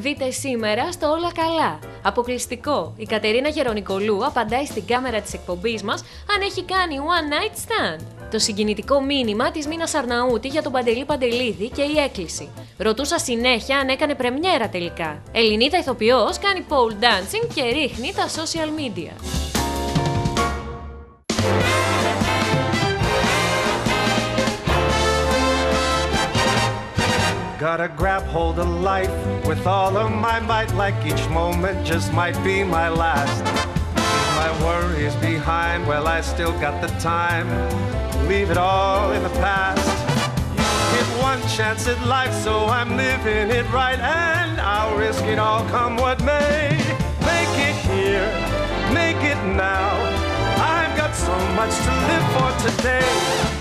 Δείτε σήμερα στο Όλα Καλά. Αποκλειστικό. Η Κατερίνα Γερονικολού απαντάει στην κάμερα της εκπομπής μας αν έχει κάνει one night stand. Το συγκινητικό μήνυμα της Μίνας Αρναούτη για τον Παντελή Παντελίδη και η έκκληση. Ρωτούσα συνέχεια αν έκανε πρεμιέρα τελικά. Ελληνίδα ηθοποιός κάνει pole dancing και ρίχνει τα social media. Gotta grab hold of life with all of my might, like each moment just might be my last. Leave my worries behind, well, I still got the time. Leave it all in the past. You get one chance at life, so I'm living it right, and I'll risk it all, come what may. Make it here, make it now. I've got so much to live for today.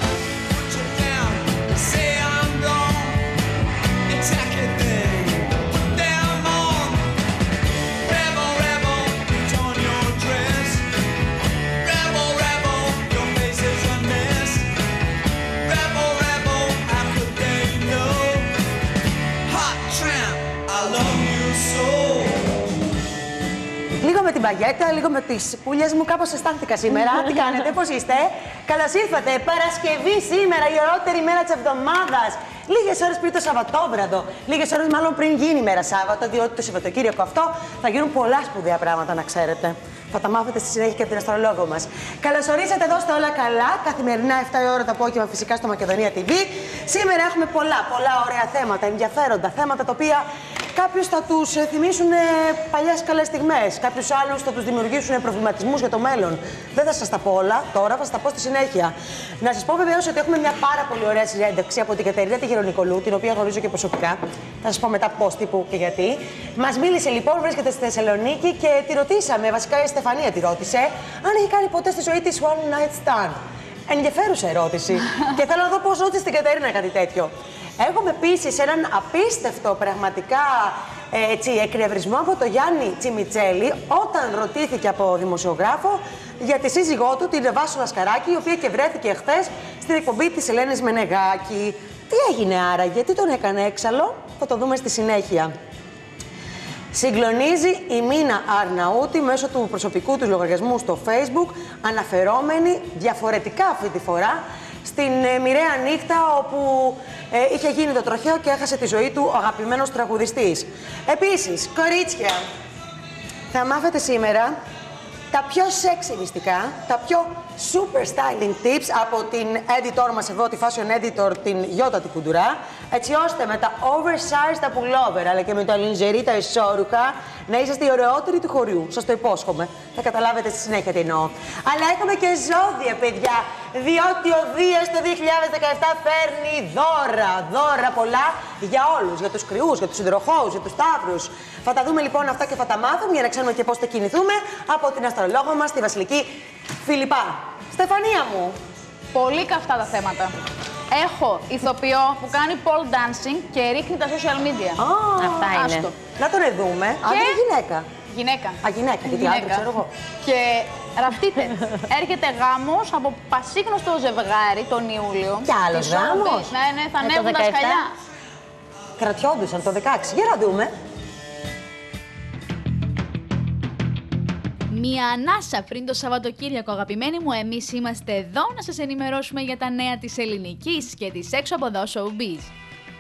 Λίγο με την παγέτα, λίγο με τις πουλιέ μου, κάπως αισθάνθηκα σήμερα. Τι κάνετε, πώς είστε; Καλώς ήρθατε. Παρασκευή σήμερα, η ωραιότερη μέρα της εβδομάδας. Λίγες ώρες πριν το Σαββατόβραδο. Λίγες ώρες μάλλον πριν γίνει η μέρα Σάββατο, διότι το Σαββατοκύριακο αυτό θα γίνουν πολλά σπουδαία πράγματα, να ξέρετε. Θα τα μάθετε στη συνέχεια και από την αστρολόγο μας. Καλώς ορίσατε εδώ στα Όλα Καλά, καθημερινά 7 η ώρα το απόγευμα φυσικά στο Μακεδονία TV. Σήμερα έχουμε πολλά, πολλά ωραία θέματα, ενδιαφέροντα θέματα τα οποία Κάποιους θα τους θυμίσουν παλιές καλές στιγμές. Κάποιους άλλους θα τους δημιουργήσουν προβληματισμούς για το μέλλον. Δεν θα σας τα πω όλα τώρα, θα σας τα πω στη συνέχεια. Να σας πω βεβαίως ότι έχουμε μια πάρα πολύ ωραία συνέντευξη από την Κατερίνα τη Γερονικολού, την οποία γνωρίζω και προσωπικά. Θα σας πω μετά πώς, τύπου και γιατί. Μας μίλησε λοιπόν, βρίσκεται στη Θεσσαλονίκη και τη ρωτήσαμε, βασικά η Στεφανία τη ρώτησε, αν έχει κάνει ποτέ στη ζωή της One Night Stand. Ενδιαφέρουσα ερώτηση. και θέλω να δω πώς ρώτησε την Κατερίνα κάτι τέτοιο. Έχουμε επίσης έναν απίστευτο πραγματικά ε, έτσι, εκνευρισμό από τον Γιάννη Τσιμιτσέλη όταν ρωτήθηκε από δημοσιογράφο για τη σύζυγό του, την Βάσο Λασκαράκη, η οποία και βρέθηκε χθες στην εκπομπή της Ελένης Μενεγάκη. Τι έγινε άραγε, τι τον έκανε έξαλλο, θα το δούμε στη συνέχεια. Συγκλονίζει η Μίνα Αρναούτη μέσω του προσωπικού του λογαριασμού στο Facebook, αναφερόμενη διαφορετικά αυτή τη φορά στην ε, μοιραία νύχτα όπου ε, είχε γίνει το τροχαίο και έχασε τη ζωή του ο αγαπημένος τραγουδιστής. Επίσης, κορίτσια, θα μάθετε σήμερα τα πιο sexy μυστικά, τα πιο super styling tips από την editor μας εδώ, τη fashion editor, την Γιώτα την Κουντουρά, έτσι ώστε με τα oversized τα pullover, αλλά και με τα lingerie, τα ισόρουχα, να είσαστε οι ωραιότεροι του χωριού. Σας το υπόσχομαι. Θα καταλάβετε στη συνέχεια τι εννοώ. Αλλά έχουμε και ζώδια, παιδιά, διότι ο Δίας το 2017 φέρνει δώρα, δώρα πολλά για όλους, για τους κρυούς, για τους υδροχώους, για τους ταύρους. Θα τα δούμε λοιπόν αυτά και θα τα μάθουμε για να ξέρουμε και πώς θα κινηθούμε από την αστρολόγο μας, τη Βασιλική Φιλιππά. Στεφανία μου. Πολύ καυτά τα θέματα. Έχω ηθοποιό που κάνει pole dancing και ρίχνει τα social media. Α, Αυτά είναι. Άστο. Να τον δούμε. Άντρα ή γυναίκα. Γυναίκα. Α, γυναίκα, γιατί άντρα ξέρω εγώ. Και ραφτείτε, έρχεται γάμος από πασίγνωστο ζευγάρι τον Ιούλιο. Κι άλλος Της Showbiz. γάμος. Ναι, ναι, θα Ε, το ανέβουν τα 17. σκαλιά. Κρατιόντουσαν το 16. Για να δούμε. Μία ανάσα πριν το Σαββατοκύριακο, αγαπημένοι μου, εμείς είμαστε εδώ να σας ενημερώσουμε για τα νέα της ελληνικής και της έξω από εδώ showbiz.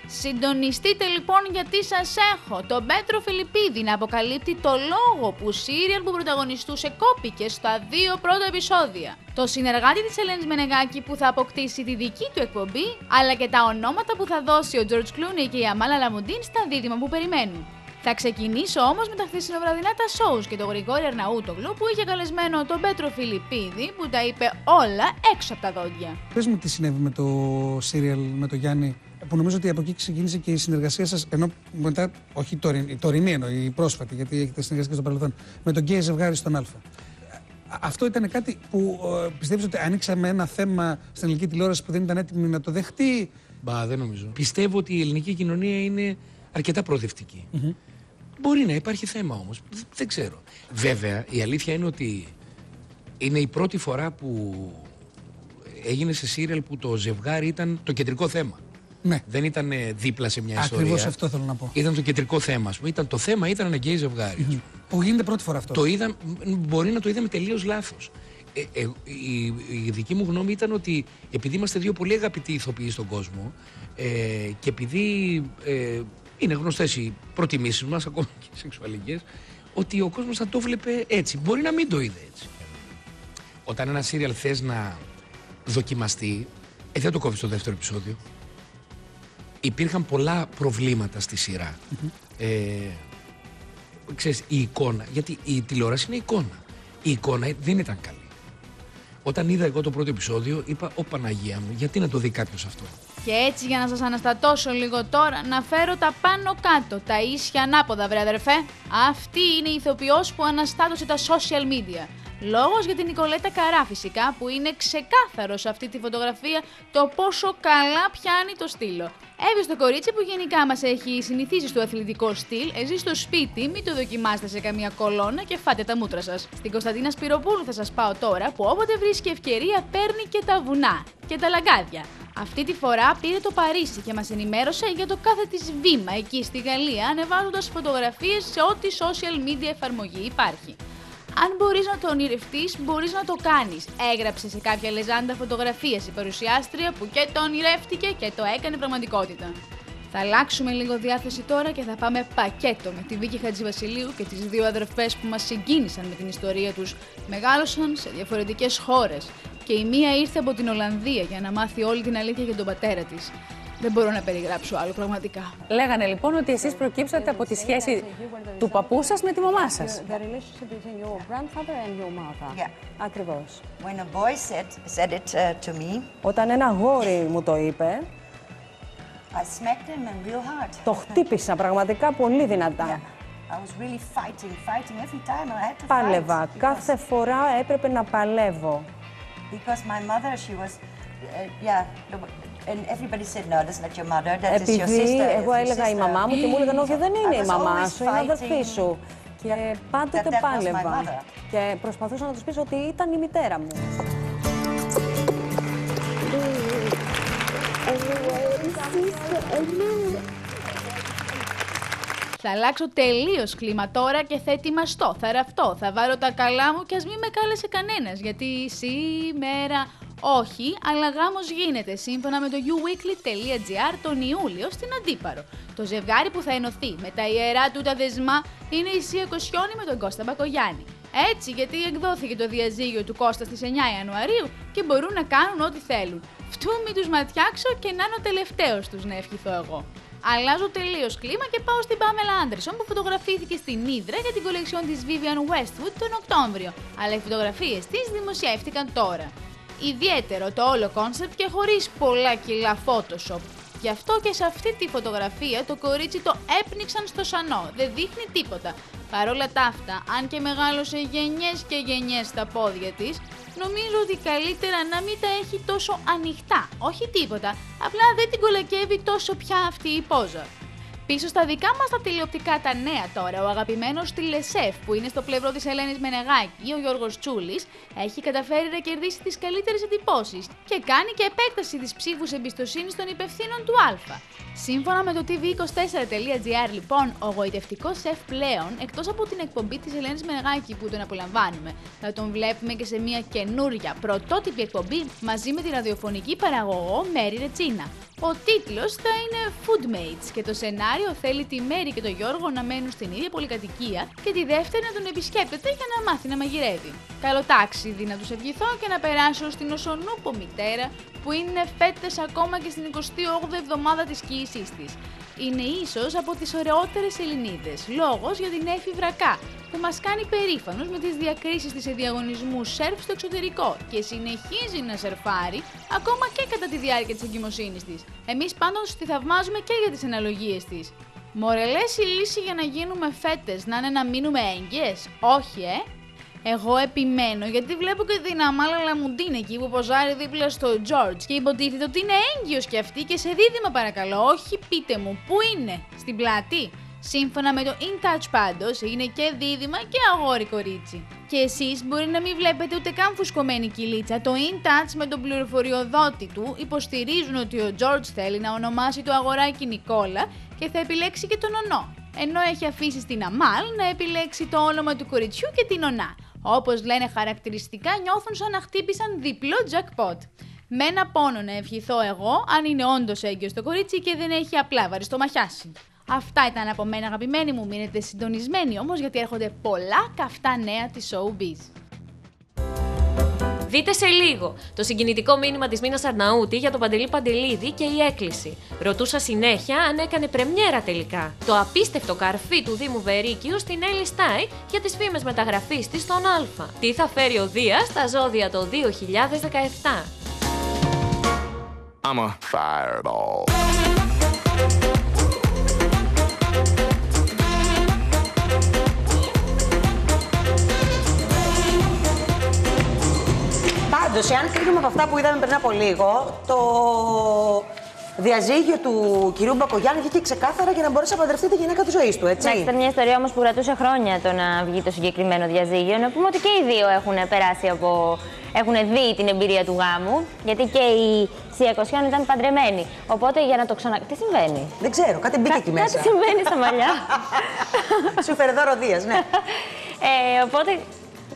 Συντονιστείτε λοιπόν γιατί σας έχω τον Πέτρο Φιλιππίδη να αποκαλύπτει το λόγο που σύριαλ που πρωταγωνιστούσε κόπηκε στα δύο πρώτα επεισόδια. Το συνεργάτη της Ελένης Μενεγάκη που θα αποκτήσει τη δική του εκπομπή, αλλά και τα ονόματα που θα δώσει ο George Clooney και η Αμάλα Λαμουντίν στα δίδυμα που περιμένουν. Θα ξεκινήσω όμως με τα χθεσινοβραδινά τα shows και τον Γρηγόρη Αρναούτογλου που είχε καλεσμένο τον Πέτρο Φιλιππίδη που τα είπε όλα έξω από τα δόντια. Πες μου τι συνέβη με το σύριαλ με τον Γιάννη, που νομίζω ότι από εκεί ξεκίνησε και η συνεργασία σας, ενώ μετά, όχι η τωρινή, η τωρινή εννοώ, η πρόσφατη, γιατί έχετε συνεργασία και στο παρελθόν, με τον γκέι ζευγάρι στον Α. Α- Αυτό ήταν κάτι που ε, πιστεύεις ότι ανοίξαμε ένα θέμα στην ελληνική τηλεόραση που δεν ήταν έτοιμη να το δεχτεί; Μπα, δεν νομίζω. Πιστεύω ότι η ελληνική κοινωνία είναι αρκετά προοδευτική. Μπορεί να υπάρχει θέμα όμως. Δεν ξέρω. Βέβαια, η αλήθεια είναι ότι είναι η πρώτη φορά που έγινε σε σύριαλ που το ζευγάρι ήταν το κεντρικό θέμα. Ναι. Δεν ήταν ε, δίπλα σε μια Ακριβώς ιστορία. αυτό θέλω να πω. Ήταν το κεντρικό θέμα. ας πούμε. Ήταν, το θέμα ήταν ένα γκέι ζευγάρι. ας πούμε. Που γίνεται πρώτη φορά αυτό. Το είδα, μ, μπορεί να το είδαμε τελείως λάθος. Ε, ε, η, η δική μου γνώμη ήταν ότι επειδή είμαστε δύο πολύ αγαπητοί ηθοποιοί στον κόσμο ε, και επειδή ε, είναι γνωστές οι προτιμήσεις μας, ακόμα και οι σεξουαλικές, ότι ο κόσμος θα το βλέπε έτσι. Μπορεί να μην το είδε έτσι. Όταν ένα σύριαλ θες να δοκιμαστεί, ε, δεν το κόβεις στο δεύτερο επεισόδιο. Υπήρχαν πολλά προβλήματα στη σειρά. Ε, ξέρεις, η εικόνα, γιατί η τηλεόραση είναι εικόνα. Η εικόνα δεν ήταν καλή. Όταν είδα εγώ το πρώτο επεισόδιο, είπα: Ω Παναγία μου, γιατί να το δει κάποιος αυτό; Και έτσι για να σας αναστατώσω λίγο τώρα, να φέρω τα πάνω κάτω, τα ίσια ανάποδα βρε αδερφέ. Αυτή είναι η ηθοποιός που αναστάτωσε τα social media. Λόγος για την Νικολέτα Καρά φυσικά, που είναι ξεκάθαρος σε αυτή τη φωτογραφία το πόσο καλά πιάνει το στήλο. Έβει το κορίτσι που γενικά μας έχει συνηθίσει στο αθλητικό στυλ, εσείς στο σπίτι μην το δοκιμάστε σε καμία κολόνα και φάτε τα μούτρα σας. Στην Κωνσταντίνα Σπυροπούλου θα σας πάω τώρα που όποτε βρίσκει ευκαιρία παίρνει και τα βουνά και τα λαγκάδια. Αυτή τη φορά πήρε το Παρίσι και μας ενημέρωσε για το κάθε της βήμα εκεί στη Γαλλία, ανεβάζοντας φωτογραφίες σε ό,τι social media εφαρμογή υπάρχει. Αν μπορείς να το ονειρευτείς, μπορείς να το κάνεις. Έγραψε σε κάποια λεζάντα φωτογραφίες η παρουσιάστρια που και το ονειρεύτηκε και το έκανε πραγματικότητα. Θα αλλάξουμε λίγο διάθεση τώρα και θα πάμε πακέτο με τη Βίκη Χατζηβασιλείου και τις δύο αδερφές που μας συγκίνησαν με την ιστορία τους. Μεγάλωσαν σε διαφορετικές χώρες και η μία ήρθε από την Ολλανδία για να μάθει όλη την αλήθεια για τον πατέρα της. Δεν μπορώ να περιγράψω άλλο πραγματικά. Λέγανε λοιπόν ότι εσείς προκύψατε από τη σχέση του παππού σας με τη μαμά σας. The relationship between your grandfather and your mother. Yeah. Ακριβώς. When a boy said, said it uh, to me, Όταν ένα γόρι μου το είπε, I smacked him and real hard. το χτύπησα πραγματικά πολύ δυνατά. I was really fighting, fighting every time I had to Πάλευα. fight. Κάθε φορά έπρεπε να παλεύω. Because my mother, she was, uh, yeah, and everybody said, no, that's not your mother, that is your Επειδή sister. εγώ your έλεγα η sister." μαμά μου και μου έλεγαν όχι δεν είναι I η was μαμά always σου, είναι η αδερφή fighting. σου. Και πάντοτε that was my πάλευα. mother. Και προσπαθούσα να τους πείσω ότι ήταν η μητέρα μου. Θα αλλάξω τελείως κλίμα τώρα και θα ετοιμαστώ. Θα ραφτώ, θα βάλω τα καλά μου και ας μην με κάλεσε κανένας. Γιατί σήμερα όχι, αλλά γάμος γίνεται σύμφωνα με το uweekly.gr τον Ιούλιο στην Αντίπαρο. Το ζευγάρι που θα ενωθεί με τα ιερά του τα δεσμά είναι η Σία Κοσιόνη με τον Κώστα Μπακογιάννη. Έτσι, γιατί εκδόθηκε το διαζύγιο του Κώστα στις 9 Ιανουαρίου και μπορούν να κάνουν ό,τι θέλουν. Φτού μην τους ματιάξω και να είναι ο τελευταίος τους να ευχηθώ εγώ. Αλλάζω τελείως κλίμα και πάω στην Πάμελα Άντερσον που φωτογραφήθηκε στην Ήδρα για την κολεξιόν της Vivian Westwood τον Οκτώβριο. Αλλά οι φωτογραφίες της δημοσιεύτηκαν τώρα. Ιδιαίτερο το όλο κόνσεπτ και χωρίς πολλά κιλά Photoshop. Γι' αυτό και σε αυτή τη φωτογραφία το κορίτσι το έπνιξαν στο σανό, δεν δείχνει τίποτα. Παρόλα τα αυτά, αν και μεγάλωσε γενιές και γενιές στα πόδια της, νομίζω ότι καλύτερα να μην τα έχει τόσο ανοιχτά. Όχι τίποτα, απλά δεν την κολακεύει τόσο πια αυτή η πόζα. Πίσω στα δικά μας τα τηλεοπτικά τα νέα τώρα, ο αγαπημένος τηλεσέφ που είναι στο πλευρό της Ελένης Μενεγάκη, ο Γιώργος Τσούλης, έχει καταφέρει να κερδίσει τις καλύτερες εντυπώσεις και κάνει και επέκταση της ψήφους εμπιστοσύνης των υπευθύνων του Α. Σύμφωνα με το tv24.gr, λοιπόν, ο γοητευτικός σεφ πλέον, εκτός από την εκπομπή της Ελένης Μενεγάκη που τον απολαμβάνουμε, θα τον βλέπουμε και σε μια καινούρια πρωτότυπη εκπομπή μαζί με τη ραδιοφωνική παραγωγό Μέρι Ρετσίνα. Ο τίτλος θα είναι Foodmates και το σενάριο θέλει τη Μέρη και τον Γιώργο να μένουν στην ίδια πολυκατοικία και τη δεύτερη να τον επισκέπτεται για να μάθει να μαγειρεύει. Καλό ταξίδι να τους ευχηθώ και να περάσω στην Οσονούπο μητέρα που είναι φέτες ακόμα και στην 28η εβδομάδα της κοίησής της. Είναι ίσως από τις ωραιότερες Ελληνίδες, λόγος για την Έφη Βρακά, που μας κάνει περήφανος με τις διακρίσεις της σε διαγωνισμού σερφ στο εξωτερικό και συνεχίζει να σερφάρει ακόμα και κατά τη διάρκεια της εγκυμοσύνης της. Εμείς πάντως τη θαυμάζουμε και για τις αναλογίες της. Μορελές η λύση για να γίνουμε φέτες να είναι να μείνουμε έγκυες; Όχι, ε! Εγώ επιμένω γιατί βλέπω και την Αμάλα Λαμουντίν εκεί που ποζάρει δίπλα στο George και υποτίθεται ότι είναι έγκυος κι αυτή και σε δίδυμα παρακαλώ. Όχι πείτε μου, πού είναι, στην πλάτη. Σύμφωνα με το InTouch πάντως, είναι και δίδυμα και αγόρι κορίτσι. Και εσείς μπορεί να μην βλέπετε ούτε καν φουσκωμένη κυλίτσα. Το InTouch με τον πληροφοριοδότη του υποστηρίζουν ότι ο George θέλει να ονομάσει το αγοράκι Νικόλα και θα επιλέξει και τον ονό. Ενώ έχει αφήσει στην Αμάλ να επιλέξει το όνομα του κοριτσιού και την ονά. Όπως λένε χαρακτηριστικά νιώθουν σαν να χτύπησαν διπλό jackpot. Με ένα πόνο να ευχηθώ εγώ, αν είναι όντως έγκυος το κορίτσι και δεν έχει απλά βαριστομαχιάσει. Αυτά ήταν από μένα αγαπημένοι μου, μείνετε συντονισμένοι όμως γιατί έρχονται πολλά καυτά νέα της showbiz. Δείτε σε λίγο το συγκινητικό μήνυμα της Μίνας Αρναούτη για τον Παντελή Παντελίδη και η έκκληση. Ρωτούσα συνέχεια αν έκανε πρεμιέρα τελικά. Το απίστευτο καρφί του Δήμου Βερίκιου στην Έλλη Στάι για τις φήμες μεταγραφής της στον Α. Τι θα φέρει ο Δίας στα ζώδια το 2017. I'm a fireball. Πάντως, εάν κρίνουμε από αυτά που είδαμε πριν από λίγο, το διαζύγιο του κυρίου Μπακογιάννη βγήκε ξεκάθαρα για να μπορέσει να παντρευτεί τη γυναίκα της ζωής του, έτσι. Εντάξει, ήταν μια ιστορία όμως που κρατούσε χρόνια το να βγει το συγκεκριμένο διαζύγιο. Να πούμε ότι και οι δύο έχουν περάσει από. έχουν δει την εμπειρία του γάμου. Γιατί και η Σία Κοσιόν ήταν παντρεμένη. Οπότε για να το ξανα. Τι συμβαίνει; Δεν ξέρω, κάτι μπήκε εκεί μέσα. Κάτι συμβαίνει στα μαλλιά. Σου φέρε δώρο Δίας, ναι. ε, οπότε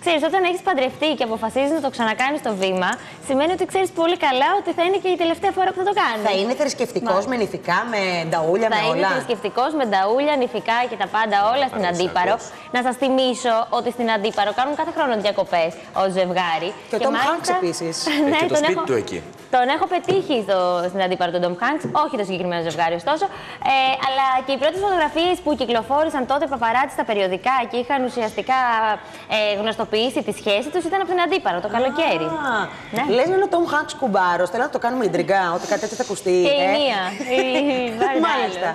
Ξέρεις, όταν έχεις παντρευτεί και αποφασίζεις να το ξανακάνεις το βήμα, σημαίνει ότι ξέρεις πολύ καλά ότι θα είναι και η τελευταία φορά που θα το κάνεις. Θα είναι θρησκευτικός με νηφικά, με νταούλια, θα με είναι όλα. θρησκευτικός με νταούλια, νηφικά και τα πάντα όλα στην Αντίπαρο. Να σας θυμίσω ότι στην Αντίπαρο κάνουν κάθε χρόνο διακοπές ως ζευγάρι. Και ο Tom Hanks επίσης. ναι, Έχει και το τον σπίτι έχω... του εκεί. Τον έχω πετύχει στο, στην Αντίπαρο τον Tom Hanks, όχι το συγκεκριμένο ζευγάρι ωστόσο. Ε, αλλά και οι πρώτες φωτογραφίες που κυκλοφόρησαν τότε παπαράτσι στα περιοδικά και είχαν ουσιαστικά ε, γνωστοποιήσει τη σχέση τους ήταν από την Αντίπαρο το καλοκαίρι. Ναι. Λες να είναι ο Tom Hanks κουμπάρος, θέλω να το κάνουμε ιντριγκά, ότι κάτι τέτοιο θα ακουστεί. Και η ε. μία. η Βαρδάλος. Μάλιστα.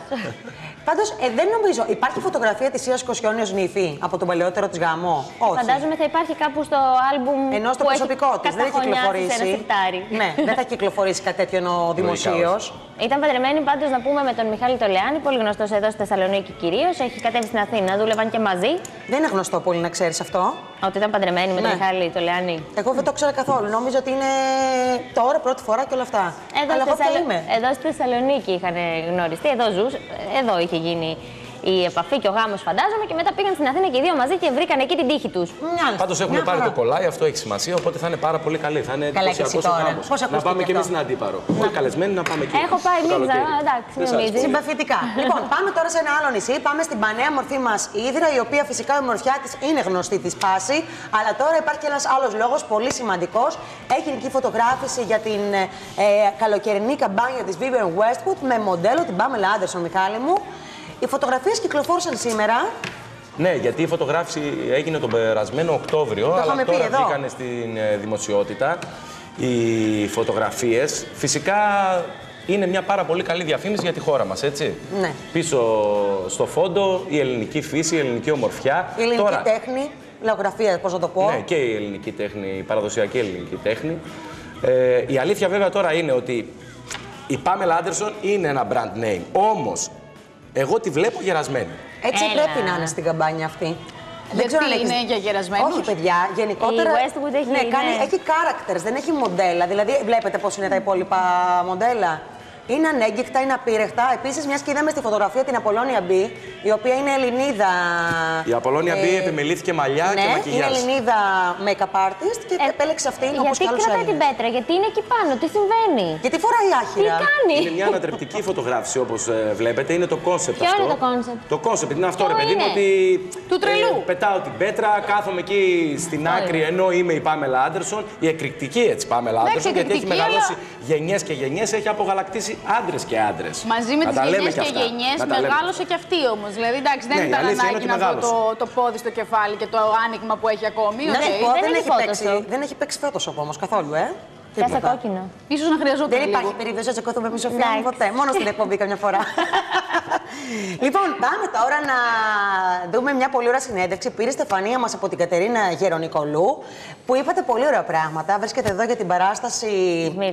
Πάντως, ε, δεν νομίζω. Υπάρχει φωτογραφία της Ία Κοσιόνη ω νύφη από τον παλαιότερο της γάμο; Όχι. Φαντάζομαι θα υπάρχει κάπου στο άλμπουμ. Ενώ στο που προσωπικό έχει της δεν έχει καταχωνιάσει σε ένα κυκλοφορήσει. σιρτάρι. ναι, δεν θα κυκλοφορήσει κάτι τέτοιο ενώ δημοσίως. Ήταν παντρεμένη πάντως να πούμε με τον Μιχάλη Τολεάνη, πολύ γνωστός εδώ στη Θεσσαλονίκη κυρίως. Έχει κατέβει στην Αθήνα, δούλευαν και μαζί. Δεν είναι γνωστό πολύ να ξέρεις αυτό. Ότι ήταν παντρεμένη με τον Ναι. Μιχάλη Τολεάνη. Εγώ δεν το ξέρω καθόλου. Νόμιζα ότι είναι τώρα πρώτη φορά και όλα αυτά. Εδώ, Αλλά στη εγώ αυτό Θεσσαλο- είμαι. εδώ στη Θεσσαλονίκη είχαν γνωριστεί, εδώ ζούσε, εδώ είχε γίνει η επαφή και ο γάμος, φαντάζομαι, και μετά πήγαν στην Αθήνα και οι δύο μαζί και βρήκαν εκεί την τύχη τους. Πάντως έχουμε πάρει το κολλάι, αυτό έχει σημασία, οπότε θα είναι πάρα πολύ καλή. Θα είναι Καλά, και εντυπωσιακός εσύ ο τώρα. γάμος. Πώς Να ακούστηκε πάμε και εμείς αυτό. στην Αντίπαρο. Όλοι καλεσμένοι να πάμε εκεί. Έχω πάει, Το μην καλοκαίρι. ξέρω, εντάξει, Δεν μην σας- νομίζεις. Συμπαθητικά. λοιπόν, πάμε τώρα σε ένα άλλο νησί. Πάμε στην πανέα μορφή μας Ήδρα, η οποία φυσικά η ομορφιά της είναι γνωστή της πάση. Αλλά τώρα υπάρχει ένας άλλος λόγος πολύ σημαντικός. Έχει εκεί φωτογράφηση για την ε, καλοκαιρινή καμπάνια της Vivian Westwood με μοντέλο την Pamela Anderson, Μιχάλη μου. Οι φωτογραφίες κυκλοφόρησαν σήμερα. Ναι, γιατί η φωτογράφηση έγινε τον περασμένο Οκτώβριο, αλλά είχαμε πει τώρα εδώ. βγήκαν στην ε, δημοσιότητα οι φωτογραφίες. Φυσικά είναι μια πάρα πολύ καλή διαφήμιση για τη χώρα μας, έτσι. Ναι. Πίσω στο φόντο η ελληνική φύση, η ελληνική ομορφιά. Η ελληνική Τώρα, τέχνη, λαογραφία, πώς να το πω. Ναι, και η ελληνική τέχνη, η παραδοσιακή ελληνική τέχνη. Ε, η αλήθεια βέβαια τώρα είναι ότι η Pamela Anderson είναι ένα brand name. Όμως, εγώ τη βλέπω γερασμένη. Έτσι Έλα. πρέπει να είναι στην καμπάνια αυτή. Γιατί αν έχεις- είναι για γερασμένους; Όχι, παιδιά. Γενικότερα. Η Westwood έχει- ναι, κάνει, ναι. έχει characters, δεν έχει μοντέλα. Δηλαδή, βλέπετε πώς είναι τα υπόλοιπα μοντέλα. Είναι ανέγκυκτα, είναι απείρεχτα. Επίσης, μιας και είδαμε στη φωτογραφία την Απολώνια Μπι, η οποία είναι Ελληνίδα. Η Απολώνια ε, Μπή επιμελήθηκε μαλλιά ναι, και είναι μακιγιάζ. Ελληνίδα make-up artist και επέλεξε αυτήν όπως Γιατί και άλλου κρατάει την πέτρα, γιατί είναι εκεί πάνω, τι συμβαίνει; Γιατί φοράει Τι άχυρα. κάνει; Είναι μια ανατρεπτική φωτογράφηση όπως βλέπετε. Είναι το κόνσεπτ Ποιο αυτό. είναι το concept? Το κόνσεπτ είναι αυτό, Ποιο ρε παιδί μου, είναι; ότι. Του τρελού. ε, πετάω την πέτρα, κάθομαι εκεί στην άκρη ενώ είμαι η Πάμελα Άντερσον. Η εκρηκτική έτσι Πάμελα Εντάξει, Άντερσον, γιατί έχει εκρηκτική, μεγαλώσει γενιές και γενιές, έχει απογαλακτήσει άντρες και άντρες. Μαζί με Να τις τα λέμε γενιέ κι και αυτά. γενιέ Να τα λέμε. μεγάλωσε και αυτή όμως. Δηλαδή, εντάξει, δεν Ναι, η ήταν αλήθεια είναι ανάγκη ότι να δω το, μεγάλωσε. το πόδι στο κεφάλι και το άνοιγμα που έχει ακόμη. Να σου οκ. πω, δεν δεν, έχει έχει παίξει, Photoshop. δεν έχει παίξει Photoshop όμως καθόλου, ε. Πιάσα Τίποτα. κόκκινο. Ίσως να χρειαζόταν Δεν λίγο. υπάρχει περίπτωση να τσακωθούμε με Σοφία μου Εντάξει. ποτέ. Μόνο στην εκπομπή καμιά φορά. Λοιπόν, πάμε τώρα να δούμε μια πολύ ωραία συνέντευξη που πήρε η Στεφανία μας από την Κατερίνα Γερονικολού, που είπατε πολύ ωραία πράγματα. Βρίσκεται εδώ για την παράσταση.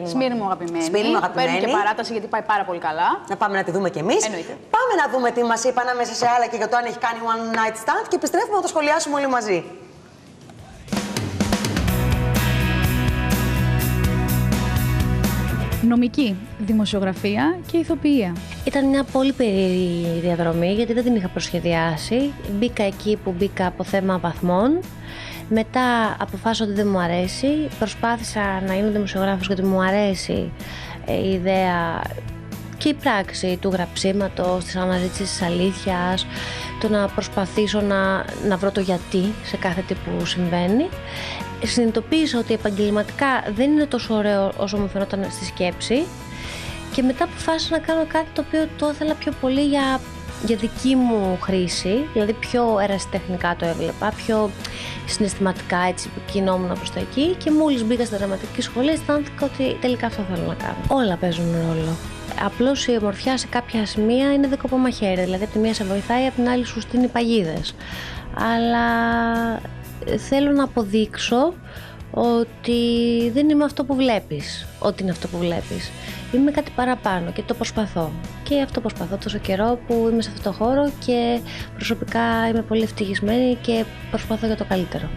Σμύρνη μου αγαπημένη. Σμύρνη μου αγαπημένη. Παίρνει και παράταση γιατί πάει πάρα πολύ καλά. Να πάμε να τη δούμε κι εμείς. Εννοείται. Πάμε να δούμε τι μας είπαν ανάμεσα σε άλλα και για το αν έχει κάνει one night stand και επιστρέφουμε να το σχολιάσουμε όλοι μαζί. Νομική, δημοσιογραφία και ηθοποιία. Ήταν μια πολύ περίεργη διαδρομή γιατί δεν την είχα προσχεδιάσει. Μπήκα εκεί που μπήκα από θέμα βαθμών. Μετά αποφάσισα ότι δεν μου αρέσει. Προσπάθησα να είμαι δημοσιογράφος γιατί μου αρέσει ε, η ιδέα και η πράξη του γραψίματος, της αναζήτησης της αλήθειας, το να προσπαθήσω να, να βρω το γιατί σε κάθε τι που συμβαίνει. Συνειδητοποίησα ότι επαγγελματικά δεν είναι τόσο ωραίο όσο μου φαινόταν στη σκέψη και μετά αποφάσισα να κάνω κάτι το οποίο το ήθελα πιο πολύ για, για δική μου χρήση, δηλαδή πιο ερασιτεχνικά το έβλεπα, πιο συναισθηματικά έτσι που κινόμουν προς τα εκεί και μόλις μπήκα στη δραματική σχολή αισθάνθηκα ότι τελικά αυτό θέλω να κάνω. Όλα παίζουν ρόλο. Απλώς η ομορφιά σε κάποια σημεία είναι δίκοπο μαχαίρι. Δηλαδή, από τη μία σε βοηθάει, από την άλλη σου στείνει παγίδες. Αλλά ε, θέλω να αποδείξω ότι δεν είμαι αυτό που βλέπεις, ότι είναι αυτό που βλέπεις. Είμαι κάτι παραπάνω και το προσπαθώ. Και αυτό προσπαθώ τόσο καιρό που είμαι σε αυτό το χώρο και προσωπικά είμαι πολύ ευτυχισμένη και προσπαθώ για το καλύτερο.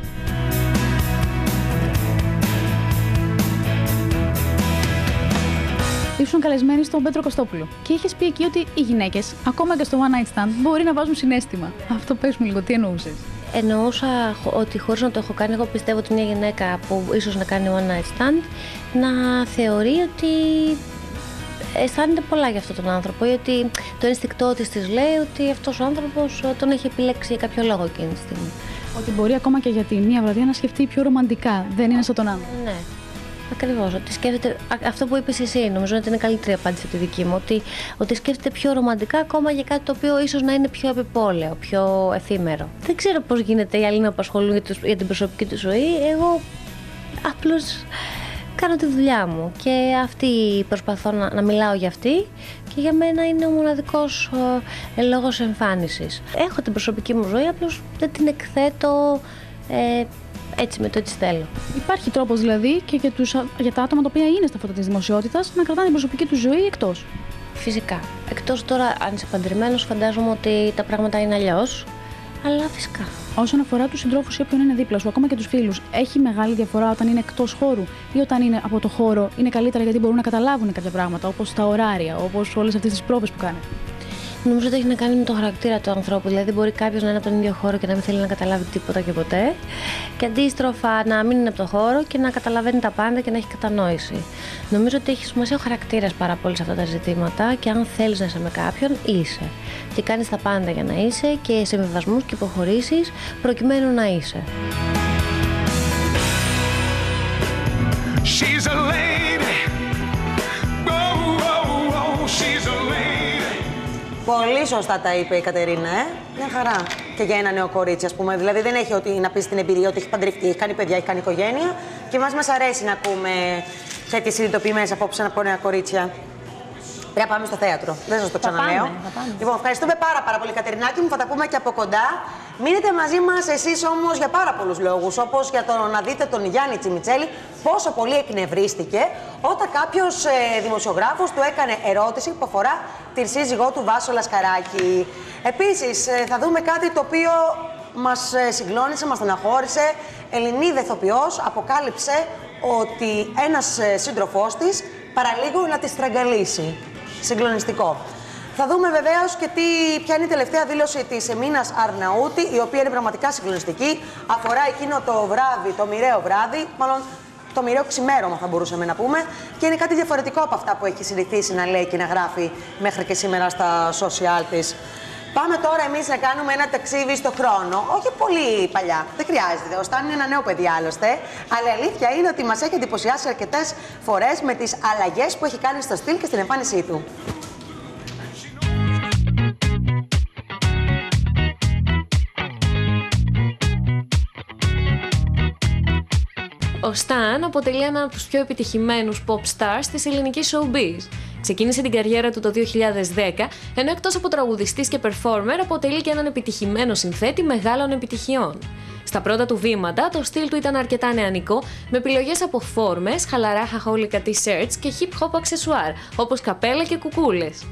Ήσουν καλεσμένη στον Πέτρο Κωστόπουλο και είχες πει εκεί ότι οι γυναίκες, ακόμα και στο one night stand, μπορεί να βάζουν συνέστημα. Αυτό πες μου λίγο, τι εννοούσες; Εννοούσα χω- ότι χωρίς να το έχω κάνει, εγώ πιστεύω ότι μια γυναίκα που ίσως να κάνει one night stand να θεωρεί ότι αισθάνεται πολλά για αυτόν τον άνθρωπο ή ότι το ενστικτό της της λέει ότι αυτός ο άνθρωπος ε, τον έχει επιλέξει για κάποιο λόγο εκείνη τη στιγμή. Ότι μπορεί ακόμα και για τη μία βραδιά να σκεφτεί πιο ρομαντικά. Δεν είναι σαν τον άνθρωπο. Ναι. Ακριβώς. Ότι σκέφτεται. α- Αυτό που είπες εσύ, νομίζω ότι είναι καλύτερη απάντηση από τη δική μου. Ότι, ότι σκέφτεται πιο ρομαντικά ακόμα για κάτι το οποίο ίσως να είναι πιο επιπόλαιο, πιο εφήμερο. Δεν ξέρω πώς γίνεται οι άλλοι να απασχολούν για, τους- για την προσωπική τους ζωή. Εγώ απλώς κάνω τη δουλειά μου και αυτή προσπαθώ να, να μιλάω για αυτή και για μένα είναι ο μοναδικός ε, λόγος εμφάνισης. Έχω την προσωπική μου ζωή, απλώς δεν την εκθέτω ε, έτσι με το έτσι θέλω. Υπάρχει τρόπος δηλαδή και για, τους, για τα άτομα τα οποία είναι στα φώτα της δημοσιότητας να κρατάνε την προσωπική τους ζωή εκτός. Φυσικά. Εκτός τώρα αν είσαι παντρεμένος φαντάζομαι ότι τα πράγματα είναι αλλιώς. Αλλά φυσικά. Όσον αφορά τους συντρόφους ή όποιον είναι δίπλα σου, ακόμα και τους φίλους, έχει μεγάλη διαφορά όταν είναι εκτός χώρου ή όταν είναι από το χώρο, είναι καλύτερα γιατί μπορούν να καταλάβουν κάποια πράγματα, όπως τα ωράρια, όπως όλες αυτές τις πρόβες που κάνει. Νομίζω ότι έχει να κάνει με το χαρακτήρα του ανθρώπου. Δηλαδή, μπορεί κάποιος να είναι από τον ίδιο χώρο και να μην θέλει να καταλάβει τίποτα και ποτέ. Και αντίστροφα να μην είναι από το χώρο και να καταλαβαίνει τα πάντα και να έχει κατανόηση. Νομίζω ότι έχει σημασία ο χαρακτήρας πάρα πολύ σε αυτά τα ζητήματα και αν θέλεις να είσαι με κάποιον, είσαι. Και κάνεις τα πάντα για να είσαι και σε συμβιβασμούς και υποχωρήσεις προκειμένου να είσαι. She's a lady. Πολύ σωστά τα είπε η Κατερίνα, ε. Μια χαρά. Και για ένα νέο κορίτσι, ας πούμε. Δηλαδή δεν έχει ότι να πει την εμπειρία ότι έχει παντρευτεί, έχει κάνει παιδιά, έχει κάνει οικογένεια. Και εμά μας αρέσει να ακούμε τέτοιες συνειδητοποιημένες απόψεις από νέα κορίτσια. Πρέπει να πάμε στο θέατρο. Δεν σας το ξαναλέω. πάμε, θα πάμε. Λοιπόν, ευχαριστούμε πάρα, πάρα πολύ, Κατερινάκη μου. Θα τα πούμε και από κοντά. Μείνετε μαζί μας εσείς όμως για πάρα πολλούς λόγους. Όπως για το να δείτε τον Γιάννη Τσιμιτσέλη πόσο πολύ εκνευρίστηκε όταν κάποιος ε, δημοσιογράφος του έκανε ερώτηση που αφορά την σύζυγό του Βάσο Λασκαράκη. Επίσης, θα δούμε κάτι το οποίο μας συγκλώνησε, μας στεναχώρησε. Ελληνίδα ηθοποιός αποκάλυψε ότι ένας σύντροφός της παραλίγο να τη στραγγαλίσει. Συγκλονιστικό. Θα δούμε βεβαίως και τι, ποια είναι η τελευταία δήλωση της Εμίνας Αρναούτη, η οποία είναι πραγματικά συγκλονιστική. Αφορά εκείνο το βράδυ, το μοιραίο βράδυ, μάλλον το μοιραίο ξημέρωμα θα μπορούσαμε να πούμε. Και είναι κάτι διαφορετικό από αυτά που έχει συνηθίσει να λέει και να γράφει μέχρι και σήμερα στα social της. Πάμε τώρα εμείς να κάνουμε ένα ταξίδι στο χρόνο. Όχι πολύ παλιά. Δεν χρειάζεται. Ο Στάν είναι ένα νέο παιδί άλλωστε. Αλλά η αλήθεια είναι ότι μας έχει εντυπωσιάσει αρκετές φορές με τις αλλαγές που έχει κάνει στο στυλ και στην εμφάνισή του. Ο Σταν αποτελεί ένα από τους πιο επιτυχημένους pop stars της ελληνικής showbiz. Ξεκίνησε την καριέρα του το 2010, ενώ εκτός από τραγουδιστής και performer αποτελεί και έναν επιτυχημένο συνθέτη μεγάλων επιτυχιών. Στα πρώτα του βήματα, το στυλ του ήταν αρκετά νεανικό, με επιλογές από φόρμες, χαλαρά χαχόλικα t-shirts και hip-hop αξεσουάρ, όπως καπέλα και κουκούλες.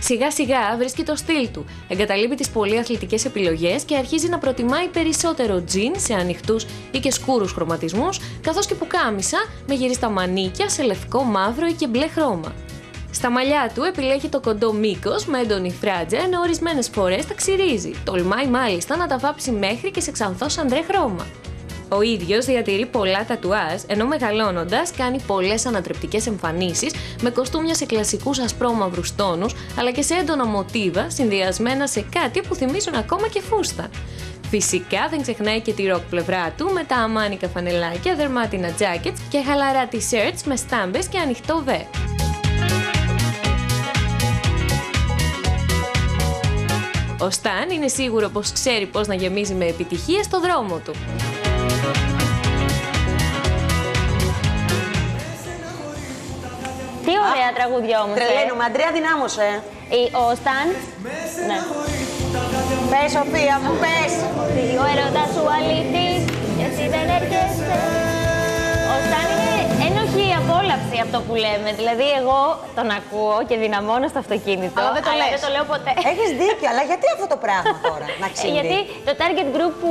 Σιγά σιγά βρίσκει το στυλ του, εγκαταλείπει τις πολύ αθλητικές επιλογές και αρχίζει να προτιμάει περισσότερο τζιν σε ανοιχτούς ή και σκούρους χρωματισμούς, καθώς και πουκάμισα με γυριστά μανίκια σε λευκό, μαύρο ή και μπλε χρώμα. Στα μαλλιά του επιλέγει το κοντό μήκος με έντονη φράτζα, ενώ ορισμένες φορές τα ξυρίζει. Τολμάει μάλιστα να τα βάψει μέχρι και σε ξανθό σαντρέ χρώμα. Ο ίδιος διατηρεί πολλά τατουάζ, ενώ μεγαλώνοντας κάνει πολλές ανατρεπτικές εμφανίσεις με κοστούμια σε κλασικούς ασπρόμαυρους τόνους, αλλά και σε έντονα μοτίβα συνδυασμένα σε κάτι που θυμίζουν ακόμα και φούστα. Φυσικά δεν ξεχνάει και τη ροκ πλευρά του με τα αμάνικα φανελάκια, δερμάτινα jackets και χαλαρά t-shirts με στάμπες και ανοιχτό βε. Ο Σταν είναι σίγουρο πως ξέρει πώς να γεμίζει με επιτυχία στο δρόμο του. Τι ωραία τραγούδια όμως. Τρελαίνουμε. Αντρέα, δυνάμωσε. Ο Σταν. Ναι. Πες, Σοφία μου, πες. Ο έρωτας σου αλήθης, και εσύ δεν έρχεσαι. Ο Σταν είναι ένοχη απόλαυση αυτό που λέμε. Δηλαδή, εγώ τον ακούω και δυναμώνω στο αυτοκίνητο. Αλλά δεν το λες. δεν το λέω ποτέ. Έχεις δίκιο, αλλά γιατί αυτό το πράγμα τώρα να Ε, ξύνει. Γιατί το target group που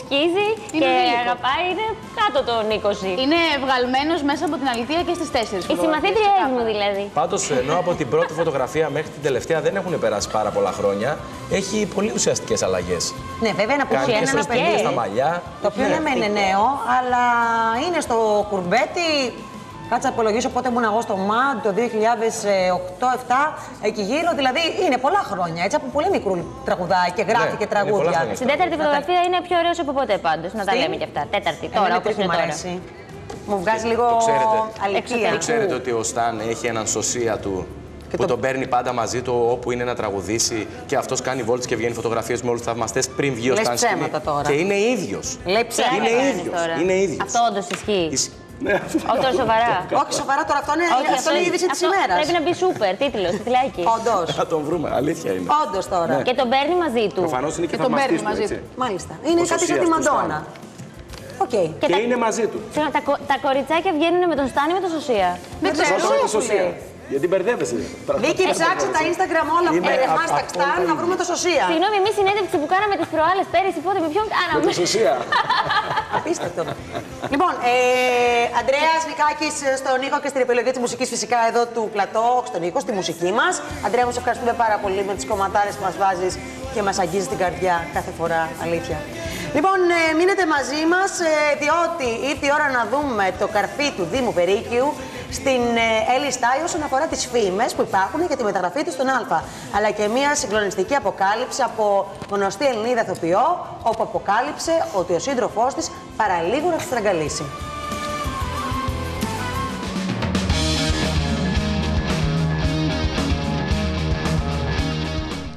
σκίζει Είναι και ενήλικο. αγαπάει είναι κάτω των 20. Είναι βγαλμένος μέσα από την αλήθεια και στις 4. Οι συμμαθήτριές μου δηλαδή. Πάντως, ενώ από την πρώτη φωτογραφία μέχρι την τελευταία δεν έχουν περάσει πάρα πολλά χρόνια, έχει πολύ ουσιαστικές αλλαγές. Ναι, βέβαια να Κάνει πουσιάσει και ένα στο στυλ, παιδί. στα μαλλιά. Το οποίο ναι, μεν είναι νέο, αλλά είναι στο κουρμπέτι. Κάτσε να υπολογίσω πότε ήμουν εγώ στο ΜΑΝ το 2008-2007, εκεί γύρω. Δηλαδή είναι πολλά χρόνια. Έτσι από πολύ μικρού τραγουδάει και γράφει Ναι, και είναι πολλά τραγούδια. χρόνια. Στην τέταρτη φωτογραφία είναι πιο ωραίος από ποτέ πάντως. Να τα Στην; λέμε και αυτά. Τέταρτη Εμένα τώρα, η όπως τρίτη είναι μου τώρα. αρέσει. Μου βγάζει λίγο Το ξέρετε. αλήθεια. Το ξέρετε ότι ο Σταν έχει έναν σωσία του που τον παίρνει πάντα μαζί του όπου είναι να τραγουδήσει και αυτός κάνει βόλτες και βγαίνει φωτογραφίες με όλους τους θαυμαστές πριν βγει ο Λες Σταν σκηνή. ψέματα τώρα. Και είναι ίδιος. Λέει ψέματα. Είναι κάνεις ίδιος. τώρα. Είναι ίδιος. Αυτό όντως ισχύει. Όχι τώρα σοβαρά. Όχι σοβαρά τώρα, αυτό είναι, αυτό είναι η είδηση της αυτό ημέρας. Πρέπει να μπει σούπερ, τίτλος, τιτλάκι. Όντως. Θα τον βρούμε. Αλήθεια είναι. Όντως τώρα. Ναι. Και τον παίρνει μαζί του. Προφανώς είναι και Και τον θαυμαστής παίρνει του, μαζί έτσι. Μάλιστα. Είναι Ο κάτι σαν τη σωσίας του Μαντόνα. Σταν. Οκ. Και Και τα- είναι μαζί του. Συγγνώμη, τα, κο- τα κοριτσάκια βγαίνουν με τον Στάνη με τον Σωσία. Δεν ξέρω, Πρώτα με το σου σωσία. Λέει. Γιατί μπερδεύεσαι. Δίκη, ψάξε τα Instagram όλα που Είναι πήρε απ' hashtag αυτό stan το να βρούμε το σωσία. Συγγνώμη, εμείς συνέντευξη που κάναμε τις προάλλες πέρυσι, πότε με ποιον Με κάναμε. το σωσία. Απίστευτο. λοιπόν, ε, Αντρέα Νικάκη στον ήχο και στην επιλογή της μουσικής φυσικά εδώ του πλατό, όχι στον ήχο, στη μουσική μας. Αντρέα, μου σε ευχαριστούμε πάρα πολύ με τις κομματάρες που μας βάζεις και μας αγγίζεις την καρδιά κάθε φορά. Αλήθεια. Λοιπόν, ε, μείνετε μαζί μας, διότι ήρθε η ώρα να δούμε το καρφί του Δήμου Περίκιου στην ε, Έλλη Στάι όσον αφορά τις φήμες που υπάρχουν για τη μεταγραφή του στον Α. Αλλά και μια συγκλονιστική αποκάλυψη από γνωστή Ελληνίδα ηθοποιό, όπου αποκάλυψε ότι ο σύντροφός της παραλίγο να τη στραγγαλίσει.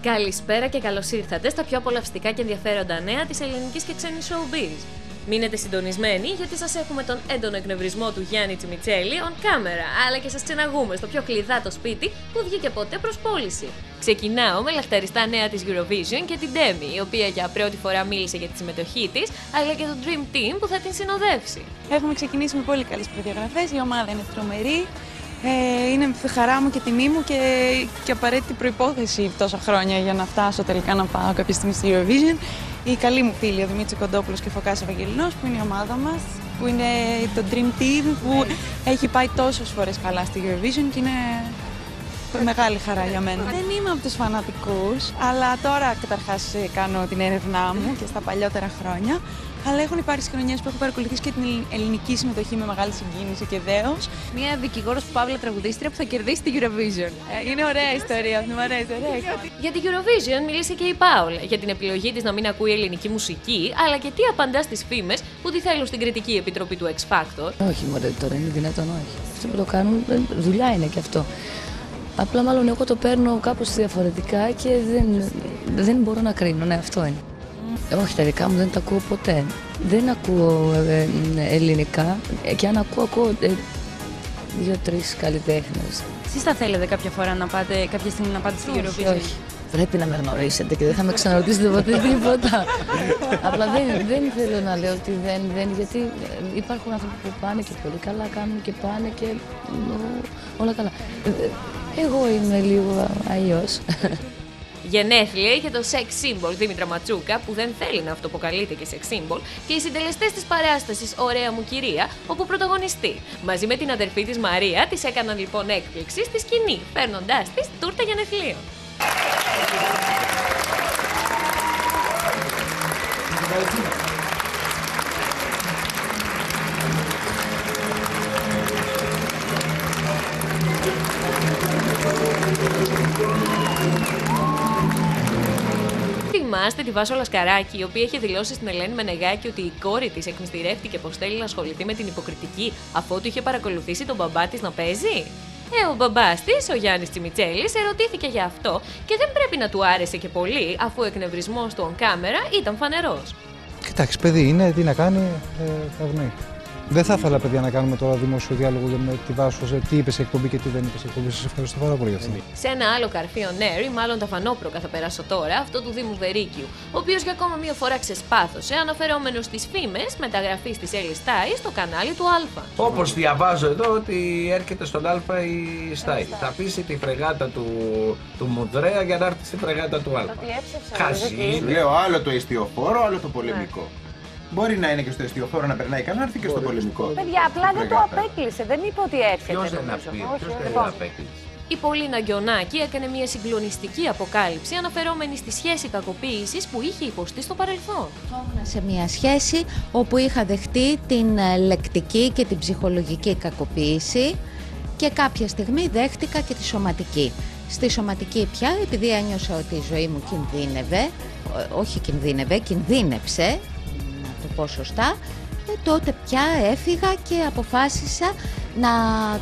Καλησπέρα και καλώς ήρθατε στα πιο απολαυστικά και ενδιαφέροντα νέα της ελληνικής και ξένης showbiz. Μείνετε συντονισμένοι γιατί σας έχουμε τον έντονο εκνευρισμό του Γιάννη Τσιμιτσέλη on camera, αλλά και σας ξεναγούμε στο πιο κλειδάτο σπίτι που βγήκε ποτέ προς πώληση. Ξεκινάω με λαχταριστά νέα της Eurovision και την Demi, η οποία για πρώτη φορά μίλησε για τη συμμετοχή της, αλλά και το Dream Team που θα την συνοδεύσει. Έχουμε ξεκινήσει με πολύ καλές προδιαγραφές, η ομάδα είναι τρομερή. Ε, είναι χαρά μου και τιμή μου και, και απαραίτητη προϋπόθεση τόσα χρόνια για να φτάσω τελικά να πάω κάποια στιγμή στη Eurovision. Η καλή μου φίλη, ο Δημήτρης Κοντόπουλος και ο Φωκάς Ευαγγελινός, που είναι η ομάδα μας, που είναι το Dream Team, που έχει πάει τόσες φορές καλά στη Eurovision και είναι μεγάλη χαρά για μένα. Δεν είμαι από τους φανατικούς, αλλά τώρα καταρχάς ε, κάνω την έρευνά μου και στα παλιότερα χρόνια. Αλλά έχουν υπάρξει χρονιές που έχω παρακολουθήσει και την ελλη- ελληνική συμμετοχή με μεγάλη συγκίνηση και δέος. Μία δικηγόρος που παύλα τραγουδίστρια που θα κερδίσει τη Eurovision. Ε, είναι ωραία ιστορία, μου αρέσει, ωραία ιστορία. Για την Eurovision μίλησε και η Πάολα για την επιλογή της να μην ακούει ελληνική μουσική, αλλά και τι απαντά στις φήμες που τη θέλουν στην κριτική επιτροπή του X Factor. Όχι, μωρέ, τώρα είναι δυνατόν, όχι. Αυτό που το κάνουν, ε, δουλειά είναι και αυτό. Απλά μάλλον εγώ το παίρνω κάπως διαφορετικά και δεν, δεν μπορώ να κρίνω, ναι, αυτό είναι. Όχι, τα δικά μου δεν τα ακούω ποτέ. Δεν ακούω ε, ε, ελληνικά ε, και αν ακούω, ακούω ε, δύο-τρεις καλλιτέχνες. Εσείς θα θέλετε κάποια φορά να πάτε, κάποια στιγμή να πάτε στη Όχι, Eurovision; όχι. Πρέπει να με γνωρίσετε και δεν θα με ξαναρωτήσετε ποτέ τίποτα. Απλά δεν, δεν θέλω να λέω ότι δεν, δεν, γιατί ε, υπάρχουν άνθρωποι που πάνε και πολύ καλά κάνουν και πάνε και ε, όλα καλά. Ε, ε, Εγώ είμαι λίγο αλλιώς. Γενέθλια είχε το sex symbol Δήμητρα Ματσούκα, που δεν θέλει να αυτοποκαλείται και sex symbol, και οι συντελεστές της παράστασης Ωραία μου κυρία, όπου πρωταγωνιστεί. Μαζί με την αδερφή της Μαρία, της έκαναν λοιπόν έκπληξη στη σκηνή, παίρνοντά της τούρτα γενεθλίων. Θυμάστε τη Βάσο Λασκαράκη, η οποία είχε δηλώσει στην Ελένη Μενεγάκη ότι η κόρη της εκμυστηρεύτηκε πως θέλει να ασχοληθεί με την υποκριτική αφότου είχε παρακολουθήσει τον μπαμπά της να παίζει. Ε, ο μπαμπάς της, ο Γιάννης Τσιμιτσέλης, ερωτήθηκε για αυτό και δεν πρέπει να του άρεσε και πολύ, αφού ο εκνευρισμός του on camera ήταν φανερός. Κοιτάξτε, παιδί είναι, τι να κάνει, ε, θα ευνοεί. Δεν θα ήθελα, παιδιά, να κάνουμε τώρα δημόσιο διάλογο για με τη Βάσο, σε τι είπες σε εκπομπή και τι δεν είπες σε εκπομπή. Σας ευχαριστώ πάρα πολύ για αυτό. Σε ένα άλλο καρφί on air, ή μάλλον τα φανόπροκα θα περάσω τώρα, αυτό του Δήμου Βερίκιου, ο οποίος για ακόμα μία φορά ξεσπάθωσε, αναφερόμενος στις φήμες μεταγραφή τη Έλλη Στάι στο κανάλι του Α. Όπως διαβάζω εδώ ότι έρχεται στον Α η Στάι. Θα πείσει τη φρεγάτα του, του Μουδρέα για να έρθει στη φρεγάτα του Α. Χαζή. Λέω άλλο το εστιοφόρο, άλλο το πολεμικό. Μπορεί να είναι και στο εστιοφόρο να περνάει καλά, να έρθει και στο πολεμικό. Παιδιά, απλά δεν το Φρεγάτα. απέκλεισε. Δεν είπε ότι έρχεται. Ποιος δεν νομίζω. απεί, Όχι, ποιος όχι. δεν Λοιπόν, απέκλεισε. Η Πολίνα Γκιονάκη έκανε μια συγκλονιστική αποκάλυψη αναφερόμενη στη σχέση κακοποίησης που είχε υποστεί στο παρελθόν. σε μια σχέση όπου είχα δεχτεί την ε, λεκτική και την ψυχολογική κακοποίηση και κάποια στιγμή δέχτηκα και τη σωματική. Στη σωματική πια, επειδή ένιωσα ότι η ζωή μου κινδύνευε, ε, όχι κινδύνευε, κινδύνεψε, να το πω σωστά, ε, τότε πια έφυγα και αποφάσισα να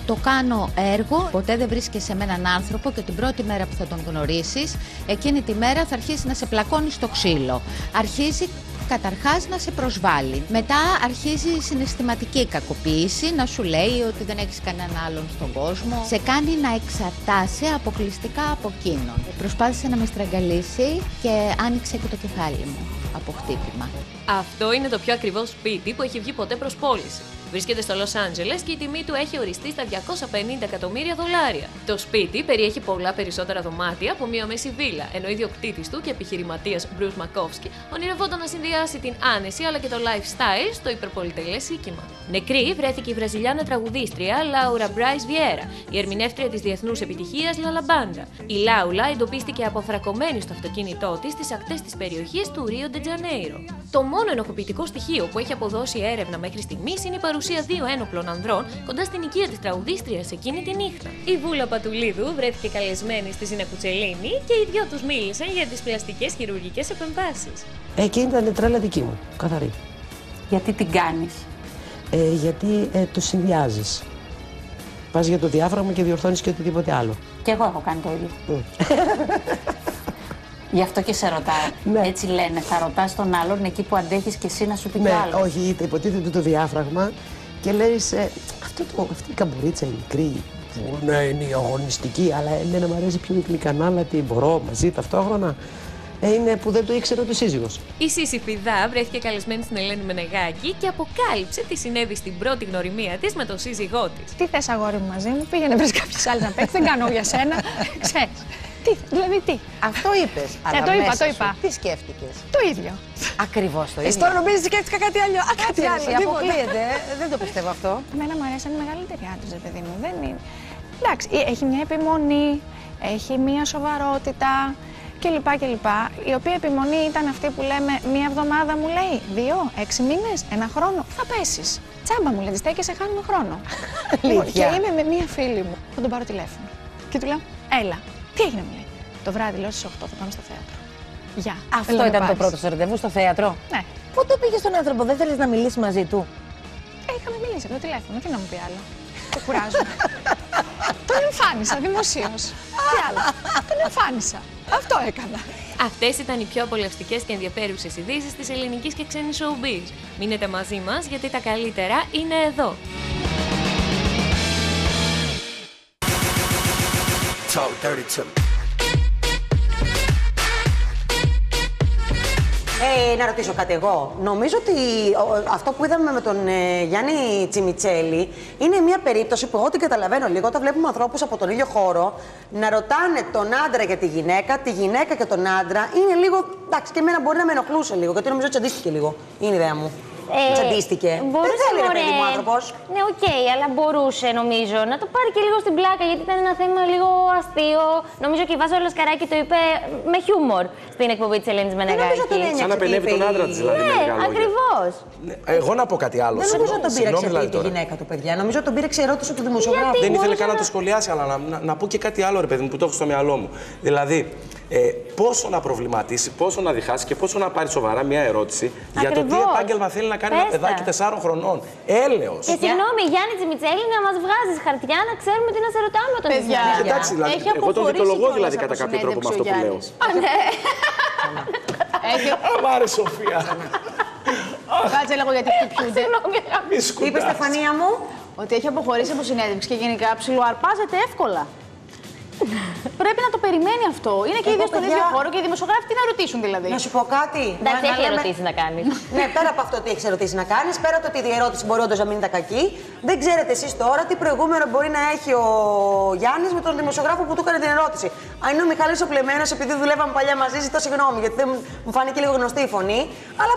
το κάνω έργο. Ποτέ δεν βρίσκεσαι με έναν άνθρωπο και την πρώτη μέρα που θα τον γνωρίσεις, εκείνη τη μέρα θα αρχίσει να σε πλακώνει στο ξύλο. Αρχίζει καταρχάς να σε προσβάλλει. Μετά αρχίζει η συναισθηματική κακοποίηση, να σου λέει ότι δεν έχεις κανέναν άλλον στον κόσμο. Σε κάνει να εξαρτάσαι αποκλειστικά από εκείνον. Προσπάθησε να με στραγγαλίσει και άνοιξε και το κεφάλι μου από χτύπημα. Αυτό είναι το πιο ακριβό σπίτι που έχει βγει ποτέ προς πώληση. Βρίσκεται στο Λος Άντζελες και η τιμή του έχει οριστεί στα 250 εκατομμύρια δολάρια. Το σπίτι περιέχει πολλά περισσότερα δωμάτια από μία μέση βίλα, ενώ ο ιδιοκτήτης του και επιχειρηματίας Μπρουζ Μακόφσκι ονειρευόταν να συνδυάσει την άνεση αλλά και το lifestyle στο υπερπολιτελέ οίκημα. Νεκρή βρέθηκε η Βραζιλιάνα τραγουδίστρια Λάουρα Μπράις Βιέρα, η ερμηνεύτρια της διεθνούς επιτυχίας Λαλαμπάντρα. Η Λάουλα εντοπίστηκε αποθρακωμένη στο αυτοκίνητό της στις ακτές της περιοχής του Ρίο Ντετζανέιρο. Το μόνο ενοχοποιητικό στοιχείο που έχει αποδώσει η έρευνα μέχρι στιγμής είναι η παρουσία δύο ένοπλων ανδρών κοντά στην οικία της τραγουδίστριας εκείνη τη νύχτα. Η Βούλα Πατουλίδου βρέθηκε καλεσμένη στη Ζήνα Κουτσελίνη και οι δυο τους μίλησαν για τι πλαστικέ χειρουργικές επεμβάσεις. Εκείνη ήταν τρέλα δική μου, καθαρή. Γιατί την κάνεις; Ε, γιατί ε, το συνδυάζεις. Πας για το διάφραγμα και διορθώνεις και οτιδήποτε άλλο. Και εγώ έχω κάνει το ίδιο. Γι' αυτό και σε ρωτάω. Έτσι λένε, θα ρωτάς τον άλλον εκεί που αντέχεις και εσύ να σου πει Ναι, κι άλλο. όχι, είτε υποτίθεται το διάφραγμα και λέει αυτό το, αυτή η καμπουρίτσα η μικρή που ναι, είναι η αγωνιστική, αλλά εμένα μου αρέσει πιο μικρή κανάλατη, μπορώ μαζί ταυτόχρονα. Ε, είναι που δεν το ήξερε ούτε ο σύζυγος. Η Σύσυφη Δά βρέθηκε καλεσμένη στην Ελένη Μενεγάκη και αποκάλυψε τι συνέβη στην πρώτη γνωριμία της με τον σύζυγό της. Τι θες, αγόρι μου, μαζί μου, πήγαινε βρει κάποιες άλλες να παίξεις. Δεν κάνω για σένα. Ξέρεις. Τι, δηλαδή τι; Αυτό είπες. Ναι, το είπα, το είπα. Τι σκέφτηκες; Το ίδιο. Ακριβώς το ίδιο. Εσύ τώρα νομίζεις ότι σκέφτηκα κάτι άλλο. Α, κάτι Κάτσε, άλλο. εσύ, τίποτα. αποκλείεται. ε, Δεν το πιστεύω αυτό. Εμένα μου αρέσαν οι μεγαλύτεροι άντρες, ρε παιδί μου. Δεν είναι. Εντάξει, ε, έχει μια επιμονή, έχει μια σοβαρότητα κλπ. κλπ. Η οποία επιμονή ήταν αυτή που λέμε μία εβδομάδα μου λέει, δύο, έξι μήνες, ένα χρόνο. Θα πέσεις. Τσάμπα μου λέει, στέκεσαι, χάνουμε χρόνο. Λοιπόν, και Αλήθεια. είμαι με μία φίλη μου. Θα τον πάρω τηλέφωνο. Και του λέω, έλα, τι έγινε μου λέει. Το βράδυ λέω στις 8 θα πάμε στο θέατρο. Γεια. Θέλω Αυτό να ήταν το πάρεις». πρώτο σου ραντεβού στο θέατρο. Ναι. Πού το πήγες στον άνθρωπο, δεν θέλεις να μιλήσεις μαζί του; Ε, είχαμε μιλήσει από το τηλέφωνο, τι να μου πει άλλο. Το κουράζομαι. τον εμφάνισα δημοσίως. Τι άλλο. Τον εμφάνισα. Αυτό έκανα. Αυτές ήταν οι πιο απολαυστικές και ενδιαφέρουσες ειδήσεις της ελληνικής και ξένης showbiz. Μείνετε μαζί μας γιατί τα καλύτερα είναι εδώ. 32. Ε, να ρωτήσω κάτι εγώ. Νομίζω ότι ο- αυτό που είδαμε με τον ε, Γιάννη Τσιμιτσέλη είναι μια περίπτωση που εγώ την καταλαβαίνω λίγο όταν βλέπουμε ανθρώπους από τον ίδιο χώρο να ρωτάνε τον άντρα για τη γυναίκα, τη γυναίκα και τον άντρα. Είναι λίγο. Εντάξει, και εμένα μπορεί να με ενοχλούσε λίγο, γιατί νομίζω τσαντίστηκε λίγο. Είναι η ιδέα μου. Ε, τσαντίστηκε. Δεν Μπορούσε, θέλει ρε μωρέ. παιδί μου άνθρωπος. Ναι, οκ, αλλά μπορούσε νομίζω να το πάρει και λίγο στην πλάκα γιατί ήταν ένα θέμα λίγο αστείο. Νομίζω και η Βάσω Λασκαράκη το είπε με χιούμορ στην εκπομπή της Ελένης Μενεγάκη. Σαν να παινεύει τον άντρα της δηλαδή. με Ναι, λίγα λόγια. ακριβώς. Εγώ να πω κάτι άλλο. Δεν νομίζω ότι τον πήρε Συγγνώμη, δηλαδή, εξαιρετική τη τώρα. γυναίκα του, παιδιά. Νομίζω ότι τον πήρε εξαιρώτηση του δημοσιογράφου. Δεν ήθελε καν να το σχολιάσει, αλλά να, να, να πω και κάτι άλλο, ρε παιδί μου, που το έχω στο μυαλό μου. Δηλαδή, ε, πόσο να προβληματίσει, πόσο να διχάσει και πόσο να πάρει σοβαρά μια ερώτηση για το τι Ακριβώς. επάγγελμα θέλει να κάνει ένα Πες τα. παιδάκι 4 χρονών. Έλεος. Και συγγνώμη, Γιάννη Τσιμιτσέλη, να μας βγάζεις χαρτιά να ξέρουμε τι να σε ρωτάμε όταν τη Παιδιά, συνάντηση. Εντάξει, δηλαδή, Έχει εγώ τον αποχωρήσει δικαιολογώ κιόλας δηλαδή από κατά κάποιο τρόπο με συνέντευξη αυτό ο που λέω. Γιάννης. Α, ναι. Έχει... Μ' άρεσε Σοφία. Κάτσε λίγο γιατί χτυπιούνται. Μη Τι είπε σκουντάς. Στεφανία μου. Ότι έχει αποχωρήσει από συνέντευξη και γενικά ψιλοαρπάζεται εύκολα. Πρέπει να το περιμένει αυτό. Είναι και οι Εγώ, ίδιοι στον παιδιά- ίδιο χώρο και οι δημοσιογράφοι τι να ρωτήσουν δηλαδή. Να σου πω κάτι. Εντάξει, Να- να έχει λέμε- ερωτήσει να κάνεις. Ναι, πέρα από αυτό ότι έχεις ερωτήσει να κάνεις, πέρα από το ότι η ερώτηση μπορεί όντως να μην ήταν κακή, δεν ξέρετε εσείς τώρα τι προηγούμενο μπορεί να έχει ο Γιάννης με τον δημοσιογράφο που του έκανε την ερώτηση. Αν είναι ο Μιχάλης ο Πλεμένο, επειδή δουλεύαμε παλιά μαζί, ζητώ συγγνώμη γιατί δεν μου- μου φάνηκε λίγο γνωστή η φωνή. Αλλά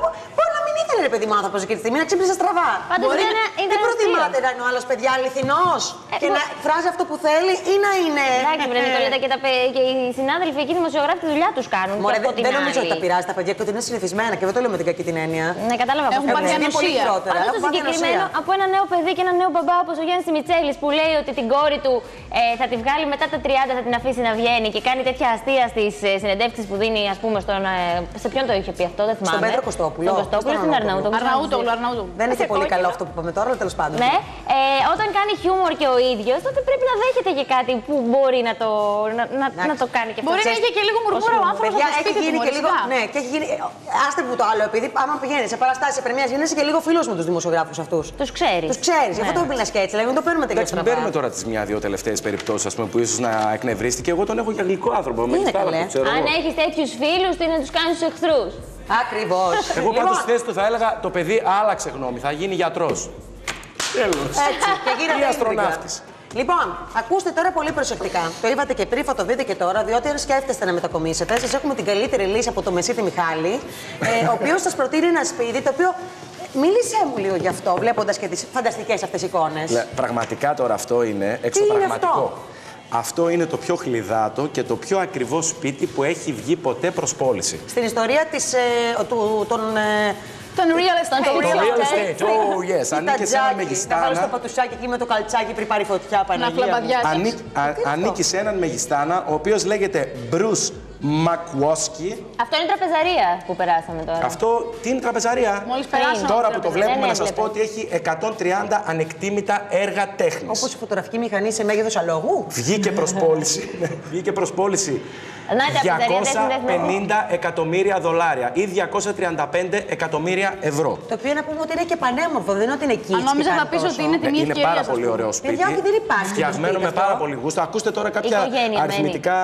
μπο- μπορεί να μην ήθελε ρε παιδί μου άνθρωπος εκείνη τη στιγμή, να ξύπνησε στραβά. Πάντως Μπορεί ήταν- να- ήταν Τι προτιμάτε αστείο. να είναι ο άλλος παιδιά αληθινός και μπο- να εκφράζει αυτό που θέλει ή να είναι. Εντάξει, βρε Νικολέτα, και, τα, παι- και οι συνάδελφοι εκεί δημοσιογράφοι τη δουλειά τους κάνουν. Μωρέ, και από δεν, την δεν νομίζω ότι άλλη. τα πειράζει τα παιδιά και ότι είναι συνηθισμένα και δεν το λέω με την κακή την έννοια. Ναι, κατάλαβα Έχουν πώς πάθει το Είναι πολύ ανοσία. χειρότερα. Πάντως το Έχουν πάθει συγκεκριμένο ανοσία. από ένα νέο παιδί και ένα νέο μπαμπά όπως ο Γιάννης Μιτσέλης που λέει ότι την κόρη του ε, θα τη βγάλει μετά τα 30, θα την αφήσει να βγαίνει και κάνει τέτοια αστεία στις ε, συνεντεύξεις που δίνει, ας πούμε, στον. Ε, σε ποιον το είχε πει αυτό, δεν θυμάμαι. Στον Πέτρο Κωστόπουλο. Στον Κωστόπουλο, Στον στην Αρναούτογλου. Αρναούτογλου. Αρναούτογλου, Αρναούτογλου. Δεν είναι και Σε πολύ κόκκινο. καλό αυτό που είπαμε τώρα, αλλά τέλος πάντων. Ναι, ε, όταν κάνει χιούμορ και ο ίδιος, τότε πρέπει να δέχεται και κάτι που μπορεί να το, να, να, να το κάνει και αυτό. Μπορεί να Ξέρεις, είχε και λίγο μουρμούρα ο άνθρωπος Παιδιά, από το έχει σπίτι γίνει του. και λίγο. μωρέ, Ναι, και έχει γίνει. Άστε που το άλλο, επειδή άμα πηγαίνει σε παραστάσεις, σε πρεμιέ, γίνεσαι και λίγο φίλος με τους δημοσιογράφους αυτούς. Τους ξέρεις. Τους ξέρεις, γι' Ναι. αυτό το μιλά και έτσι. Δηλαδή, μην το παίρνουμε τελείω Εντάξει, μην παίρνουμε τώρα τις μια-δύο τελευταίες περιπτώσεις που ίσως να εκνευρίστηκε. Εγώ τον έχω για γλυκό άνθρωπο. Με Είναι γυστάρα καλέ. που ξέρω Αν εγώ. έχεις τέτοιους φίλους, τι να τους κάνεις του εχθρούς; Ακριβώς. Εγώ πάντως στη θέση του θα έλεγα το παιδί άλλαξε γνώμη. Θα γίνει γιατρός. Τέλος. Έτσι, και γίνεται Ή αστροναύτης. Λοιπόν, ακούστε τώρα πολύ προσεκτικά. Το είπατε και πριν, θα το δείτε και τώρα, διότι αν σκέφτεστε να μετακομίσετε, σας έχουμε την καλύτερη λύση από το Μεσίτη Μιχάλη, ε, ο οποίος σας προτείνει ένα σπίτι το οποίο. Μίλησέ μου λίγο γι' αυτό, βλέποντας και τις φανταστικές αυτές εικόνες. Πραγματικά τώρα αυτό είναι είναι εξωπραγματικό. Αυτό; Αυτό είναι το πιο χλιδάτο και το πιο ακριβό σπίτι που έχει βγει ποτέ προς πώληση. Στην ιστορία της, ε, του, των. Ε, Τον real estate. Το real estate, oh yes, Κοίτα, ανήκει σε ένα Τζάκι, Να βάλω στο μεγιστάνα. πατουσάκι εκεί με το καλτσάκι πριν πάρει φωτιά, Παναγία. μου. φλαμπαδιάσεις. Ανή- α- Ανήκει σε έναν μεγιστάνα, ο οποίος λέγεται Bruce McWoski. Αυτό είναι η τραπεζαρία που περάσαμε τώρα. Αυτό τι είναι τραπεζαρία; Μόλις περάσαμε Τώρα την που το τραπεζαρία. βλέπουμε, Δεν να σας έβλεπε. πω ότι έχει 130 ανεκτήμητα έργα τέχνης. Όπως η φωτογραφική μηχανή σε μέγεθος αλόγου. Βγήκε προς πώληση, ναι, βγήκε προς πώληση Να, η τραπεζαρία δεν 250 εκατομμύρια δολάρια ή 235 εκατομμύρια ευρώ. Το οποίο να πούμε ότι είναι και πανέμορφο, δεν είναι ότι είναι εκεί. Αν νόμιζα θα πεις ότι είναι Ναι, τιμή είναι ευκαιρία. πάρα πολύ ωραίο σπίτι. Παιδιά, όχι, δεν υπάρχει Φτιαγμένο σπίτι με αυτό. πάρα πολύ γούστο. Ακούστε τώρα κάποια Οικογένεια αριθμητικά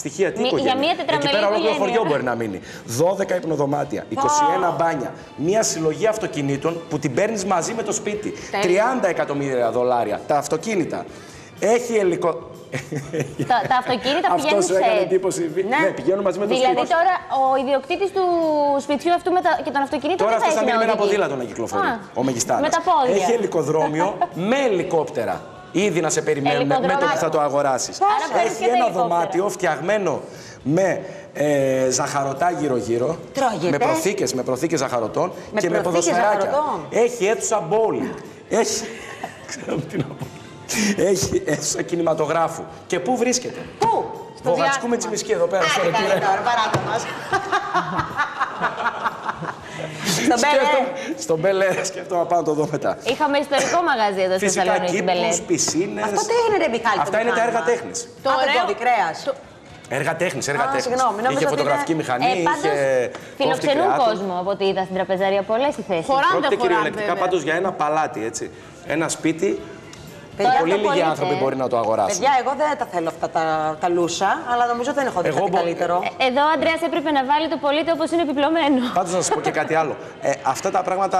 στοιχεία. Τι Μη- οικογένεια; για μία τετραμελή Εκεί πέρα ολόκληρο οικογένεια. χωριό μπορεί να μείνει. 12 υπνοδωμάτια, 21 μπάνια, μία συλλογή αυτοκινήτων που την παίρνεις μαζί με το σπίτι. 30 εκατομμύρια δολάρια τα αυτοκίνητα. Έχει ελικο... Τα, τα αυτοκίνητα Αυτός πηγαίνουν σου έκανε σε. εντύπωση. Ναι, πηγαίνουν μαζί με το Δηλαδή σπίτι. τώρα ο ιδιοκτήτης του σπιτιού αυτού με τα, και των αυτοκινήτων Τώρα δεν θα αυτό θα έχει μείνει να με ένα οδηγεί. ποδήλατο να κυκλοφορεί. Α, Ο Μεγιστάνας. Με τα πόδια. Έχει ελικοδρόμιο με ελικόπτερα. Ήδη να σε περιμένουν με Ελικοδρόμιο. το που θα το αγοράσεις. Άρα παίρνεις Έχει και τα ένα ελικόπτερα. δωμάτιο φτιαγμένο με ε, ζαχαρωτά γύρω-γύρω. Τρώγεται. Με προθήκες με προθήκες ζαχαρωτών Με και με προθήκες ποδοσφαιράκια. ζαχαρωτών. Έχει αίθουσα bowling. Έχει. Ξέρω τι να πω. Έχει αίθουσα κινηματογράφου. Και πού βρίσκεται; Πού; Βογατσκού με τσιμισκή εδώ πέρα. στο Άντε, Ρεκύρε. καλή τώρα, παράτα μας. Στον Μπέλε. Σκέφτομαι- Στον Μπελέ, σκέφτομαι να πάω να το δω μετά. Είχαμε ιστορικό μαγαζί εδώ στη Φυσικά Θεσσαλονίκη στην κήπους, Μπελέτ. πισίνες. Αυτό τι είναι, ρε Μιχάλη. Αυτά το είναι τα μηχάνημα; έργα τέχνης. Το ωραίο. Το κρέας. Έργα τέχνης, έργα Α, τέχνης. συγγνώμη, νόμιζα Είχε ότι φωτογραφική είναι- μηχανή, Ε, πάντως, είχε φιλοξενούν κόφτη κρεάτων. κόσμο από ό,τι είδα στην τραπεζαρία. Πολλές οι θέσεις. Χωράνε. Πρόκειται χωράνε, κυριολεκτικά βέβαια. πάντως για ένα παλάτι, έτσι. Ένα σπίτι Παιδιά, Πολύ το λίγοι πωλείτε, άνθρωποι ε. μπορεί να το αγοράσουν. Παιδιά, εγώ δεν τα θέλω αυτά τα, τα λούσα, αλλά νομίζω δεν έχω δει Εγώ κάτι μπο- καλύτερο. Εδώ ο Αντρέας έπρεπε να βάλει το πολίτη όπως είναι επιπλωμένο. Πάντως να σας πω και κάτι άλλο. Ε, αυτά τα πράγματα,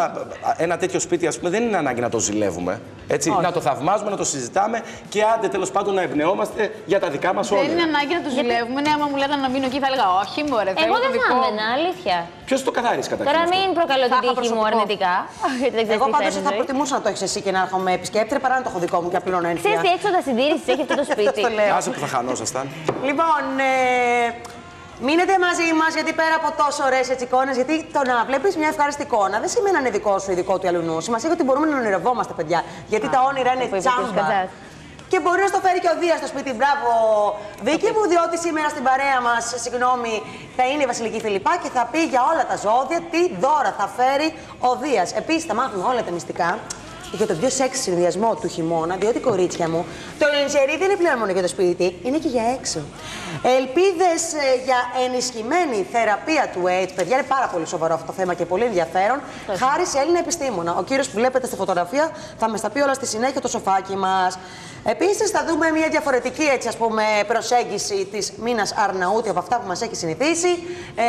ένα τέτοιο σπίτι, ας πούμε, δεν είναι ανάγκη να το ζηλεύουμε. Έτσι, Όχι. να το θαυμάζουμε, να το συζητάμε και άντε τέλος πάντων να εμπνεόμαστε για τα δικά μας Δεν όνειρα. είναι ανάγκη να του ζηλεύουμε. Ναι, άμα μου λέγανε να μείνω εκεί, θα έλεγα Όχι, μωρέ, θέλω Εγώ το δεν θα δικό μου. έμενα, αλήθεια. Ποιος το καθάρισε καταρχήν. Τώρα αυτό; μην προκαλώ την Θα είχα τύχη μου προσωπικό. αρνητικά. Γιατί δεν ξέρεις Εγώ τι πάντως φέρνει η θα ζωή. προτιμούσα να το έχεις εσύ και να έρχομαι επισκέπτρια παρά να το έχω δικό μου και απλό να Ξέρεις τι έξοδα συντήρησης έχει αυτό το σπίτι. το λέω. Άσε που θα χανόσασταν. Λοιπόν, ε, μείνετε μαζί μας γιατί πέρα από τόσο ωραίες εικόνες, γιατί το να βλέπεις μια ευχάριστη εικόνα δεν σημαίνει να είναι δικό σου ή δικό του αλλού. Σημασία έχει ότι μπορούμε να ονειρευόμαστε, παιδιά. Γιατί τα όνειρα είναι που είπε ο κύριος τσάμπα. Κατσάς. Και μπορεί να στο φέρει και ο Δίας στο σπίτι. Μπράβο, Βίκυ μου, διότι σήμερα στην παρέα μας, συγγνώμη, θα είναι η Βασιλική Φιλιππά και θα πει για όλα τα ζώδια τι δώρα θα φέρει ο Δίας. Επίσης, θα μάθουμε όλα τα μυστικά για το πιο σεξ συνδυασμό του χειμώνα, διότι κορίτσια μου, το λινζερί δεν είναι πλέον μόνο για το σπίτι, είναι και για έξω. Ελπίδες για ενισχυμένη θεραπεία του AIDS. Παιδιά, είναι πάρα πολύ σοβαρό αυτό το θέμα και πολύ ενδιαφέρον. Χάρη σε Έλληνα επιστήμονα. Ο κύριος που βλέπετε στη φωτογραφία θα μας τα πει όλα στη συνέχεια το σοφάκι μας. Επίσης, θα δούμε μια διαφορετική έτσι, ας πούμε, προσέγγιση της Μίνας Αρναούτη από αυτά που μας έχει συνηθίσει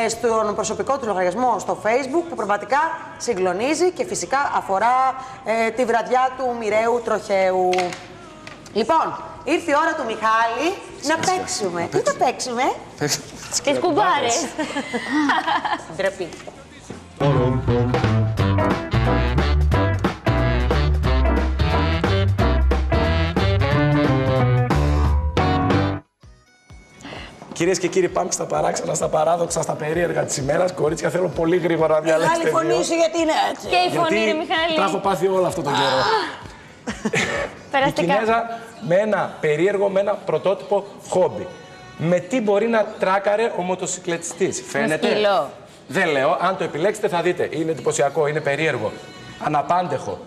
ε, στον προσωπικό του λογαριασμό στο Facebook που πραγματικά συγκλονίζει και φυσικά αφορά ε, τη βραδιά του μοιραίου τροχαίου. Λοιπόν, ήρθε η ώρα του Μιχάλη να παίξουμε. Τι θα παίξουμε, Τις κουμπάρες. Ντρεπή. Κυρίες και κύριοι, πάμε στα παράξενα, στα παράδοξα, στα περίεργα της ημέρας. Κορίτσια, θέλω πολύ γρήγορα να διαλέξετε. Μεγάλη φωνή δύο. σου γιατί είναι έτσι. Και η φωνή, Γιατί ρε Μιχάλη. τα έχω πάθει όλα αυτό τον καιρό. Η Περαστικά. Κινέζα με ένα περίεργο, με ένα πρωτότυπο χόμπι. Με τι μπορεί να τράκαρε ο μοτοσυκλετιστής. Φαίνεται; σκύλο. Δεν λέω. Αν το επιλέξετε θα δείτε. Είναι εντυπωσιακό, είναι περίεργο. Αναπάντεχο.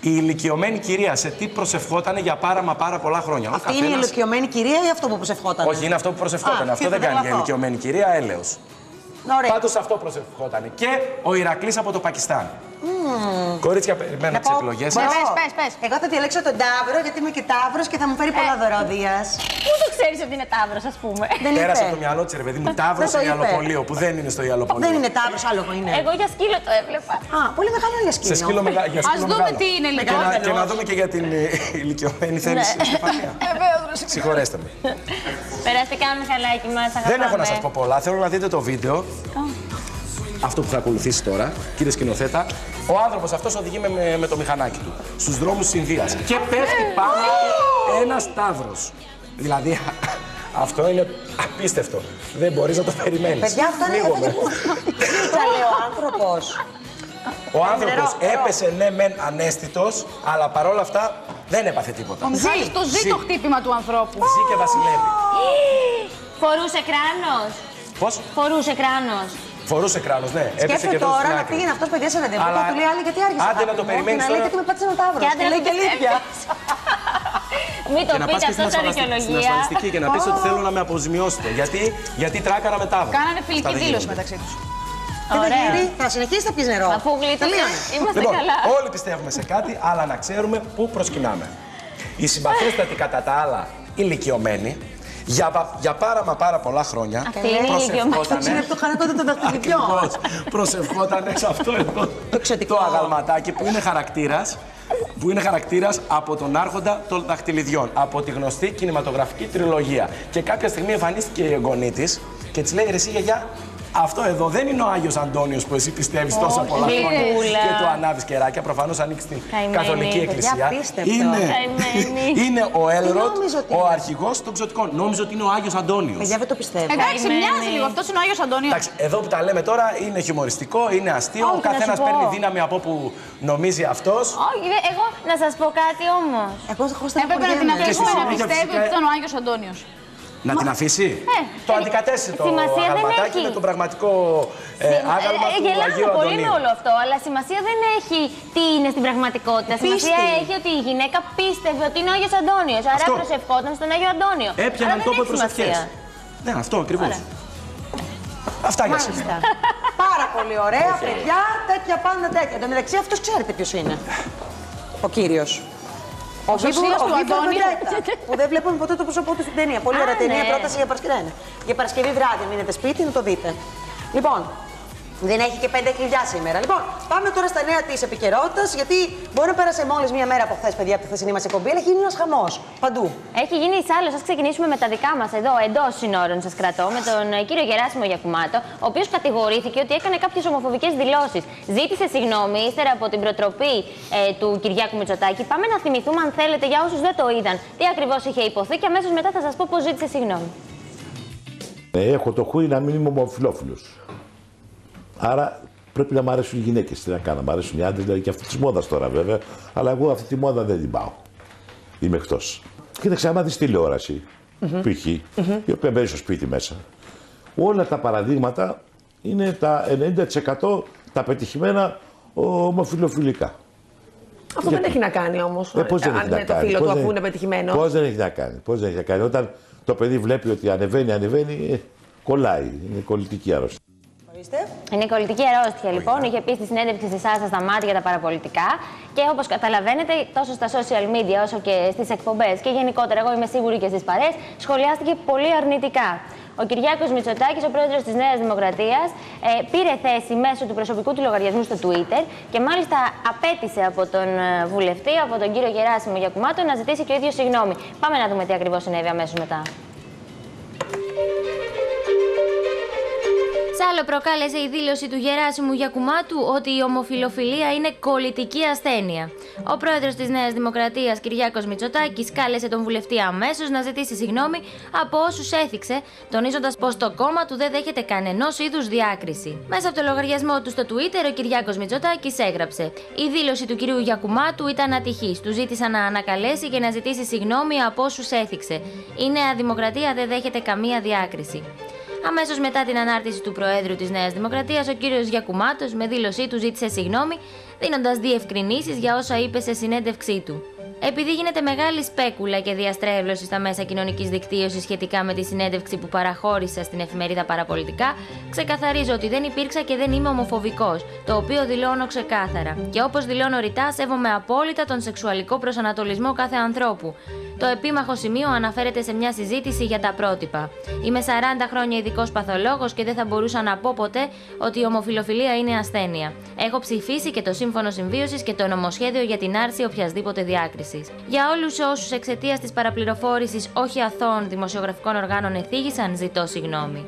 Η ηλικιωμένη κυρία σε τι προσευχότανε για πάρα μα πάρα πολλά χρόνια; Ο Αυτή είναι η καθένας- ηλικιωμένη κυρία ή αυτό που προσευχόταν. Όχι, είναι αυτό που προσευχόταν. Α, Αυτό τι δεν θα κάνει για τρελαθώ. ηλικιωμένη κυρία, έλεος. Ωραία. Πάντως αυτό προσευχόταν. Και ο Ηρακλής από το Πακιστάν. Μμμ. Κορίτσια, περιμένω Να τις πω- εκλογές Μπορώ. σας. Πες, πες. Εγώ θα διαλέξω τον Ταύρο γιατί είμαι και Ταύρος και θα μου φέρει πολλά δωροδίας. Πού το ξέρεις ότι είναι τάβρος, ας πούμε; Δεν Πέρασε είπε. από το μυαλό της, ρε παιδί μου, Ταύρος Δεν στο το είπε. Ιαλοπολείο, που δεν είναι στο Ιαλοπολείο. Δεν είναι Ταύρος, άλογο είναι. Εγώ για σκύλο το έβλεπα. Α, πολύ μεγάλο για σκύλο. Σε σκύλο μεγα... για σκύλο Ας δούμε μεγάλο. τι είναι Και λοιπόν. να, και να δούμε και για την ε, ηλικιωμένη θέληση Ναι. Στεφανία. Συγχωρέστε με. Περαστικά, Μιχαλάκη μας, αγαπάμε. Δεν έχω να σας πω πολλά. Θέλω να δείτε το βίντεο. Αυτό που θα ακολουθήσει τώρα, κύριε σκηνοθέτα. Ο άνθρωπος αυτός οδηγεί με, με, με το μηχανάκι του στους δρόμους της Ινδίας και πέφτει πάνω του ένας τάβρος. Δηλαδή, αυτό είναι απίστευτο. Δεν μπορείς να το περιμένεις. Παιδιά, αυτό είναι Πνίγομαι. Κοίτα, λέει ο άνθρωπος. Ο άνθρωπος Νερό, νερό. έπεσε ναι μεν ανέστητος, αλλά παρόλα αυτά δεν έπαθε τίποτα. Ο Μιχάλης το ζει Ζει. το χτύπημα του ανθρώπου. Ζει και βασιλεύει. Φορούσε κράνος. Πώς; Φορούσε κράνος. Φορούσε κράνος, ναι. Έπεσε και Σκέφτομαι εδώ στην τώρα να άκρη. πήγαινε αυτός παιδιά σε ραντεβού. Αλλά Θα του λέει άλλη γιατί άργησε. άντε να αγάπη το μου. περιμένεις Και να λέει τώρα. γιατί με πάτησε ένα Ταύρο. Και άντε Και να λέει το και αλήθεια. Μην το Και να πας πείτε και αυτό στην σαν ασφαλιστική, στην δικαιολογία. ασφαλιστική και να πεις ότι θέλω να με αποζημιώσετε. Γιατί, γιατί τράκαρα με τάβρο. Κάνανε φιλική Στα δήλωση δίγυντα. μεταξύ τους. Τι θα Ωραία. γίνει, θα συνεχίσεις να πιεις νερό. Αφού γλίτωσε, Τελείωνε. είμαστε Λοιπόν, καλά. όλοι πιστεύουμε σε κάτι, αλλά να ξέρουμε πού προσκυνάμε. Η συμπαθέστατη κατά τα άλλα ηλικιωμένη για, πα- για πάρα μα πάρα πολλά χρόνια Αυτή είναι η ηλικιωμένη. προσευχότανε Είναι το χαρακόντα των δαχτυλιδιών. Ακριβώς. Προσευχότανε σε αυτό εδώ το αγαλματάκι που είναι χαρακτήρας που είναι χαρακτήρας από τον άρχοντα των δαχτυλιδιών, από τη γνωστή κινηματογραφική τριλογία. Και κάποια στιγμή εμφανίστηκε η εγγονή της και της λέει ρε εσύ γιαγιά, αυτό εδώ δεν είναι ο Άγιος Αντώνιος που εσύ πιστεύεις τόσα πολλά χρόνια γλυκούλα. και του ανάβεις κεράκια. Προφανώς ανήκει στην Καημένη, Καθολική παιδιά, Εκκλησία. απίστευτο. Είναι, Καημένη. είναι ο Έλροτ, νόμιζε ότι ο είναι. αρχηγός των ξωτικών. Νόμιζε ότι είναι ο Άγιος Αντώνιος. Παιδιά δεν το πιστεύω. Εντάξει, Καημένη. μοιάζει λίγο. Αυτός είναι ο Άγιος Αντώνιος. Εντάξει, εδώ που τα λέμε τώρα είναι χιουμοριστικό, είναι αστείο. Όχι, ο να καθένας σου πω. παίρνει δύναμη από όπου νομίζει αυτός. Όχι, δε- εγώ να σας πω κάτι όμως. Εγώ έχω Έπρεπε να την στεναχωριέμαι. Και στη αφήσουμε να συνέχεια πιστεύει φυσικά- ότι ήταν ο Άγιος Αντώνιος. Να την αφήσει; Ε, το ε, αντικατέστησε το σημασία δεν αγαλματάκι έχει. με το πραγματικό ε, Σημα- άγαλμα ε, του Γελάμε Αγίου πολύ με Αντωνίου. όλο αυτό, αλλά σημασία δεν έχει τι είναι στην πραγματικότητα. Σημασία Πίστη. έχει ότι η γυναίκα πίστευε ότι είναι ο Άγιος Αντώνιος, άρα Αυτό. προσευχόταν στον Άγιο Αντώνιο. Έπιαναν Άρα δεν τόπο οι έχει προσευχές. σημασία. Ναι, αυτό ακριβώς. Ωραία. Αυτά για σήμερα. Πάρα πολύ ωραία, παιδιά, τέτοια πάντα τέτοια. Εν τω μεταξύ αυτός ξέρετε ποιος είναι. Ο κύριος. Ο Ο Βίβο Σωσίας ο του Βίβο Αντώνη. Βεντρέτα, που δεν βλέπουμε ποτέ το πρόσωπό του στην ταινία. Πολύ Α, ωραία ταινία, ναι. πρόταση για Παρασκευή. Ναι. Για Παρασκευή βράδυ, αν μείνετε σπίτι, να το δείτε. Λοιπόν, δεν έχει και πέντε χιλιά σήμερα. Λοιπόν, πάμε τώρα στα νέα της επικαιρότητας, γιατί μπορεί να πέρασε μόλις μία μέρα από χθες, παιδιά, από τη χθεσινή μας εκπομπή, αλλά έχει γίνει ένας χαμός παντού. Έχει γίνει άλλο. Α ξεκινήσουμε με τα δικά μας εδώ, εντός συνόρων, σας κρατώ, με τον ε, κύριο Γεράσιμο Γιακουμάτο, ο οποίος κατηγορήθηκε ότι έκανε κάποιες ομοφοβικές δηλώσεις. Ζήτησε συγγνώμη ύστερα από την προτροπή ε, του Κυριάκου Μητσοτάκη. Πάμε να θυμηθούμε, αν θέλετε, για όσους δεν το είδαν, τι ακριβώς είχε υποθεί και αμέσως μετά θα σας πω πώς ζήτησε συγγνώμη. Ε, Έχω το χούι να μην είμαι ομοφυλόφιλος. Άρα πρέπει να μ' αρέσουν οι γυναίκες. Τι να κάνω, μ' αρέσουν οι άντρες, δηλαδή και αυτή της μόδας τώρα βέβαια. Αλλά εγώ αυτή τη μόδα δεν την πάω. Είμαι εκτός. Κοίταξε, άμα δεις τηλεόραση, Μμμ. π.χ., η οποία μπαίνει στο σπίτι μέσα, όλα τα παραδείγματα είναι τα 90% τα πετυχημένα ομοφιλοφιλικά. Αυτό δεν έχει να κάνει όμως. Ε, πώς δεν αν έχει να είναι το κάνει, φίλο πώς του δεν- αφού είναι πετυχημένο; Πώς δεν έχει να κάνει; Πώς δεν έχει να κάνει; Όταν το παιδί βλέπει ότι ανεβαίνει, ανεβαίνει, ε, κολλάει. Είναι κολλητική άρρωση. Είναι η κολλητική αρρώστια λοιπόν. Είχε πει στη συνέντευξη στη Σάσα στα μάτια για τα παραπολιτικά. Και όπως καταλαβαίνετε, τόσο στα social media όσο και στις εκπομπές και γενικότερα, εγώ είμαι σίγουρη και στις παρέ, σχολιάστηκε πολύ αρνητικά. Ο Κυριάκος Μητσοτάκης, ο πρόεδρος της Νέας Δημοκρατίας, ε, πήρε θέση μέσω του προσωπικού του λογαριασμού στο Twitter και μάλιστα απέτησε από τον ε, βουλευτή, από τον κύριο Γεράσιμο Γιακουμάτο, να ζητήσει και ο ίδιος συγγνώμη. Πάμε να δούμε τι ακριβώς συνέβη αμέσως μετά. Σ' άλλο προκάλεσε η δήλωση του Γεράσιμου Γιακουμάτου ότι η ομοφιλοφιλία είναι κολλητική ασθένεια. Ο πρόεδρος της Νέας Δημοκρατίας, Κυριάκος Μητσοτάκης, κάλεσε τον βουλευτή αμέσως να ζητήσει συγγνώμη από όσους έθιξε, τονίζοντας πως το κόμμα του δεν δέχεται κανενός είδους διάκριση. Μέσα από το λογαριασμό του στο Twitter, ο Κυριάκος Μητσοτάκης έγραψε «Η δήλωση του κυρίου Γιακουμάτου ήταν ατυχής. Του ζήτησα να ανακαλέσει και να ζητήσει συγγνώμη από όσους έθιξε. Η Νέα Δημοκρατία δεν δέχεται καμία διάκριση». Αμέσως μετά την ανάρτηση του Προέδρου της Νέας Δημοκρατίας, ο κύριος Γιακουμάτος με δήλωσή του ζήτησε συγγνώμη, δίνοντας διευκρινήσεις για όσα είπε σε συνέντευξή του. Επειδή γίνεται μεγάλη σπέκουλα και διαστρέβλωση στα μέσα κοινωνικής δικτύωσης σχετικά με τη συνέντευξη που παραχώρησα στην εφημερίδα Παραπολιτικά, ξεκαθαρίζω ότι δεν υπήρξα και δεν είμαι ομοφοβικός, το οποίο δηλώνω ξεκάθαρα. Και όπως δηλώνω ρητά, σέβομαι απόλυτα τον σεξουαλικό προσανατολισμό κάθε ανθρώπου. Το επίμαχο σημείο αναφέρεται σε μια συζήτηση για τα πρότυπα. Είμαι 40 χρόνια ειδικός παθολόγος και δεν θα μπορούσα να πω ποτέ ότι η ομοφιλοφιλία είναι ασθένεια. Έχω ψηφίσει και το Σύμφωνο Συμβίωσης και το νομοσχέδιο για την άρση οποιασδήποτε διάκρισης. Για όλους όσους εξαιτίας της παραπληροφόρησης όχι αθώων δημοσιογραφικών οργάνων εθίγησαν, ζητώ συγγνώμη.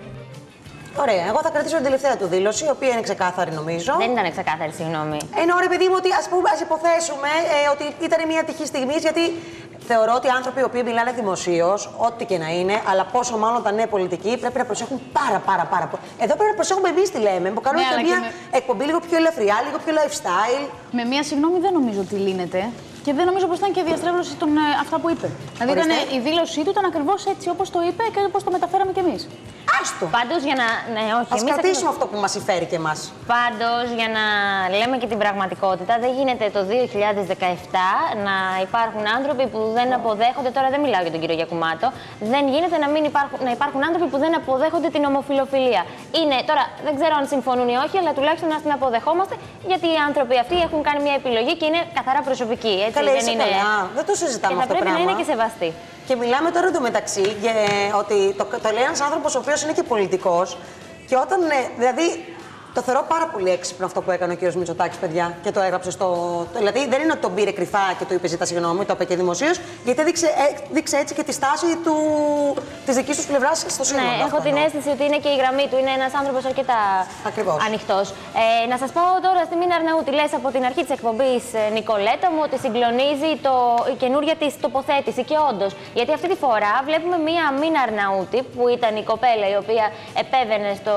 Ωραία, εγώ θα κρατήσω την τελευταία του δήλωση, η οποία είναι ξεκάθαρη νομίζω. Δεν ήταν ξεκάθαρη, συγγνώμη. Ενώ ρε παιδί μου, ότι ας, πούμε, ας υποθέσουμε ε, ότι ήταν μια τυχή στιγμή, γιατί θεωρώ ότι οι άνθρωποι οι οποίοι μιλάνε δημοσίως, ό,τι και να είναι, αλλά πόσο μάλλον όταν είναι πολιτικοί, πρέπει να προσέχουν πάρα πάρα πάρα πολύ. Εδώ πρέπει να προσέχουμε εμείς τι λέμε, που κάνουμε Ναι, και αλλά μια και με- εκπομπή λίγο πιο ελαφριά, λίγο πιο lifestyle. Με μία συγγνώμη δεν νομίζω ότι λύνεται. Και δεν νομίζω πως ήταν και διαστρέβλωση των, ε, αυτά που είπε. Δηλαδή ήταν, Ορίστε. η δήλωσή του ήταν ακριβώς έτσι όπως το είπε και όπως το μεταφέραμε κι εμείς. Άστο! Πάντως για να. Ναι, όχι, Α εμείς κρατήσουμε ακριβώς- αυτό που μας συμφέρει και εμάς. Πάντως, για να λέμε και την πραγματικότητα, δεν γίνεται το 2017 να υπάρχουν άνθρωποι που δεν αποδέχονται. Τώρα δεν μιλάω για τον κύριο Γιακουμάτο. Δεν γίνεται να, μην υπάρχουν, να υπάρχουν άνθρωποι που δεν αποδέχονται την ομοφιλοφιλία. Είναι, τώρα δεν ξέρω αν συμφωνούν ή όχι, αλλά τουλάχιστον να την αποδεχόμαστε, γιατί οι άνθρωποι αυτοί έχουν κάνει μια επιλογή και είναι καθαρά προσωπική. Έτσι, Καλέ, δεν είσαι είναι... καλά. Δεν το συζητάμε και θα αυτό το πρέπει να πράγμα. είναι και σεβαστή. Και μιλάμε τώρα εντωμεταξύ για, ότι το, το λέει ένας άνθρωπος ο οποίος είναι και πολιτικός. Και όταν. ε, Δηλαδή, το θεωρώ πάρα πολύ έξυπνο αυτό που έκανε ο κ. Μητσοτάκης, παιδιά, και το έγραψε στο. το- Δηλαδή, δεν είναι ότι τον πήρε κρυφά και του είπε ζητά συγγνώμη, το είπε και δημοσίως, γιατί έδειξε, έδειξε έτσι και τη στάση του, της δικής τους πλευράς στο σύνολο. Ναι, έχω αυτό την εννοώ. αίσθηση ότι είναι και η γραμμή του. Είναι ένας άνθρωπος αρκετά ανοιχτός. Ε, να σας πω τώρα στη Μίνα Αρναούτη, λες από την αρχή της εκπομπής, Νικολέτα μου, ότι συγκλονίζει το, η καινούργια της τοποθέτηση. Και όντως, γιατί αυτή τη φορά βλέπουμε μία Μίνα Αρναούτη, που ήταν η κοπέλα η οποία επέβαινε στο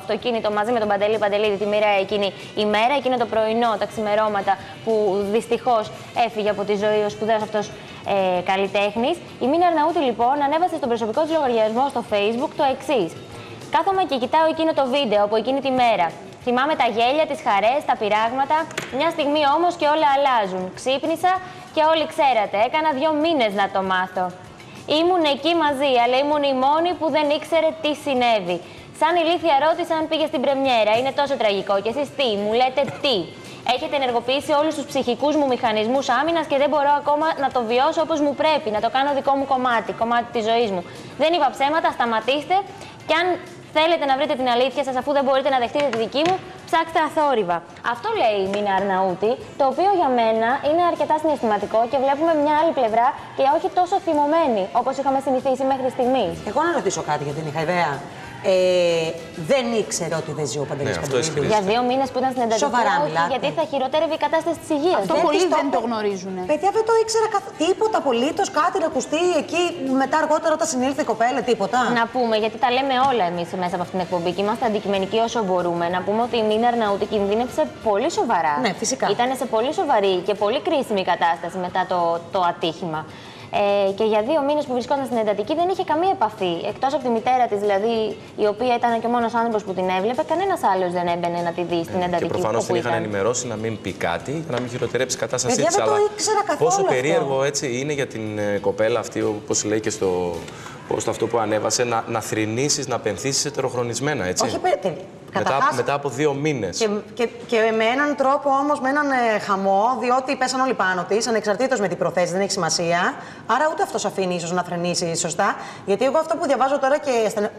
αυτοκίνητο μαζί με τον Παντελή Παντελίδη τη μοιραία εκείνη η μέρα, εκείνο το πρωινό, τα ξημερώματα που δυστυχώς έφυγε από τη ζωή ο σπουδαίος αυτός ε, καλλιτέχνης. Η Μίνα Αρναούτη λοιπόν ανέβασε στον προσωπικό της λογαριασμό στο Facebook το εξής. Κάθομαι και κοιτάω εκείνο το βίντεο από εκείνη τη μέρα. Θυμάμαι τα γέλια, τις χαρές, τα πειράγματα. Μια στιγμή όμως και όλα αλλάζουν. Ξύπνησα και όλοι ξέρατε. Έκανα δύο μήνες να το μάθω. Ήμουν εκεί μαζί, αλλά ήμουν η μόνη που δεν ήξερε τι συνέβη. Σαν ηλίθια ρώτησα αν πήγε στην πρεμιέρα. Είναι τόσο τραγικό. Και εσείς τι, μου λέτε τι; Έχετε ενεργοποιήσει όλους τους ψυχικούς μου μηχανισμούς άμυνας και δεν μπορώ ακόμα να το βιώσω όπως μου πρέπει, να το κάνω δικό μου κομμάτι, κομμάτι της ζωής μου. Δεν είπα ψέματα, σταματήστε και αν θέλετε να βρείτε την αλήθεια σας αφού δεν μπορείτε να δεχτείτε τη δική μου, ψάξτε αθόρυβα. Αυτό λέει η Μίνα Αρναούτη, το οποίο για μένα είναι αρκετά συναισθηματικό και βλέπουμε μια άλλη πλευρά και όχι τόσο θυμωμένη όπως είχαμε συνηθίσει μέχρι στιγμής. Εγώ να ρωτήσω κάτι για την είχα ιδέα. Ε, δεν ήξερε ότι δεν ζει ο Παντελής Ναι, αυτό Παντελίδης. ισχύει. Για δύο μήνες που ήταν στην εντατική, Σοβαρά όχι, μιλάτε. γιατί θα χειροτέρευε η κατάσταση της υγείας. Αυτό πολλοί δεν το γνωρίζουν. Παιδιά δεν το ήξερα καθ... τίποτα απολύτως, κάτι να ακουστεί εκεί μετά αργότερα όταν συνήλθε η κοπέλα, τίποτα. Να πούμε, γιατί τα λέμε όλα εμείς μέσα από αυτήν την εκπομπή και είμαστε αντικειμενικοί όσο μπορούμε, να πούμε ότι η Μίνα Αρναούτη κινδύνευσε πολύ σοβαρά. Ναι, φυσικά. Ήταν σε πολύ σοβαρή και πολύ κρίσιμη κατάσταση μετά το, το ατύχημα. Ε, και για δύο μήνες που βρισκόταν στην εντατική δεν είχε καμία επαφή. Εκτός από τη μητέρα της, δηλαδή, η οποία ήταν και ο μόνος άνθρωπος που την έβλεπε, κανένας άλλος δεν έμπαινε να τη δει στην Και εντατική προφανώς όπου την είχαν ήταν. ενημερώσει να μην πει κάτι για να μην χειροτερέψει η κατάστασή Παιδιά, της. δεν το ήξερα καθόλου πόσο αυτό. περίεργο έτσι είναι για την ε, κοπέλα αυτή, όπως λέει και στο, στο αυτό που ανέβασε, να, να θρυνήσεις, να πενθήσεις ετεροχρονισμένα. Έτσι. Όχι, παι- τε- μετά, καταρχάς, μετά από δύο μήνες. Και, και, και με έναν τρόπο όμως, με έναν ε, χαμό, διότι πέσαν όλοι πάνω της, ανεξαρτήτως με την προθέση, δεν έχει σημασία. Άρα ούτε αυτός αφήνει ίσως να φρενήσει σωστά. Γιατί εγώ αυτό που διαβάζω τώρα και. Στενε...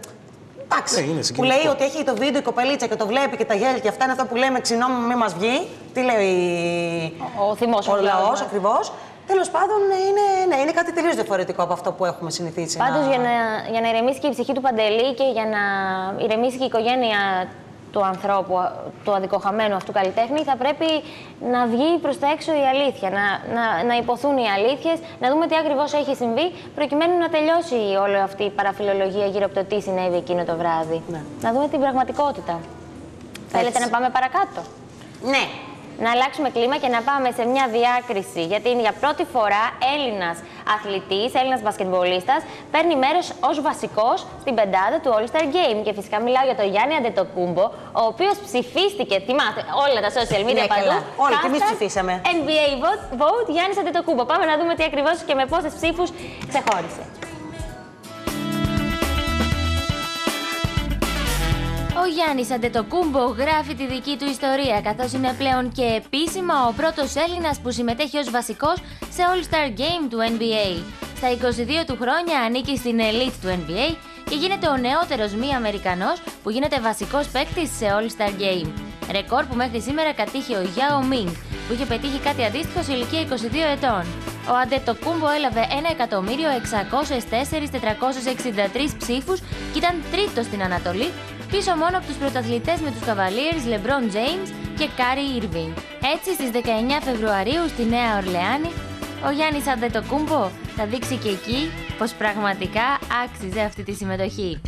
Εντάξει. Ναι, είναι που συγκινητικό. λέει ότι έχει το βίντεο η κοπελίτσα και το βλέπει και τα γέλια και αυτά είναι αυτά που λέμε ξινό μου, μη μας βγει. Τι λέει Ο θυμός, ο, ο λαό λαός, ναι. ακριβώς. Τέλος πάντων, είναι, ναι, είναι κάτι τελείως διαφορετικό από αυτό που έχουμε συνηθίσει. Πάντως να... για να, για να ηρεμήσει και η ψυχή του Παντελή και για να ηρεμήσει και η οικογένεια του ανθρώπου, του αδικοχαμένου αυτού καλλιτέχνη, θα πρέπει να βγει προς τα έξω η αλήθεια, να, να, να υποθούν οι αλήθειες, να δούμε τι ακριβώς έχει συμβεί, προκειμένου να τελειώσει όλη αυτή η παραφιλολογία γύρω από το τι συνέβη εκείνο το βράδυ. Να δούμε την πραγματικότητα. Θέλετε να πάμε παρακάτω; Ναι. Να αλλάξουμε κλίμα και να πάμε σε μια διάκριση. Γιατί είναι για πρώτη φορά Έλληνας αθλητής, Έλληνας μπασκετμπολίστας, παίρνει μέρος ως βασικός στην πεντάδα του All Star Game. Και φυσικά μιλάω για τον Γιάννη Αντετοκούμπο, ο οποίος ψηφίστηκε, θυμάστε, όλα τα social media Ναι, παντού. καλά. Όλοι και εμείς Hashtag ψηφίσαμε. NBA vote, vote Γιάννης Αντετοκούμπο. Πάμε να δούμε τι ακριβώς και με πόσες ψήφους ξεχώρισε. Ο Γιάννης Αντετοκούμπο γράφει τη δική του ιστορία, καθώς είναι πλέον και επίσημα ο πρώτος Έλληνας που συμμετέχει ως βασικός σε All-Star Game του NBA. Στα 22 του χρόνια ανήκει στην elite του NBA και γίνεται ο νεότερος μη Αμερικανός που γίνεται βασικός παίκτη σε All-Star Game. Ρεκόρ που μέχρι σήμερα κατήχε ο Yao Ming, που είχε πετύχει κάτι αντίστοιχο σε ηλικία 22 ετών. Ο Αντετοκούμπο έλαβε 1.604.463 ψήφους και ήταν τρίτος στην Ανατολή, πίσω μόνο από τους πρωταθλητές με τους Cavaliers LeBron James και Kyrie Irving. Έτσι, στις 19 Φεβρουαρίου στη Νέα Ορλεάνη, ο Γιάννης Αντετοκούμπο θα δείξει και εκεί πως πραγματικά άξιζε αυτή τη συμμετοχή.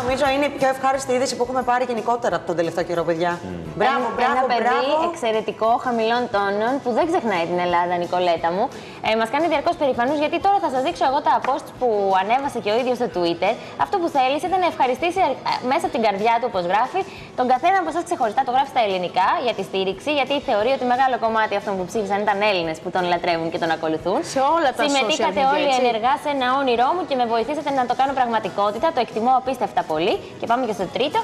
Νομίζω είναι η πιο ευχάριστη είδηση που έχουμε πάρει γενικότερα από τον τελευταίο καιρό, παιδιά. Μπράβο, ένα, μπράβο, ένα παιδί μπράβο. εξαιρετικό, χαμηλών τόνων, που δεν ξεχνάει την Ελλάδα, Νικολέτα μου. Ε, Μας κάνει διαρκώς περήφανου, γιατί τώρα θα σας δείξω εγώ τα post που ανέβασε και ο ίδιος στο Twitter. Αυτό που θέλει ήταν να ευχαριστήσει ε, μέσα από την καρδιά του, όπως γράφει, τον καθένα από εσάς ξεχωριστά. Το γράφει στα ελληνικά για τη στήριξη, γιατί θεωρεί ότι μεγάλο κομμάτι αυτών που ψήφισαν ήταν Έλληνες που τον λατρεύουν και τον ακολουθούν. Σε όλα τα Συμμετείχατε social media, όλοι έτσι. ενεργά σε ένα όνειρό μου και με βοηθήσατε να το κάνω πραγματικότητα. Το εκτιμώ απίστευτα πολύ. Και πάμε και στο τρίτο.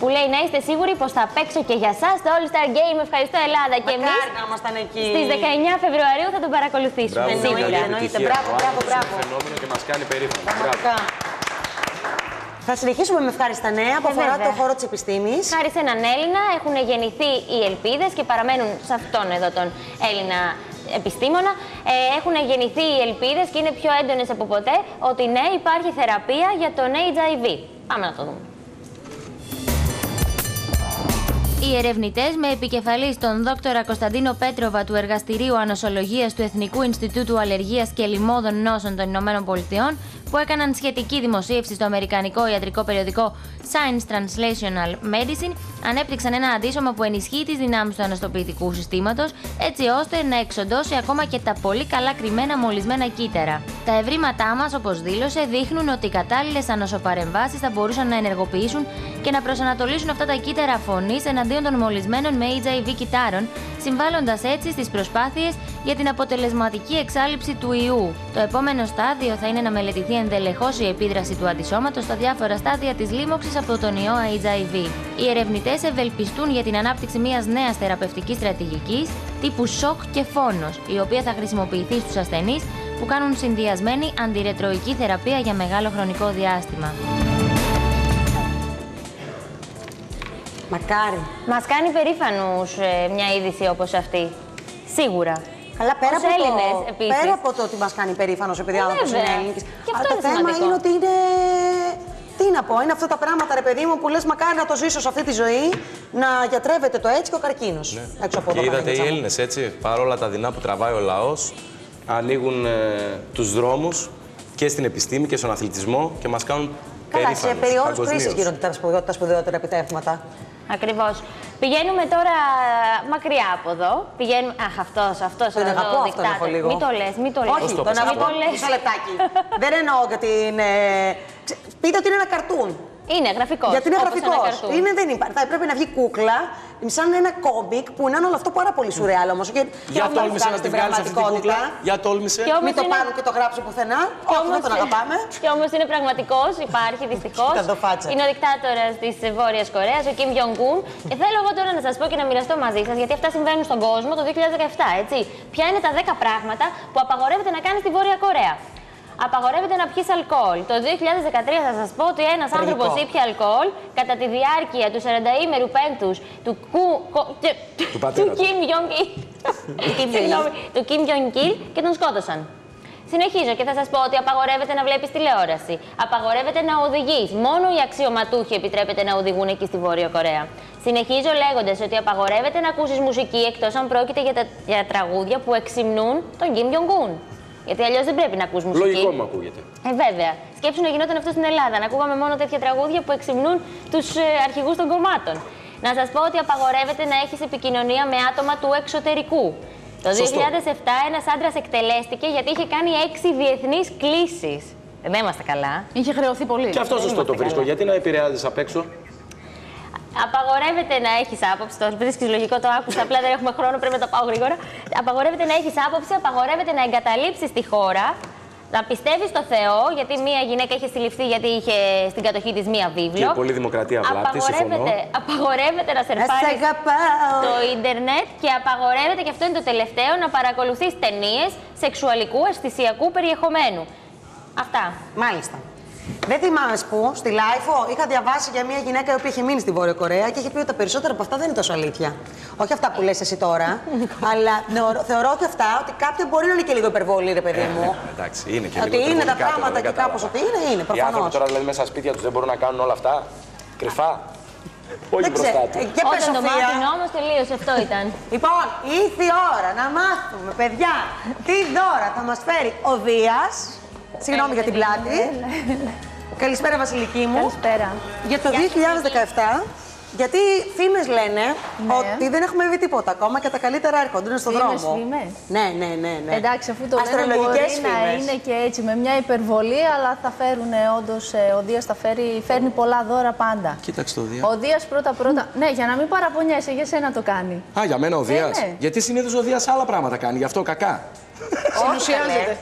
Που λέει να είστε σίγουροι πως θα παίξω και για εσά στο All Star Game. Ευχαριστώ, Ελλάδα. και εμείς Μακάρι να ήμασταν εκεί. στις 19 Φεβρουαρίου θα τον παρακολουθήσουμε. Μπράβο, σίγουρα. μεγάλη εννοείται. επιτυχία. Μπράβο, Ο μπράβο, άνθρωπος μπράβο. Είναι φαινόμενο και μας κάνει περήφανο. Μπράβο. Πραγματικά. Θα συνεχίσουμε με ευχάριστα νέα που Ε, αφορά βέβαια. το χώρο της επιστήμης. Χάρη σε έναν Έλληνα έχουν γεννηθεί οι ελπίδες και παραμένουν σε αυτόν εδώ τον Έλληνα επιστήμονα. Ε, έχουν γεννηθεί οι ελπίδες και είναι πιο έντονες από ποτέ ότι ναι, υπάρχει θεραπεία για τον HIV. Πάμε να το δούμε. Οι ερευνητές με επικεφαλής τον δόκτωρα Κωνσταντίνο Πέτροβα του Εργαστηρίου Ανοσολογίας του Εθνικού Ινστιτούτου Αλλεργίας και Λοιμώδων Νόσων των Ηνωμένων Πολιτειών, που έκαναν σχετική δημοσίευση στο αμερικανικό ιατρικό περιοδικό Science Translational Medicine, ανέπτυξαν ένα αντίσωμα που ενισχύει τις δυνάμεις του αναστοποιητικού συστήματος, έτσι ώστε να εξοντώσει ακόμα και τα πολύ καλά κρυμμένα μολυσμένα κύτταρα. Τα ευρήματά μας, όπως δήλωσε, δείχνουν ότι οι κατάλληλες ανοσοπαρεμβάσεις θα μπορούσαν να ενεργοποιήσουν και να προσανατολίσουν αυτά τα κύτταρα φωνής εναντίον των μολυσμένων με HIV κυτάρων, συμβάλλοντας έτσι στις προσπάθειες για την αποτελεσματική εξάλληψη του ιού. Το επόμενο στάδιο θα είναι να μελετηθεί ενδελεχώ η επίδραση του αντισώματος στα διάφορα στάδια της λίμωξης από τον ιό HIV. Οι ερευνητές ευελπιστούν για την ανάπτυξη μιας νέας θεραπευτικής στρατηγικής τύπου σοκ και φόνος, η οποία θα χρησιμοποιηθεί στους ασθενείς που κάνουν συνδυασμένη αντιρετροϊκή θεραπεία για μεγάλο χρονικό διάστημα. Μακάρι. Μας κάνει περήφανους μια είδηση όπως αυτή. Σίγουρα. Αλλά πέρα, Ως από Έλληνες, το, επίσης. πέρα από το ότι μας κάνει περήφανος επειδή ο άνθρωπος είναι Βέβαια. Έλληνης. Και Αλλά αυτό το είναι θέμα σημαντικό. είναι ότι είναι. Τι να πω, είναι αυτά τα πράγματα, ρε παιδί μου, που λες μακάρι να το ζήσω σε αυτή τη ζωή, να γιατρεύεται το έτσι και ο καρκίνος. Έξω από Και εδώ. είδατε οι Παναγίτσα μου. Έλληνε έτσι, παρόλα τα δεινά που τραβάει ο λαός, ανοίγουν ε, τους δρόμους και στην επιστήμη και στον αθλητισμό και μας κάνουν Καλά, σε περήφανους περιόδου παγκοσμίως. κρίσης γίνονται τα σπουδαιότερα, τα σπουδαιότερα επιτεύγματα. Ακριβώς. Πηγαίνουμε τώρα μακριά από εδώ. Πηγαίνουμε. Αχ, αυτός, αυτός. Τον αγαπώ αυτόν έχω λίγο. Μην το λες, μην το λες. Όχι, τον αγαπώ. Μισό λεπτάκι. Δεν εννοώ γιατί είναι. ξε- Πείτε ότι είναι ένα καρτούν. Είναι γραφικός. Γιατί είναι γραφικός. Είναι, δεν υπάρχει. Θα πρέπει να βγει κούκλα, σαν ένα κόμικ που είναι όλο αυτό πάρα πολύ σουρεάλ όμως. Για τόλμησε να τη βγάλει αυτή την κούκλα. Για τόλμησε. Και όμως Μην το είναι- πάρουν και το γράψουν πουθενά. Όχι, δεν τον αγαπάμε. Και όμως είναι πραγματικός, υπάρχει δυστυχώς. Κοίτα το φάτσα. Είναι ο δικτάτορας της Βόρειας Κορέας, ο Κιμ Jong-un. Και θέλω εγώ τώρα να σας πω και να μοιραστώ μαζί σας, γιατί αυτά συμβαίνουν στον κόσμο το 2017, έτσι. Ποια είναι τα 10 πράγματα που απαγορεύεται να κάνει στη Βόρεια Κορέα; Απαγορεύεται να πιεις αλκοόλ. Το 2013 θα σας πω ότι ένας Τραγικό. άνθρωπος ήπια αλκοόλ κατά τη διάρκεια του 40ήμερου πέμπτους του, κου, κο- τε- Του πατέρα του του. Kim Jong-il. Συγγνώμη, του Kim Jong-il και τον σκότωσαν. Συνεχίζω και θα σας πω ότι απαγορεύεται να βλέπεις τηλεόραση. Απαγορεύεται να οδηγείς. Μόνο οι αξιωματούχοι επιτρέπεται να οδηγούν εκεί στη Βόρεια Κορέα. Συνεχίζω λέγοντας ότι απαγορεύεται να ακούσεις μουσική εκτός αν πρόκειται για, τα, για τραγούδια που εξυμνούν τον Kim Jong-un. Γιατί αλλιώς δεν πρέπει να ακούς μουσική. Λογικό μου ακούγεται. Ε, βέβαια. Σκέψου να γινόταν αυτό στην Ελλάδα, να ακούγαμε μόνο τέτοια τραγούδια που εξυμνούν τους ε, αρχηγούς των κομμάτων. Να σας πω ότι απαγορεύεται να έχεις επικοινωνία με άτομα του εξωτερικού. Το Σωστό. 2007 ένας άντρας εκτελέστηκε γιατί είχε κάνει έξι διεθνείς κλήσεις. Δεν είμαστε καλά. Είχε χρεωθεί πολύ. Και αυτό Δεν σωστό το είμαστε βρίσκω. καλά. Γιατί να επηρεάζεις απ' έξω; Απαγορεύεται να έχεις άποψη. Το βρίσκει λογικό, το άκουσα. Απλά δεν έχουμε χρόνο, πρέπει να τα πάω γρήγορα. Απαγορεύεται να έχεις άποψη, απαγορεύεται να εγκαταλείψεις τη χώρα. Να πιστεύεις στο Θεό, γιατί μία γυναίκα είχε συλληφθεί γιατί είχε στην κατοχή της μία βίβλο. Και πολύ δημοκρατία βλάπτει, συμφωνώ. Απαγορεύεται, απαγορεύεται να σερφάρεις αγαπάω. το ίντερνετ και απαγορεύεται, και αυτό είναι το τελευταίο, να παρακολουθείς ταινίες σεξουαλικού, αισθησιακού περιεχομένου. Αυτά. Μάλιστα. Δεν θυμάμαι που, στη LiFO, είχα διαβάσει για μια γυναίκα η οποία είχε μείνει στη Βόρεια Κορέα και είχε πει ότι τα περισσότερα από αυτά δεν είναι τόσο αλήθεια. Όχι αυτά που λες εσύ τώρα, αλλά θεωρώ, θεωρώ και αυτά ότι κάποια μπορεί να είναι και λίγο υπερβολή, ρε παιδί μου. Εντάξει, είναι και Ότι λίγο είναι τα υπερβολικά τώρα, πράγματα δεν και κατάλαβα. κάπως ότι είναι, είναι, Οι άνθρωποι προφανώς. τώρα δηλαδή μέσα στα σπίτια τους δεν μπορούν να κάνουν όλα αυτά. Κρυφά. Όχι Δεν μπροστά ξέρω. τους. Ε, Και πες, Όταν το Σοφία. μάθουν όμως, τελείωσε. Αυτό ήταν. Λοιπόν, ήρθε η ώρα να μάθουμε, παιδιά, τι δώρα θα μας φέρει ο Δίας. Συγγνώμη για την πλάτη. Καλησπέρα, Βασιλική μου. Καλησπέρα. Για το 2017, γιατί φήμες λένε Ναι. ότι δεν έχουμε δει τίποτα ακόμα και τα καλύτερα έρχονται, είναι στον Φήμες, δρόμο. φήμες. Ναι, ναι, ναι, ναι. Εντάξει, αφού το λένε Αστρολογικές μπορεί να φήμες. είναι και έτσι με μια υπερβολή, αλλά θα φέρουν όντως. Ο Δίας θα φέρει, φέρνει πολλά δώρα πάντα. Κοίταξε το Δία. Ο Δίας πρώτα πρώτα. ναι, για να μην παραπονιέσαι, για σένα το κάνει. Α, για μένα ο Δίας. ναι. Γιατί συνήθως ο Δίας άλλα πράγματα κάνει, γι' αυτό κακά. Συνουσιάζεται.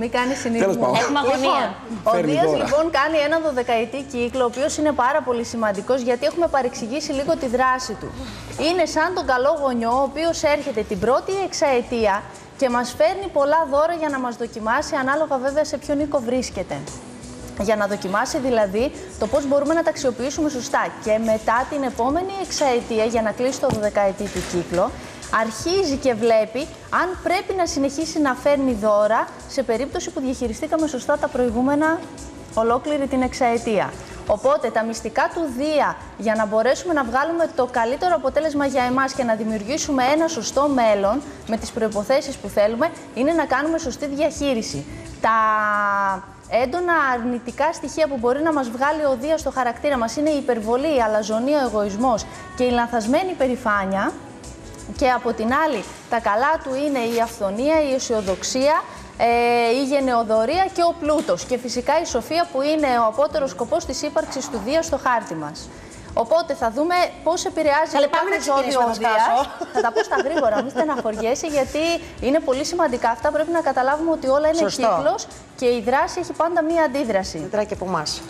Μην κάνεις συνειδητό. Τέλος πάντων. Έχουμε αγωνία. Λοιπόν, ο Φέρνει Δίας δώρα. λοιπόν κάνει έναν δωδεκαετή κύκλο, ο οποίος είναι πάρα πολύ σημαντικός γιατί έχουμε παρεξηγήσει λίγο τη δράση του. Είναι σαν τον καλό γονιό, ο οποίος έρχεται την πρώτη εξαετία και μας φέρνει πολλά δώρα για να μας δοκιμάσει, ανάλογα βέβαια σε ποιον οίκο βρίσκεται. Για να δοκιμάσει δηλαδή το πώς μπορούμε να τα αξιοποιήσουμε σωστά. Και μετά την επόμενη εξαετία, για να κλείσει το 12ετή του κύκλο, αρχίζει και βλέπει αν πρέπει να συνεχίσει να φέρνει δώρα σε περίπτωση που διαχειριστήκαμε σωστά τα προηγούμενα ολόκληρη την εξαετία. Οπότε τα μυστικά του Δία για να μπορέσουμε να βγάλουμε το καλύτερο αποτέλεσμα για εμάς και να δημιουργήσουμε ένα σωστό μέλλον με τις προϋποθέσεις που θέλουμε είναι να κάνουμε σωστή διαχείριση. Τα έντονα αρνητικά στοιχεία που μπορεί να μας βγάλει ο Δίας στο χαρακτήρα μας είναι η υπερβολή, η αλαζονία, ο εγωισμός και η λανθασμένη περηφάνεια. Και από την άλλη, τα καλά του είναι η αυθονία, η αισιοδοξία, ε, η γενεοδορία και ο πλούτος. Και φυσικά η σοφία που είναι ο απότερος σκοπός της ύπαρξης του Δία στο χάρτη μας. Οπότε θα δούμε πώς επηρεάζει Καλέ, το πάμε κάθε να ξεκινήσουμε, ζώδιο ο Αναστάσο. Δίας. Θα τα πω στα γρήγορα, μην στεναχωριέσαι, γιατί είναι πολύ σημαντικά αυτά. Πρέπει να καταλάβουμε ότι όλα είναι Σωστό. κύκλος και η δράση έχει πάντα μία αντίδραση. Μετράει και από εμάς.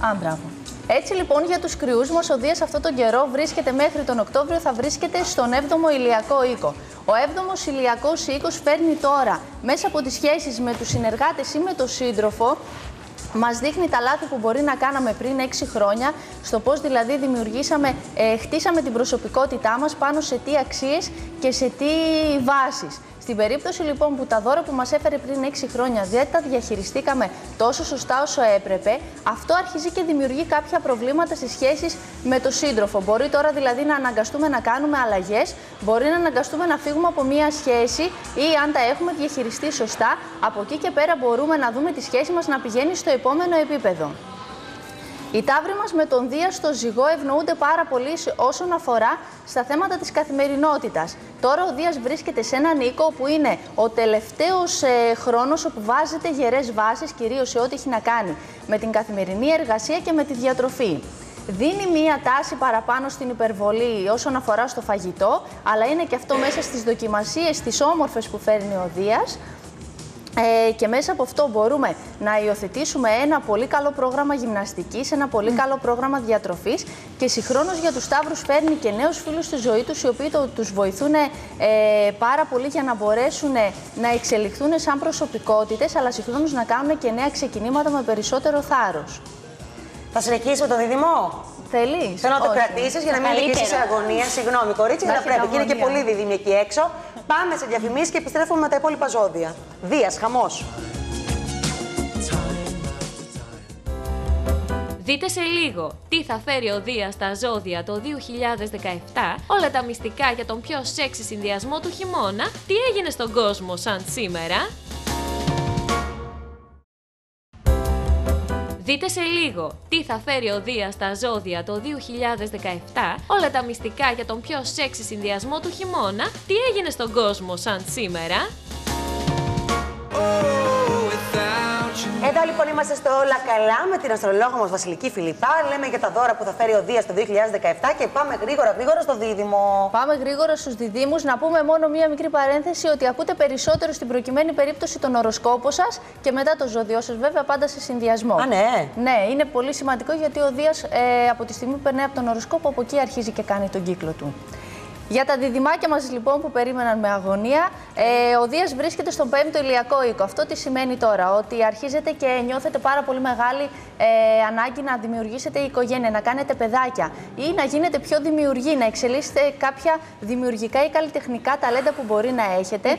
Α, μπράβο. Έτσι λοιπόν για τους κρυούς μας ο Δίας αυτόν τον καιρό βρίσκεται μέχρι τον Οκτώβριο θα βρίσκεται στον 7ο ηλιακό οίκο. Ο 7ος ηλιακός οίκος φέρνει τώρα μέσα από τις σχέσεις με τους συνεργάτες ή με τον σύντροφο μας δείχνει τα λάθη που μπορεί να κάναμε πριν 6 χρόνια, στο πώς δηλαδή δημιουργήσαμε, ε, χτίσαμε την προσωπικότητά μας πάνω σε τι αξίες και σε τι βάσεις. Στην περίπτωση λοιπόν που τα δώρα που μας έφερε πριν 6 χρόνια δεν τα διαχειριστήκαμε τόσο σωστά όσο έπρεπε, αυτό αρχίζει και δημιουργεί κάποια προβλήματα στις σχέσεις με τον σύντροφο. Μπορεί τώρα δηλαδή να αναγκαστούμε να κάνουμε αλλαγές, μπορεί να αναγκαστούμε να φύγουμε από μία σχέση ή αν τα έχουμε διαχειριστεί σωστά, από εκεί και πέρα μπορούμε να δούμε τη σχέση μας να πηγαίνει στο επόμενο επίπεδο. Οι ταύροι μας με τον Δία στο ζυγό ευνοούνται πάρα πολύ σε- όσον αφορά στα θέματα της καθημερινότητας. Τώρα ο Δίας βρίσκεται σε έναν οίκο που είναι ο τελευταίος ε, χρόνος όπου βάζετε γερές βάσεις, κυρίως σε ό,τι έχει να κάνει με την καθημερινή εργασία και με τη διατροφή. Δίνει μία τάση παραπάνω στην υπερβολή όσον αφορά στο φαγητό, αλλά είναι και αυτό μέσα στις δοκιμασίες, τις όμορφες που φέρνει ο Δίας, ε, και μέσα από αυτό μπορούμε να υιοθετήσουμε ένα πολύ καλό πρόγραμμα γυμναστικής, ένα πολύ καλό πρόγραμμα διατροφής και συγχρόνως για τους Σταύρους φέρνει και νέους φίλους στη ζωή τους οι οποίοι το, τους βοηθούν ε, πάρα πολύ για να μπορέσουν να εξελιχθούν σαν προσωπικότητες αλλά συγχρόνως να κάνουν και νέα ξεκινήματα με περισσότερο θάρρος. Θα συνεχίσει με τον δίδυμο; Θέλεις; Θέλω να το κρατήσεις για να μην νικήσει σε αγωνία. Συγγνώμη, κορίτσι, Να αλλά έχει πρέπει. Και είναι και αγωνία. πολύ δίδυμοι εκεί έξω. Πάμε σε διαφημίσεις και επιστρέφουμε με τα υπόλοιπα ζώδια. Δίας, χαμός. Δείτε σε λίγο τι θα φέρει ο Δίας στα ζώδια το 2017, όλα τα μυστικά για τον πιο σεξι συνδυασμό του χειμώνα, τι έγινε στον κόσμο σαν σήμερα. Δείτε σε λίγο τι θα φέρει ο Δίας στα ζώδια το 2017, όλα τα μυστικά για τον πιο σεξι συνδυασμό του χειμώνα, τι έγινε στον κόσμο σαν σήμερα. Εδώ λοιπόν είμαστε στο Όλα Καλά με την αστρολόγο μας Βασιλική Φιλιππά. Λέμε για τα δώρα που θα φέρει ο Δίας το 2017 και πάμε γρήγορα γρήγορα στο δίδυμο. Πάμε γρήγορα στους διδήμου. Να πούμε μόνο μία μικρή παρένθεση ότι ακούτε περισσότερο στην προκειμένη περίπτωση τον οροσκόπο σας και μετά το ζώδιό σας, βέβαια πάντα σε συνδυασμό. Α, ναι. Ναι, είναι πολύ σημαντικό γιατί ο Δίας ε, από τη στιγμή που περνάει από τον οροσκόπο, από εκεί αρχίζει και κάνει τον κύκλο του. Για τα διδυμάκια μας λοιπόν που περίμεναν με αγωνία, ε, ο Δίας βρίσκεται στον 5ο ηλιακό οίκο. Αυτό τι σημαίνει τώρα, ότι αρχίζετε και νιώθετε πάρα πολύ μεγάλη ε, ανάγκη να δημιουργήσετε οικογένεια, να κάνετε παιδάκια ή να γίνετε πιο δημιουργοί, να εξελίσσετε κάποια δημιουργικά ή καλλιτεχνικά ταλέντα που μπορεί να έχετε.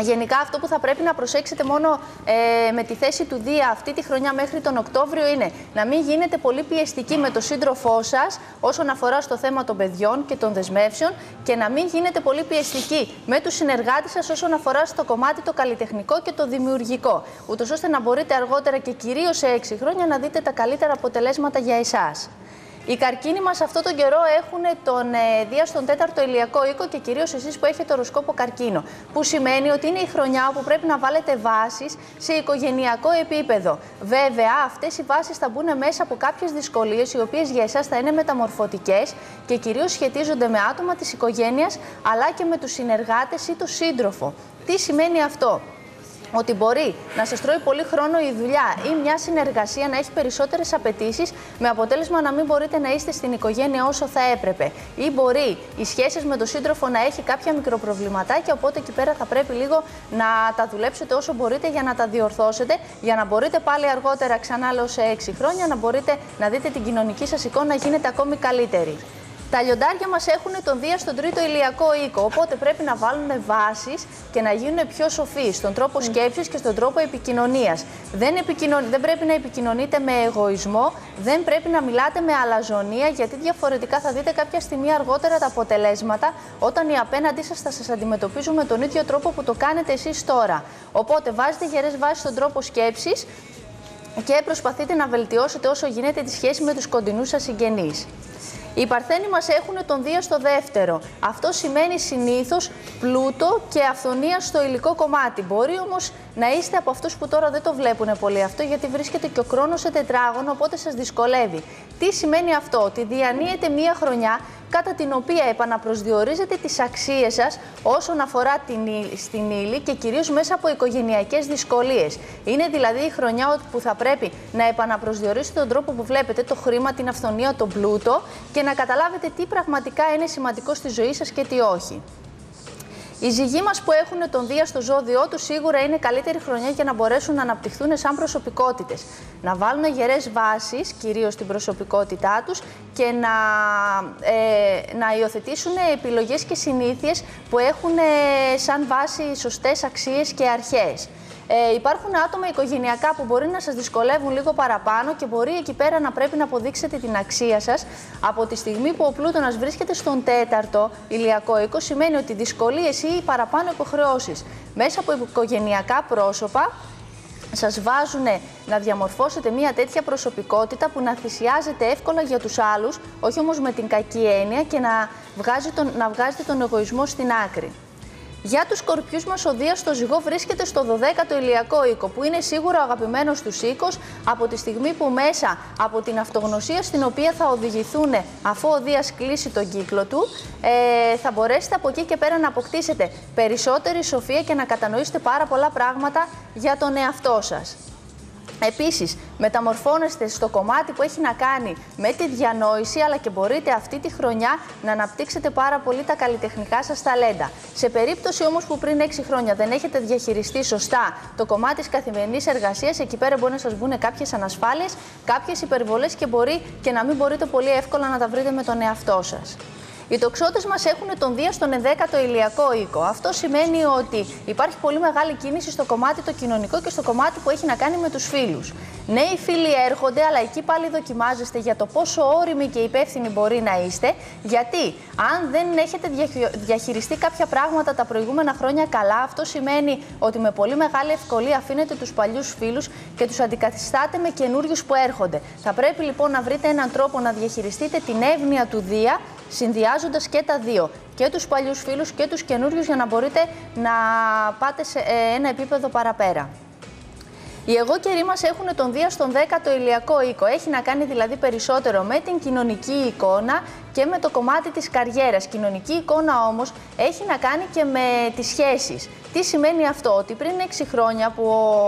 Γενικά αυτό που θα πρέπει να προσέξετε μόνο ε, με τη θέση του Δία αυτή τη χρονιά μέχρι τον Οκτώβριο είναι να μην γίνετε πολύ πιεστικοί με τον σύντροφό σας όσον αφορά στο θέμα των παιδιών και των δεσμεύσεων και να μην γίνετε πολύ πιεστικοί με τους συνεργάτες σας όσον αφορά στο κομμάτι το καλλιτεχνικό και το δημιουργικό. Ούτως ώστε να μπορείτε αργότερα και κυρίως σε έξι χρόνια να δείτε τα καλύτερα αποτελέσματα για εσάς. Οι καρκίνοι μας αυτόν τον καιρό έχουν τον ε, Δία στον τέταρτο ηλιακό οίκο και κυρίως εσείς που έχετε οροσκόπο καρκίνο. Που σημαίνει ότι είναι η χρονιά όπου πρέπει να βάλετε βάσεις σε οικογενειακό επίπεδο. Βέβαια, αυτές οι βάσεις θα μπουν μέσα από κάποιες δυσκολίες, οι οποίες για εσάς θα είναι μεταμορφωτικές και κυρίως σχετίζονται με άτομα της οικογένειας αλλά και με τους συνεργάτες ή τον σύντροφο. Τι σημαίνει αυτό, ότι μπορεί να σας τρώει πολύ χρόνο η δουλειά ή μια συνεργασία να έχει περισσότερες απαιτήσεις, με αποτέλεσμα να μην μπορείτε να είστε στην οικογένεια όσο θα έπρεπε. Ή μπορεί οι σχέσεις με τον σύντροφο να έχει κάποια μικροπροβληματάκια, οπότε εκεί πέρα θα πρέπει λίγο να τα δουλέψετε όσο μπορείτε για να τα διορθώσετε, για να μπορείτε πάλι αργότερα, ξανά λέω σε 6 χρόνια, να μπορείτε να δείτε την κοινωνική σας εικόνα να γίνεται ακόμη καλύτερη. Τα λιοντάρια μας έχουν τον Δία στον τρίτο ηλιακό οίκο. Οπότε πρέπει να βάλουν βάσεις και να γίνουν πιο σοφοί στον τρόπο σκέψης και στον τρόπο επικοινωνίας. Δεν, επικοινων... δεν πρέπει να επικοινωνείτε με εγωισμό, δεν πρέπει να μιλάτε με αλαζονία, γιατί διαφορετικά θα δείτε κάποια στιγμή αργότερα τα αποτελέσματα όταν οι απέναντί σας θα σας αντιμετωπίζουν με τον ίδιο τρόπο που το κάνετε εσείς τώρα. Οπότε βάζετε γερές βάσεις στον τρόπο σκέψης και προσπαθείτε να βελτιώσετε όσο γίνεται τη σχέση με τους κοντινούς σας συγγενείς. Οι Παρθένοι μας έχουν τον Δία στο δεύτερο. Αυτό σημαίνει συνήθως πλούτο και αυθονία στο υλικό κομμάτι. Μπορεί όμως να είστε από αυτούς που τώρα δεν το βλέπουν πολύ αυτό, γιατί βρίσκεται και ο χρόνο σε τετράγωνο, οπότε σας δυσκολεύει. Τι σημαίνει αυτό, ότι διανύεται μία χρονιά κατά την οποία επαναπροσδιορίζετε τις αξίες σας όσον αφορά την, ύλη- στην ύλη και κυρίως μέσα από οικογενειακές δυσκολίες. Είναι δηλαδή η χρονιά που θα πρέπει να επαναπροσδιορίσετε τον τρόπο που βλέπετε το χρήμα, την αυθονία, τον πλούτο και να καταλάβετε τι πραγματικά είναι σημαντικό στη ζωή σας και τι όχι. Οι ζυγοί μας που έχουν τον Δία στο ζώδιό τους σίγουρα είναι καλύτερη χρονιά για να μπορέσουν να αναπτυχθούν σαν προσωπικότητες. Να βάλουν γερές βάσεις, κυρίως στην προσωπικότητά τους, και να, ε, να υιοθετήσουν επιλογές και συνήθειες που έχουν ε, σαν βάση σωστές αξίες και αρχές. Ε, υπάρχουν άτομα οικογενειακά που μπορεί να σας δυσκολεύουν λίγο παραπάνω και μπορεί εκεί πέρα να πρέπει να αποδείξετε την αξία σας. Από τη στιγμή που ο Πλούτονας βρίσκεται στον τέταρτο ηλιακό οίκο, σημαίνει ότι δυσκολίες ή παραπάνω υποχρεώσεις μέσα από οικογενειακά πρόσωπα σας βάζουν να διαμορφώσετε μια τέτοια προσωπικότητα που να θυσιάζετε εύκολα για τους άλλους, όχι όμως με την κακή έννοια και να, βγάζει τον, να βγάζετε τον εγωισμό στην άκρη. Για τους σκορπιούς μας ο Δίας στο ζυγό βρίσκεται στο 12ο ηλιακό οίκο, που είναι σίγουρα ο αγαπημένος τους οίκος από τη στιγμή που μέσα από την αυτογνωσία στην οποία θα οδηγηθούν αφού ο Δίας κλείσει τον κύκλο του, ε, θα μπορέσετε από εκεί και πέρα να αποκτήσετε περισσότερη σοφία και να κατανοήσετε πάρα πολλά πράγματα για τον εαυτό σας. Επίσης, μεταμορφώνεστε στο κομμάτι που έχει να κάνει με τη διανόηση, αλλά και μπορείτε αυτή τη χρονιά να αναπτύξετε πάρα πολύ τα καλλιτεχνικά σας ταλέντα. Σε περίπτωση όμως που πριν 6 χρόνια δεν έχετε διαχειριστεί σωστά το κομμάτι της καθημερινής εργασίας, εκεί πέρα μπορεί να σας βγουν κάποιες ανασφάλειες, κάποιες υπερβολές και μπορεί και να μην μπορείτε πολύ εύκολα να τα βρείτε με τον εαυτό σας. Οι τοξότες μας έχουν τον Δία στον 11ο ηλιακό οίκο. Αυτό σημαίνει ότι υπάρχει πολύ μεγάλη κίνηση στο κομμάτι το κοινωνικό και στο κομμάτι που έχει να κάνει με τους φίλους. Νέοι φίλοι έρχονται, αλλά εκεί πάλι δοκιμάζεστε για το πόσο όριμοι και υπεύθυνοι μπορεί να είστε. Γιατί αν δεν έχετε διαχει- διαχειριστεί κάποια πράγματα τα προηγούμενα χρόνια καλά, αυτό σημαίνει ότι με πολύ μεγάλη ευκολία αφήνετε τους παλιούς φίλους και τους αντικαθιστάτε με καινούριους που έρχονται. Θα πρέπει λοιπόν να βρείτε έναν τρόπο να διαχειριστείτε την εύνοια του Δία συνδυάζοντας και τα δύο. Και τους παλιούς φίλους και τους καινούριους για να μπορείτε να πάτε σε ε, ένα επίπεδο παραπέρα. Οι εγώ καιροί μας έχουν τον Δία στον 10ο ηλιακό οίκο. Έχει να κάνει δηλαδή περισσότερο με την κοινωνική εικόνα και με το κομμάτι της καριέρας. Κοινωνική εικόνα όμως έχει να κάνει και με τις σχέσεις. Τι σημαίνει αυτό, ότι πριν 6 χρόνια που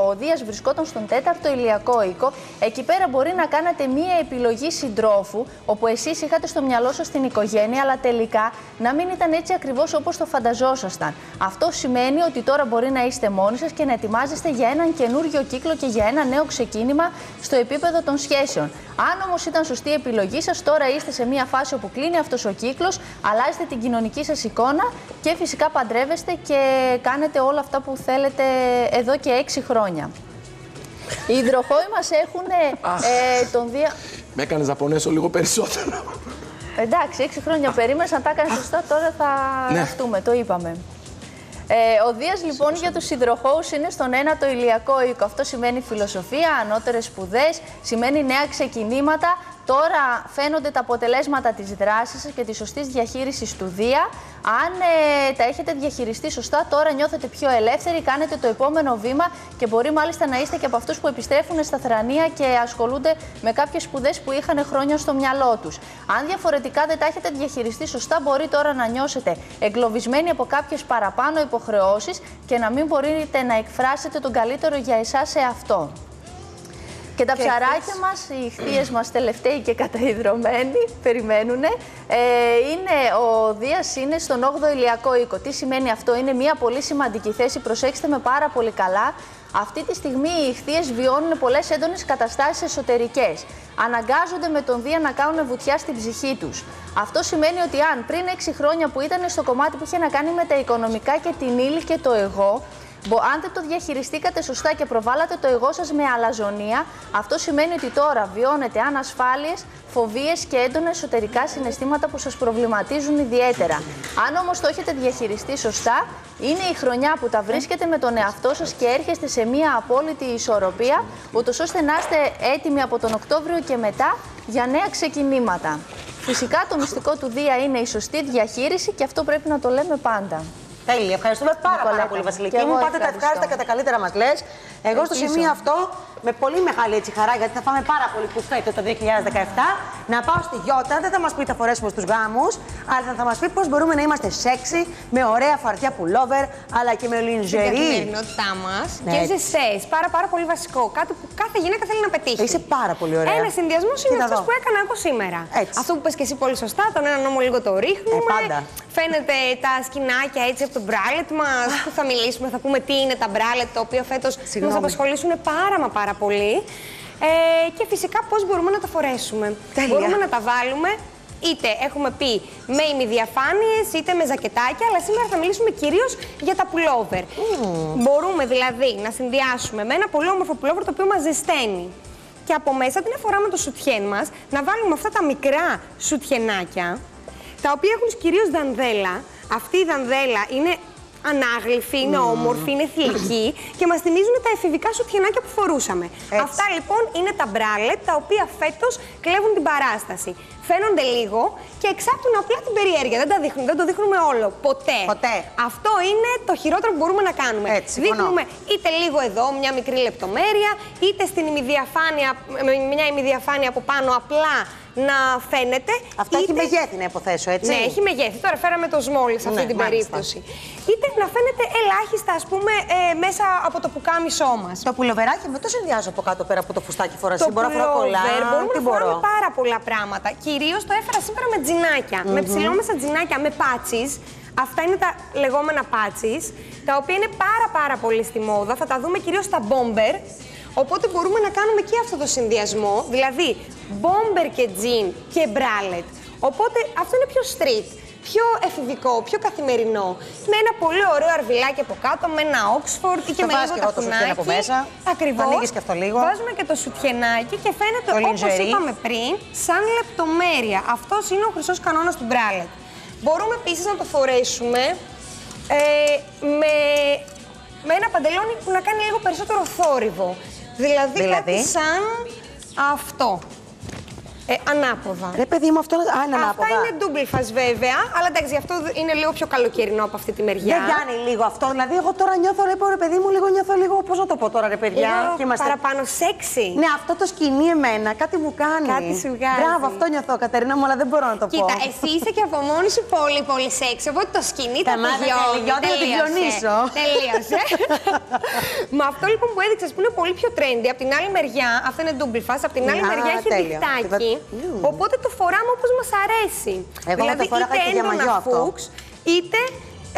ο Δίας βρισκόταν στον 4ο ηλιακό οίκο, εκεί πέρα μπορεί να κάνατε μία επιλογή συντρόφου, όπου εσείς είχατε στο μυαλό σας την οικογένεια, αλλά τελικά να μην ήταν έτσι ακριβώς όπως το φανταζόσασταν. Αυτό σημαίνει ότι τώρα μπορεί να είστε μόνοι σας και να ετοιμάζεστε για έναν καινούριο κύκλο και για ένα νέο ξεκίνημα στο επίπεδο των σχέσεων. Αν όμως ήταν σωστή η επιλογή σας, τώρα είστε σε μία φάση όπου κλείνει αυτός ο κύκλος, αλλάζετε την κοινωνική σας εικόνα και φυσικά παντρεύεστε και κάνετε όλα αυτά που θέλετε εδώ και έξι χρόνια. Οι υδροχόοι μας έχουν ε, τον Δία... Με έκανες να πονέσω λίγο περισσότερο. Εντάξει, έξι χρόνια περίμενες να τα έκανες σωστά, τώρα θα Ναι. ραχτούμε, το είπαμε. Ε, ο Δίας λοιπόν για τους υδροχώους είναι στον ένατο ηλιακό οίκο. Αυτό σημαίνει φιλοσοφία, ανώτερες σπουδές, σημαίνει νέα ξεκινήματα. Τώρα φαίνονται τα αποτελέσματα της δράσης σας και της σωστής διαχείρισης του Δία. Αν ε, τα έχετε διαχειριστεί σωστά, τώρα νιώθετε πιο ελεύθεροι, κάνετε το επόμενο βήμα και μπορεί μάλιστα να είστε και από αυτούς που επιστρέφουν στα θρανία και ασχολούνται με κάποιες σπουδές που είχαν χρόνια στο μυαλό τους. Αν διαφορετικά δεν τα έχετε διαχειριστεί σωστά, μπορεί τώρα να νιώσετε εγκλωβισμένοι από κάποιες παραπάνω υποχρεώσεις και να μην μπορείτε να εκφράσετε τον καλύτερο για εσάς σε αυτό. Και τα Και ψαράκια μας, οι ηχθείες μας τελευταίοι και καταϊδρωμένοι, περιμένουν. Ε, είναι, ο Δίας είναι στον 8ο ηλιακό οίκο. Τι σημαίνει αυτό, είναι μια πολύ σημαντική θέση, προσέξτε με πάρα πολύ καλά. Αυτή τη στιγμή οι ηχθείες βιώνουν πολλές έντονες καταστάσεις εσωτερικές. Αναγκάζονται με τον Δία να κάνουν βουτιά στην ψυχή τους. Αυτό σημαίνει ότι αν πριν 6 χρόνια που ήταν στο κομμάτι που είχε να κάνει με τα οικονομικά και την ύλη και το εγώ, Μπο- Αν δεν το διαχειριστήκατε σωστά και προβάλλατε το εγώ σας με αλαζονία, αυτό σημαίνει ότι τώρα βιώνετε ανασφάλειες, φοβίες και έντονα εσωτερικά συναισθήματα που σας προβληματίζουν ιδιαίτερα. Αν όμως το έχετε διαχειριστεί σωστά, είναι η χρονιά που τα βρίσκετε με τον εαυτό σας και έρχεστε σε μια απόλυτη ισορροπία, ούτως ώστε να είστε έτοιμοι από τον Οκτώβριο και μετά για νέα ξεκινήματα. Φυσικά το μυστικό του Δία είναι η σωστή διαχείριση και αυτό πρέπει να το λέμε πάντα. Τέλεια. Ευχαριστούμε πάρα, πάρα Νικολέτα. πολύ, Βασιλική. Και εγώ Μου πάτε τα ευχαριστώ. ευχάριστα και τα καλύτερα μας λες. Εγώ στο Ελπίζω. σημείο αυτό, με πολύ μεγάλη έτσι χαρά, γιατί θα πάμε πάρα πολύ κουφέτο το 2017, να πάω στη Γιώτα. Δεν θα μας πει τι θα φορέσουμε στους γάμους, αλλά θα μας πει πώς μπορούμε να είμαστε σεξy με ωραία φαρτιά πουλόβερ, αλλά και με Στην λινζερί. καθημερινότητά μας Ναι, και έτσι. ζεσέ. Πάρα, πάρα πολύ βασικό. Κάτι που κάθε γυναίκα θέλει να πετύχει. Είσαι πάρα πολύ ωραία. Ένας συνδυασμός είναι Κοίτα αυτός εδώ. που έκανα εγώ σήμερα. Έτσι. Αυτό που πες και εσύ πολύ σωστά, τον ένα νόμο λίγο το ρίχνουμε. Ε, πάντα. Φαίνεται τα σκηνάκια έτσι από το μπράλετ μας που θα μιλήσουμε, θα πούμε τι είναι τα μπράλετ, τα οποία φέτος μα Συγγνώμη. απασχολήσουν πάρα μα πάρα πολύ. Ε, και φυσικά πώς μπορούμε να τα φορέσουμε. Τέλεια. Μπορούμε να τα βάλουμε είτε έχουμε πει με ημιδιαφάνειες είτε με ζακετάκια, αλλά σήμερα θα μιλήσουμε κυρίως για τα pullover. Μπορούμε δηλαδή να συνδυάσουμε με ένα πολύ όμορφο pullover το οποίο μας ζεσταίνει. Και από μέσα την αφορά με το σουτιέν μας, να βάλουμε αυτά τα μικρά σουτιενάκια, τα οποία έχουν κυρίως δανδέλα. Αυτή η δανδέλα είναι ανάγλυφη, είναι όμορφη, είναι θηλυκή και μας θυμίζουν τα εφηβικά σουτιενάκια που φορούσαμε. Αυτά λοιπόν είναι τα μπράλετ τα οποία φέτος κλέβουν την παράσταση. Φαίνονται λίγο και εξάπτουν απλά την περιέργεια. Δεν, τα δείχνουν, δεν το δείχνουμε όλο. Ποτέ. Ποτέ. Αυτό είναι το χειρότερο που μπορούμε να κάνουμε. Έτσι, συμφωνώ. Δείχνουμε είτε λίγο εδώ, μια μικρή λεπτομέρεια, είτε στην ημιδιαφάνεια, με μια ημιδιαφάνεια από πάνω απλά να φαίνεται. Αυτά έχει μεγέθη να υποθέσω, έτσι; Ναι, έχει μεγέθη. Τώρα φέραμε το small σε αυτή Ναι, την μάλιστα. περίπτωση. Είτε να φαίνεται ελάχιστα, ας πούμε, ε, μέσα από το πουκάμισό μας. Το πουλοβεράκι με το συνδυάζω από κάτω πέρα από το φουστάκι φοράς. Το Μπορώ να φοράω κολλά. pullover μπορούμε Τι να μπορώ; φοράμε πάρα πολλά πράγματα. Κυρίως το έφερα σήμερα με τζινάκια. Με Μμμ. ψηλόμεσα τζινάκια, με πάτσις. Αυτά είναι τα λεγόμενα πάτσις, τα οποία είναι πάρα πάρα πολύ στη μόδα. Θα τα δούμε κυρίως στα bomber. Οπότε μπορούμε να κάνουμε και αυτό το συνδυασμό, δηλαδή bomber και jean και bralette. Οπότε αυτό είναι πιο street, πιο εφηβικό, πιο καθημερινό. Με ένα πολύ ωραίο αρβιλάκι από κάτω, με ένα Oxford ή και Θα με βάζεις λίγο και εγώ το σουτιέν από ταφουνάκι. μέσα. Ακριβώς. Το ανοίγεις και αυτό λίγο. Βάζουμε και το σουτιενάκι και φαίνεται Το όπως lingerie. είπαμε πριν, σαν λεπτομέρεια. Αυτός είναι ο χρυσός κανόνας του μπράλετ. Μπορούμε επίσης να το φορέσουμε ε, με, με ένα παντελόνι που να κάνει λίγο περισσότερο θόρυβο. Δηλαδή, Δηλαδή; κάτι σαν αυτό. Ε, ανάποδα. Ρε παιδί μου, αυτό είναι- α, είναι Αυτά ανάποδα. είναι double fast βέβαια, αλλά εντάξει, αυτό είναι λίγο πιο καλοκαιρινό από αυτή τη μεριά. Δεν κάνει λίγο αυτό. Δηλαδή, εγώ τώρα νιώθω, ρε, πω, ρε παιδί μου, λίγο νιώθω λίγο. Πώς να το πω τώρα, ρε παιδιά. Λίγο παραπάνω σεξy. Ναι, αυτό το σκηνή εμένα κάτι μου κάνει. Κάτι σου βγάζει. Μπράβο, αυτό νιώθω, Κατερίνα μου, αλλά δεν μπορώ να το πω. Κοίτα, εσύ είσαι και από μόνη σου πολύ πολύ σεξ. Οπότε το σκηνή Τα θα μάτια τελειώνει. τελειώνει, θα την Τελείωσε. κλονίσω. Τελείωσε. Με αυτό λοιπόν που έδειξες που είναι πολύ πιο trendy, από την άλλη μεριά, αυτό είναι double fast, από την άλλη Α, μεριά έχει τέλεια. Διχτάκι. Οπότε το φοράμε όπως μας αρέσει. Εγώ θα το δηλαδή φοράγα είτε και για έντονα μαγιό αυτό. φούξ, είτε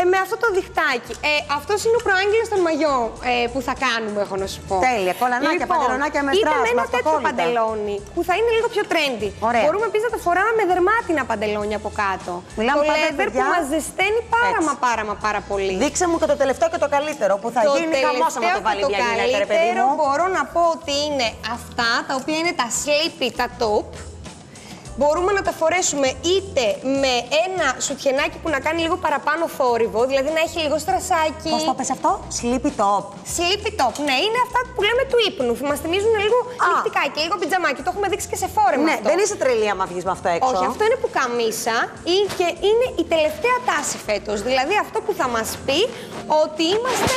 ε, με αυτό το διχτάκι. Ε, αυτός είναι ο προάγγελος των μαγιό ε, που θα κάνουμε, έχω να σου πω. Τέλεια. Κολανάκια, παντελονάκια με είτε στρας, με ένα με τέτοιο αυτοκόλλητα. παντελόνι που θα είναι λίγο πιο trendy. Ωραία. Μπορούμε επίσης να το φοράμε με δερμάτινα παντελόνια από κάτω. Μιλάμε το πάντα, leather παιδιά. που μας ζεσταίνει πάρα Έτσι. μα πάρα μα πάρα πολύ. Δείξε μου και το τελευταίο και το καλύτερο που θα το γίνει χαμός άμα το τελευταίο βάλει και μια το γυναίκα, ρε παιδί καλύτερο μου. μπορώ να πω ότι είναι αυτά τα οποία είναι τα slippy, τα top. Μπορούμε να τα φορέσουμε είτε με ένα σουτιενάκι που να κάνει λίγο παραπάνω θόρυβο, δηλαδή να έχει λίγο στρασάκι. Πώς το πες αυτό, sleepy top. Sleepy top, ναι, είναι αυτά που λέμε του ύπνου. Μας θυμίζουν λίγο νυχτικάκι, λίγο πιτζαμάκι. Το έχουμε δείξει και σε φόρεμα. Ναι, αυτό. δεν είσαι τρελή άμα βγεις με αυτό έξω. Όχι, αυτό είναι που καμίσα ή- και είναι η τελευταία τάση φέτος. Δηλαδή αυτό που θα μας πει ότι είμαστε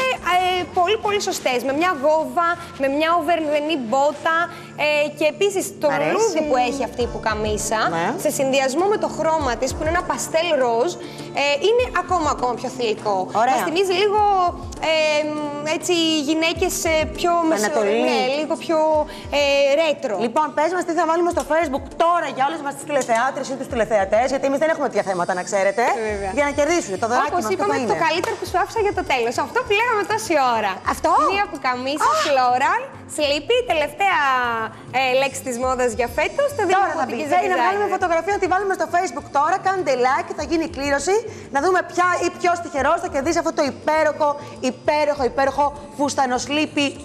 ε, πολύ πολύ σωστές. Με μια γόβα, με μια οβερνδενή μπότα ε, και επίσης το Μ' αρέσει. λουλούδι που έχει αυτή που καμίσα Ναι. σε συνδυασμό με το χρώμα της που είναι ένα παστέλ ροζ ε, είναι ακόμα ακόμα πιο θηλυκό. Ωραία. Μας θυμίζει λίγο ε, μ, έτσι γυναίκες ε, πιο μεσο- Ανατολή. Ναι, λίγο πιο ε, ρέτρο. Λοιπόν, πες μας τι θα βάλουμε στο Facebook τώρα για όλες μας τις τηλεθεάτρες ή τους τηλεθεατές, γιατί εμείς δεν έχουμε τέτοια θέματα, να ξέρετε. Βέβαια. Για να κερδίσουν. Το δωράκι Όπως μας, αυτό είπαμε, θα το είναι. καλύτερο που σου άφησα για το τέλος. Αυτό που λέγαμε τόση ώρα. Αυτό; Μία που καμίσα, floral, sleepy, τελευταία ε, λέξη της μόδας για φέτος. Το δίνουμε Τώρα θα από μπει. την Θέλει να Designer. βγάλουμε φωτογραφία, να τη βάλουμε στο Facebook τώρα. Κάντε like, θα γίνει η κλήρωση. Να δούμε ποια ή ποιος τυχερός θα κερδίσει αυτό το υπέροχο, υπέροχο, υπέροχο φουστανοσλίπι.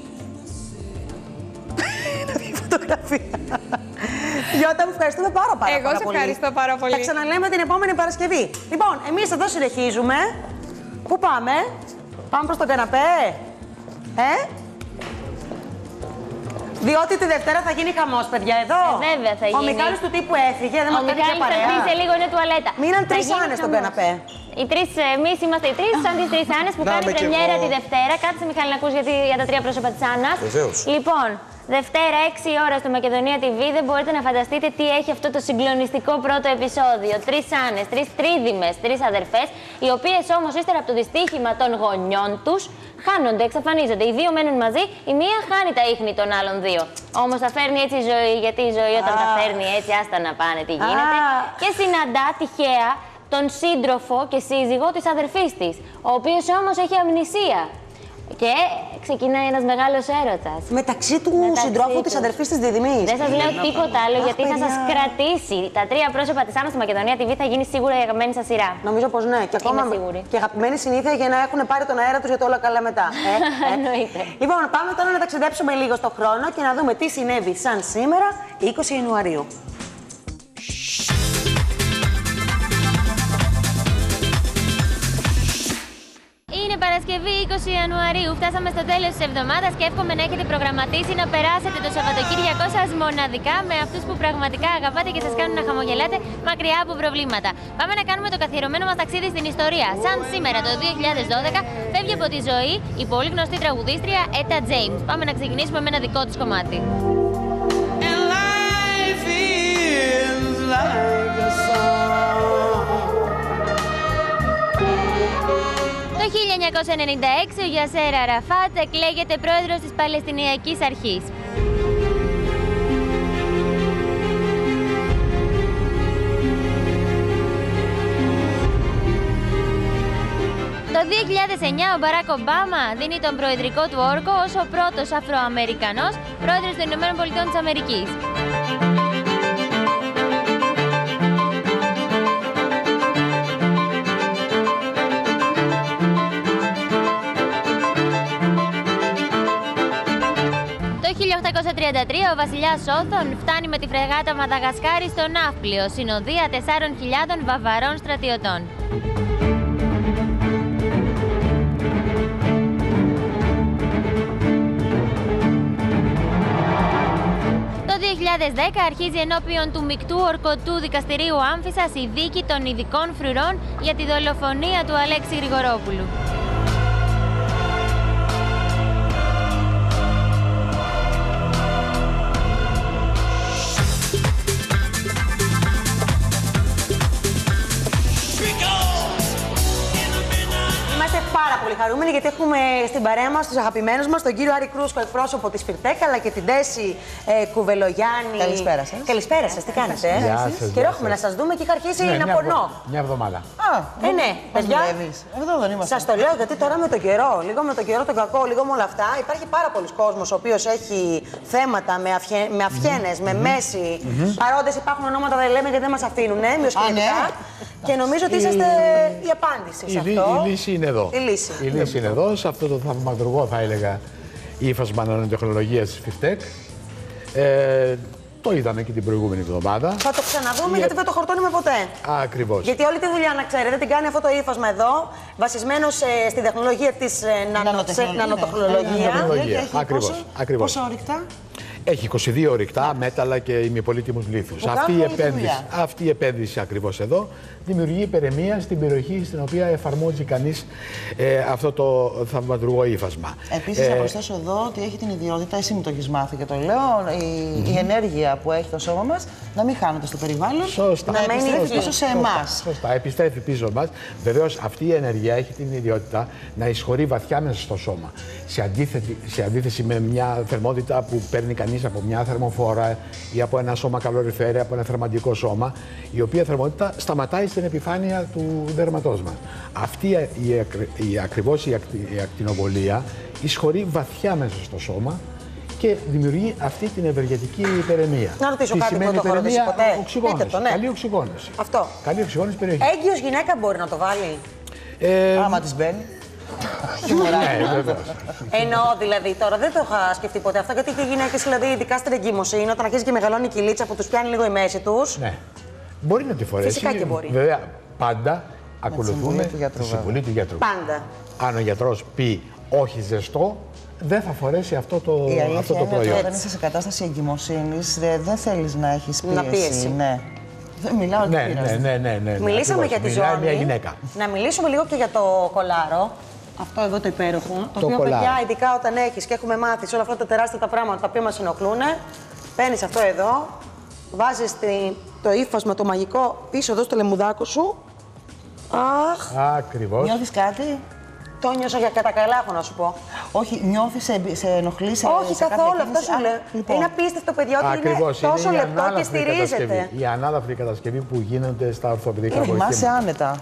Να βγει η φωτογραφία. Γιώτα, μου ευχαριστούμε πάρα, πάρα, Εγώ πάρα σε πολύ. ευχαριστώ πάρα πολύ. Θα ξαναλέμε την επόμενη Παρασκευή. Λοιπόν, εμείς εδώ συνεχίζουμε. Πού πάμε, Πάμε προς τον καναπέ. Ε; Διότι τη Δευτέρα θα γίνει χαμός, παιδιά, εδώ. Ε, βέβαια θα Ο γίνει. Μιχάλης του τύπου έφυγε, δεν Ο μας κάνει για Μιχάλης θα παρέα. έρθει σε λίγο, είναι τουαλέτα. Μείναν Θα τρεις γίνει άνες στον χαμός. καναπέ. Οι τρεις, εμείς είμαστε οι τρεις, σαν τις τρεις Άννε που Να, κάνει είμαι κι πρεμιέρα εγώ. τη Δευτέρα. Κάτσε, Μιχάλη, να ακούς γιατί, για τα τρία πρόσωπα της Άννας. Βεβαίως. Λοιπόν, Δευτέρα 6 η ώρα στο Μακεδονία TV δεν μπορείτε να φανταστείτε τι έχει αυτό το συγκλονιστικό πρώτο επεισόδιο. Τρεις Άννε, τρεις τρίδημες, τρεις αδερφές, οι οποίες όμως ύστερα από το δυστύχημα των γονιών τους χάνονται, εξαφανίζονται. Οι δύο μένουν μαζί, η μία χάνει τα ίχνη των άλλων δύο. Όμως τα φέρνει έτσι η ζωή, γιατί η ζωή όταν τα φέρνει έτσι, άστα να πάνε τι γίνεται. Και συναντά τυχαία τον σύντροφο και σύζυγο της αδερφής της, ο οποίος όμως έχει αμνησία. Και ξεκινάει ένας μεγάλος έρωτας. Μεταξύ του Μεταξύ συντρόφου της τους. αδερφής της Διδημή. Δεν σας λέω τίποτα άλλο γιατί θα σας κρατήσει. Τα τρία πρόσωπα της Άννας στη Μακεδονία TV θα γίνει σίγουρα η αγαπημένη σας σειρά. Νομίζω πως ναι. Και ακόμα Είμαι σίγουρη. και αγαπημένη συνήθεια για να έχουν πάρει τον αέρα τους για το όλα καλά μετά. Ε, ε. Εννοείται. Λοιπόν, πάμε τώρα να ταξιδέψουμε λίγο στο χρόνο και να δούμε τι συνέβη σαν σήμερα, 20 Ιανουαρίου. Παρασκευή 20 Ιανουαρίου. Φτάσαμε στο τέλος της εβδομάδας και εύχομαι να έχετε προγραμματίσει να περάσετε το Σαββατοκύριακό σας μοναδικά με αυτούς που πραγματικά αγαπάτε και σας κάνουν να χαμογελάτε μακριά από προβλήματα. Πάμε να κάνουμε το καθιερωμένο μας ταξίδι στην ιστορία. Σαν σήμερα το 2012 φεύγει από τη ζωή η πολύ γνωστή τραγουδίστρια Έτα James. Πάμε να ξεκινήσουμε με ένα δικό της κομμάτι. Το 1996 ο Γιασέρα Αραφάτ εκλέγεται πρόεδρος της Παλαιστινιακής Αρχής. Το 2009 ο Μπαράκ Ομπάμα δίνει τον προεδρικό του όρκο ως ο πρώτος Αφροαμερικανός πρόεδρος των ΗΠΑ. 1933 ο Βασιλιάς Όθων φτάνει με τη φρεγάτα Μαδαγασκάρη στο Ναύπλιο, συνοδεία 4.000 βαβαρών στρατιωτών. Το 2010 αρχίζει ενώπιον του μεικτού ορκωτού δικαστηρίου άμφισας η δίκη των ειδικών φρουρών για τη δολοφονία του Αλέξη Γρηγορόπουλου. Χαρούμενοι γιατί έχουμε στην παρέα μας τους αγαπημένους μας, τον κύριο Άρη Κρούσκο, εκπρόσωπο της Φιρτέκ, αλλά και την Τέση ε, Κουβελογιάννη. Καλησπέρα σας. Καλησπέρα σας, τι κάνετε. ε; Γεια σας, Καιρό γεια έχουμε να σας. σα δούμε και είχα αρχίσει Ναι, να μια πονώ. εβδο- Μια εβδομάδα. Α, ε, ναι, Μας παιδιά. δουλεύεις. Εδώ δεν είμαστε. Σας το λέω γιατί τώρα με τον καιρό, λίγο με τον καιρό τον κακό, λίγο με όλα αυτά, υπάρχει πάρα πολλοί κόσμος ο οποίος έχει θέματα με, αυχε... με αυχένε, με μέση. Μμμ. Παρόντες υπάρχουν ονόματα δεν λέμε γιατί δεν μας αφήνουν, ε, μειοσκελετικά. Και νομίζω ότι Η- είσαστε η απάντηση Η, σε λύ- αυτό. η λύση είναι εδώ. Η λύση. Η λύση είναι εδώ, σε αυτό το θαυματουργό θα έλεγα ύφασμα νανοτεχνολογίας της Φιφτέκ. Ε, το είδαμε και την προηγούμενη εβδομάδα. Θα το ξαναδούμε Για- γιατί δεν το χορτώνουμε ποτέ. Ακριβώς. Γιατί όλη τη δουλειά, να ξέρετε, την κάνει αυτό το ύφασμα εδώ, βασισμένο σε- στη τεχνολογία της Νανοτεχνολογία. νανοτεχνολογία. Νανοτεχνολογία. Ακριβώς. Ακριβώς. Πόσα ορυκτά. Έχει 22 ορυκτά, μέταλλα και ημιπολίτημους λίθους. Που Αυτή η, κάνουν όλη τη επένδυση, δουλειά. αυτή η επένδυση ακριβώς εδώ δημιουργεί υπερεμία στην περιοχή στην οποία εφαρμόζει κανείς ε, αυτό το θαυματουργό ύφασμα. Επίσης, Ε, να προσθέσω εδώ ότι έχει την ιδιότητα, εσύ μου το έχεις μάθει και το λέω, η, η ενέργεια που έχει το σώμα μας να μην χάνεται στο περιβάλλον, Σωστά. να επιστρέφει πίσω σε Σωστά, εμάς. Σωστά, επιστρέφει πίσω μας. Βεβαίως αυτή η ενέργεια έχει την ιδιότητα να εισχωρεί βαθιά μέσα στο σώμα. Σε, αντίθετη, σε αντίθεση με μια θερμότητα που παίρνει κανείς από μια θερμοφόρα ή από ένα σώμα καλοριφέρει, από ένα θερματικό σώμα, η οποία θερμότητα σταματάει στην επιφάνεια του δέρματός μας. Αυτή η, ακρι- η, ακριβώς η, ακτι- η ακτινοβολία εισχωρεί βαθιά μέσα στο σώμα και δημιουργεί αυτή την ευεργετική υπερεμία. Να ρωτήσω Τι κάτι που σημαίνει δεν το έχω ρωτήσει υπερεμία; ποτέ. Οξυγόνωση. Πείτε το, ναι. Καλή οξυγόνωση. Αυτό. Καλή οξυγόνωση περιοχή. Έγκυος γυναίκα μπορεί να το βάλει; Ε, Άμα της μπαίνει. Ναι, βεβαίως. Εννοώ δηλαδή τώρα, δεν το είχα σκεφτεί ποτέ αυτό, γιατί και οι γυναίκες, δηλαδή, ειδικά στην εγκύμωση, όταν αρχίζει και μεγαλώνει η κυλίτσα που τους πιάνει λίγο η μέση τους. Ναι. Μπορεί να τη φορέσει. Φυσικά και μπορεί. Βέβαια, πάντα ακολουθούμε συμβουλή του γιατρού, τη συμβουλή του γιατρού. Πάντα. Αν ο γιατρός πει όχι ζεστό, δεν θα φορέσει αυτό το, Η αλήθεια αυτό το είναι ότι προϊόν. όταν είσαι σε κατάσταση εγκυμοσύνης, δεν θέλεις να έχεις πίεση. Να πίεση. Ναι. Δεν μιλάω Ναι, ναι, ναι, ναι, ναι. Μιλήσαμε ακριβώς. για τη Μιλάει ζώνη. μια γυναίκα. Να μιλήσουμε λίγο και για το κολάρο. Αυτό εδώ το υπέροχο. Το, Το οποίο, κολάρο. παιδιά, ειδικά όταν έχεις και έχουμε μάθει σε όλα αυτά τα τεράστια τα πράγματα τα οποία μας ενοχλούν, παίρνεις αυτό εδώ, βάζεις το ύφασμα το μαγικό πίσω εδώ στο λεμουδάκο σου. Αχ, Ακριβώς. Νιώθεις κάτι; το νιώσα για κατά καλά, έχω να σου πω. Όχι, νιώθεις, σε, σε ενοχλείς, σε Όχι σε κάθε καθόλου, αυτό κίνηση. σου Α, λέω. λοιπόν. Είναι απίστευτο, παιδιά, ότι Ακριβώς. είναι τόσο η λεπτό και ανάλαφρη στηρίζεται. κατασκευή. Η ανάλαφρη κατασκευή που γίνεται στα ορθοπαιδικά Είναι, βοηθήματα. κοιμάσαι άνετα.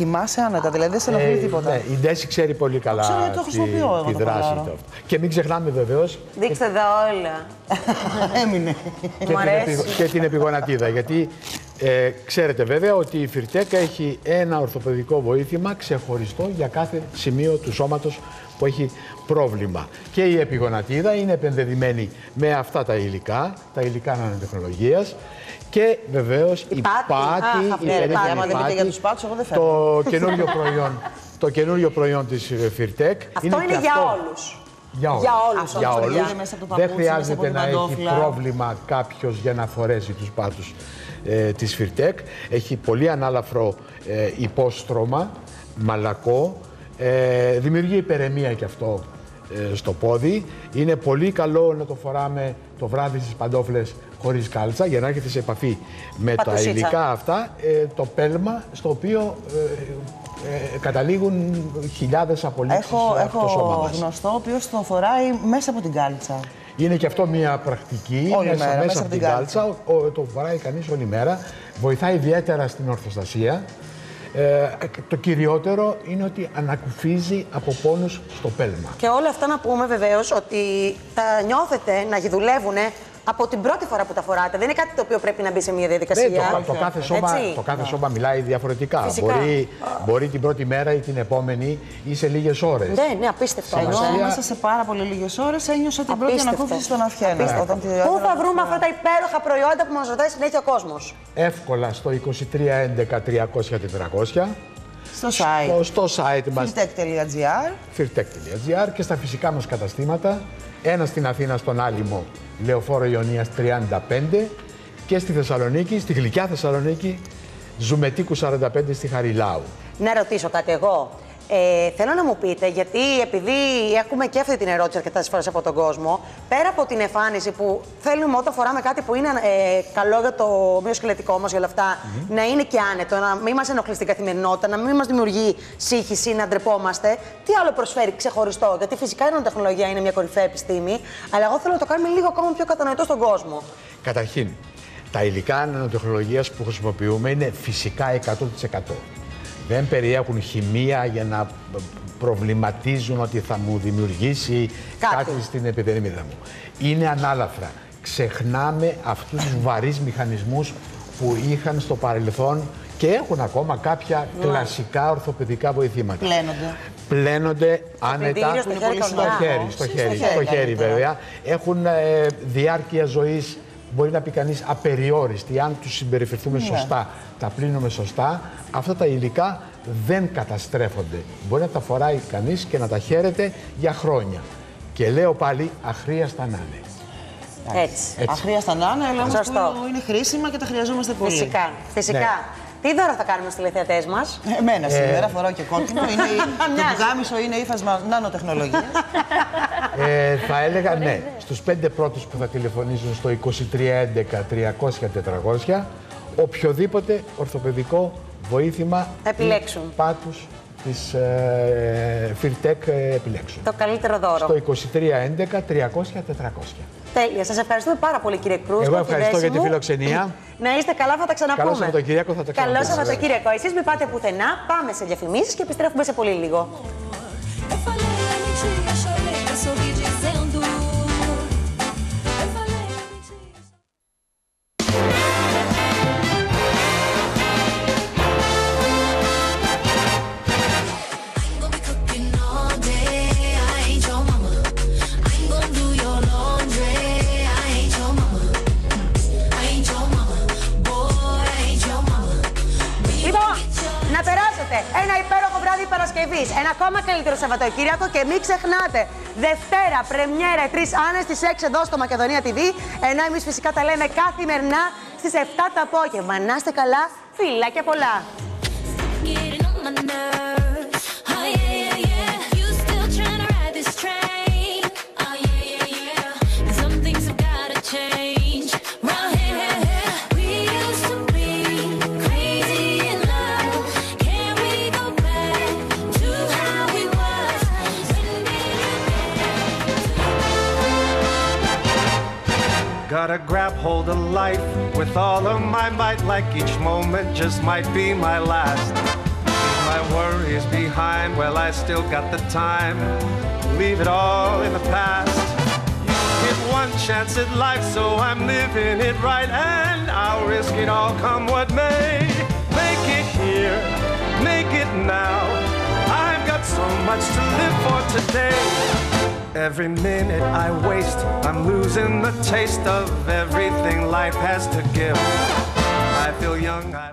Κοιμάσαι άνετα, δηλαδή δεν σε ενοχλεί Ε, τίποτα. ναι, η Ντέση ξέρει πολύ καλά ξέρω γιατί το τη, χρησιμοποιώ εγώ τη το δράση κολάρο. του. Και μην ξεχνάμε βεβαίως Δείξτε εδώ όλα. Έμεινε. και, Μου την αρέσει. επι- και την επιγονατίδα. Γιατί ε, ξέρετε βέβαια ότι η Φιρτέκα έχει ένα ορθοπαιδικό βοήθημα ξεχωριστό για κάθε σημείο του σώματος που έχει πρόβλημα. Και η επιγονατίδα είναι επενδεδημένη με αυτά τα υλικά, τα υλικά νανοτεχνολογίας και βεβαίως οι πάτοι. πάτοι, Αχ, οι ναι, περίφημοι πάτοι. Άμα δεν πείτε πάτοι, για τους πάτους, εγώ δεν το φεύγω. καινούριο προϊόν, το καινούριο προϊόν της ε, Φιρτέκ. Αυτό είναι, και για αυτό- όλους. για όλους. Για όλους, Αυτό Για το όλους. βγαίνει μέσα από το Δεν παπούτσι, μέσα χρειάζεται από να την έχει παντόφλα. πρόβλημα κάποιος για να φορέσει τους πάτους ε, της Φιρτέκ. Έχει πολύ ανάλαφρο ε, υπόστρωμα, μαλακό. Ε, δημιουργεί υπεραιμία και αυτό ε, στο πόδι. Είναι πολύ καλό να το φοράμε το βράδυ στις παντόφλες χωρίς κάλτσα για να έρχεται σε επαφή με τα Πατουσίτσα. υλικά αυτά ε, το πέλμα στο οποίο ε, ε, καταλήγουν χιλιάδες απολύσεις Έχω, από το σώμα έχω μας. γνωστό ο οποίος το φοράει μέσα από την κάλτσα. Είναι και αυτό μια πρακτική Όλη μέσα, μέρα, μέσα από την κάλτσα. Ο- ο- το φοράει κανείς όλη μέρα. Βοηθάει ιδιαίτερα στην ορθοστασία. Ε, το κυριότερο είναι ότι ανακουφίζει από πόνους στο πέλμα. Και όλα αυτά να πούμε βεβαίως ότι τα νιώθετε να δουλεύουν από την πρώτη φορά που τα φοράτε. Δεν είναι κάτι το οποίο πρέπει να μπει σε μια διαδικασία. Ναι, το, το, κάθε σώμα, Έτσι. το κάθε σώμα μιλάει διαφορετικά. Φυσικά. Μπορεί, μπορεί την πρώτη μέρα ή την επόμενη ή σε λίγες ώρες. Ναι, ναι, απίστευτο. Εγώ όμως, ε. μέσα σε πάρα πολύ λίγες ώρες ένιωσα την πρώτη Απίστευτο. ανακούφιση στον αυχένα. Απίστευτο. Όταν τη Πού έβαλα θα στο- βρούμε αυτά τα υπέροχα προϊόντα που μας ρωτάει συνέχεια ο κόσμος; Εύκολα στο 2311 300 400 Στο site. στο, στο site μας Fintech.gr firtech.gr και στα φυσικά μας καταστήματα. Ένα στην Αθήνα στον Άλυμο, Λεωφόρο Ιωνίας 35 και στη Θεσσαλονίκη, στη γλυκιά Θεσσαλονίκη, Ζουμετίκου 45 στη Χαριλάου. Να ρωτήσω κάτι εγώ. Ε, θέλω να μου πείτε, γιατί επειδή έχουμε και αυτή την ερώτηση αρκετές φορές από τον κόσμο, πέρα από την εμφάνιση που θέλουμε όταν φοράμε κάτι που είναι ε, καλό για το μυοσκελετικό μας, για όλα αυτά, να είναι και άνετο, να μην μας ενοχλεί στην καθημερινότητα, να μην μας δημιουργεί σύγχυση, να ντρεπόμαστε. Τι άλλο προσφέρει ξεχωριστό, γιατί φυσικά η νανοτεχνολογία είναι μια κορυφαία επιστήμη, αλλά εγώ θέλω να το κάνουμε λίγο ακόμα πιο κατανοητό στον κόσμο. Καταρχήν, τα υλικά νανοτεχνολογίας που χρησιμοποιούμε είναι φυσικά 100%. Δεν περιέχουν χημεία για να προβληματίζουν ότι θα μου δημιουργήσει Κάτι. κάτι, στην επιδερμίδα μου. Είναι ανάλαφρα. Ξεχνάμε αυτούς τους βαρύς μηχανισμούς που είχαν στο παρελθόν και έχουν ακόμα κάποια κλασικά ορθοπαιδικά βοηθήματα. πλένονται. Πλένονται άνετα πλυντήριο, στο χέρι, στο κανονικά. χέρι, στο Στο χέρι, χέρι στο χέρι καλύτερα. βέβαια. Έχουν ε, διάρκεια ζωής, μπορεί να πει κανείς απεριόριστη, αν τους συμπεριφερθούμε Ναι. σωστά, τα πλύνουμε σωστά, αυτά τα υλικά δεν καταστρέφονται. Μπορεί να τα φοράει κανείς και να τα χαίρεται για χρόνια. Και λέω πάλι, αχρίαστα να είναι. Έτσι. Έτσι. Αχρίαστα να είναι, αλλά όμως Σωστό. που είναι χρήσιμα και τα χρειαζόμαστε πολύ. Φυσικά. Φυσικά. Ναι. Τι δώρα θα κάνουμε στους τηλεθεατές μας; Εμένα σήμερα φοράω και κόκκινο. είναι, το Μοιάζει. πουκάμισο είναι ύφασμα νανοτεχνολογίας. Ε, θα έλεγα ναι, στους πέντε πρώτους που θα τηλεφωνήσουν στο 2311 300 400, οποιοδήποτε ορθοπαιδικό βοήθημα Επιλέξουν. ή πάτους της ε, Φιρτέκ ε, επιλέξουν. Το καλύτερο δώρο. Στο 2311 300 400. Τέλεια. Σας ευχαριστούμε πάρα πολύ κύριε Κρούστο. Εγώ και ευχαριστώ για τη Δέσιμου. φιλοξενία. Να είστε καλά, θα τα ξαναπούμε. Καλό Σαββατοκύριακο, θα τα Καλό ξαναπούμε. Σαββατοκύριακο. Εσείς μην πάτε πουθενά. Πάμε σε διαφημίσεις και επιστρέφουμε σε πολύ λίγο. Σαββατοκύριακο και μην ξεχνάτε Δευτέρα, πρεμιέρα 3 Άννε στις 6 εδώ στο Μακεδονία TV. Ενώ εμείς φυσικά τα λέμε καθημερινά στις 7 το απόγευμα. Να είστε καλά, φιλάκια πολλά. Gotta grab hold of life with all of my might, like each moment just might be my last. Leave my worries behind, well, I still got the time. Leave it all in the past. You get one chance at life, so I'm living it right, and I'll risk it all, come what may. Make it here, make it now. So much to live for today. Every minute I waste, I'm losing the taste of everything life has to give. I feel young. I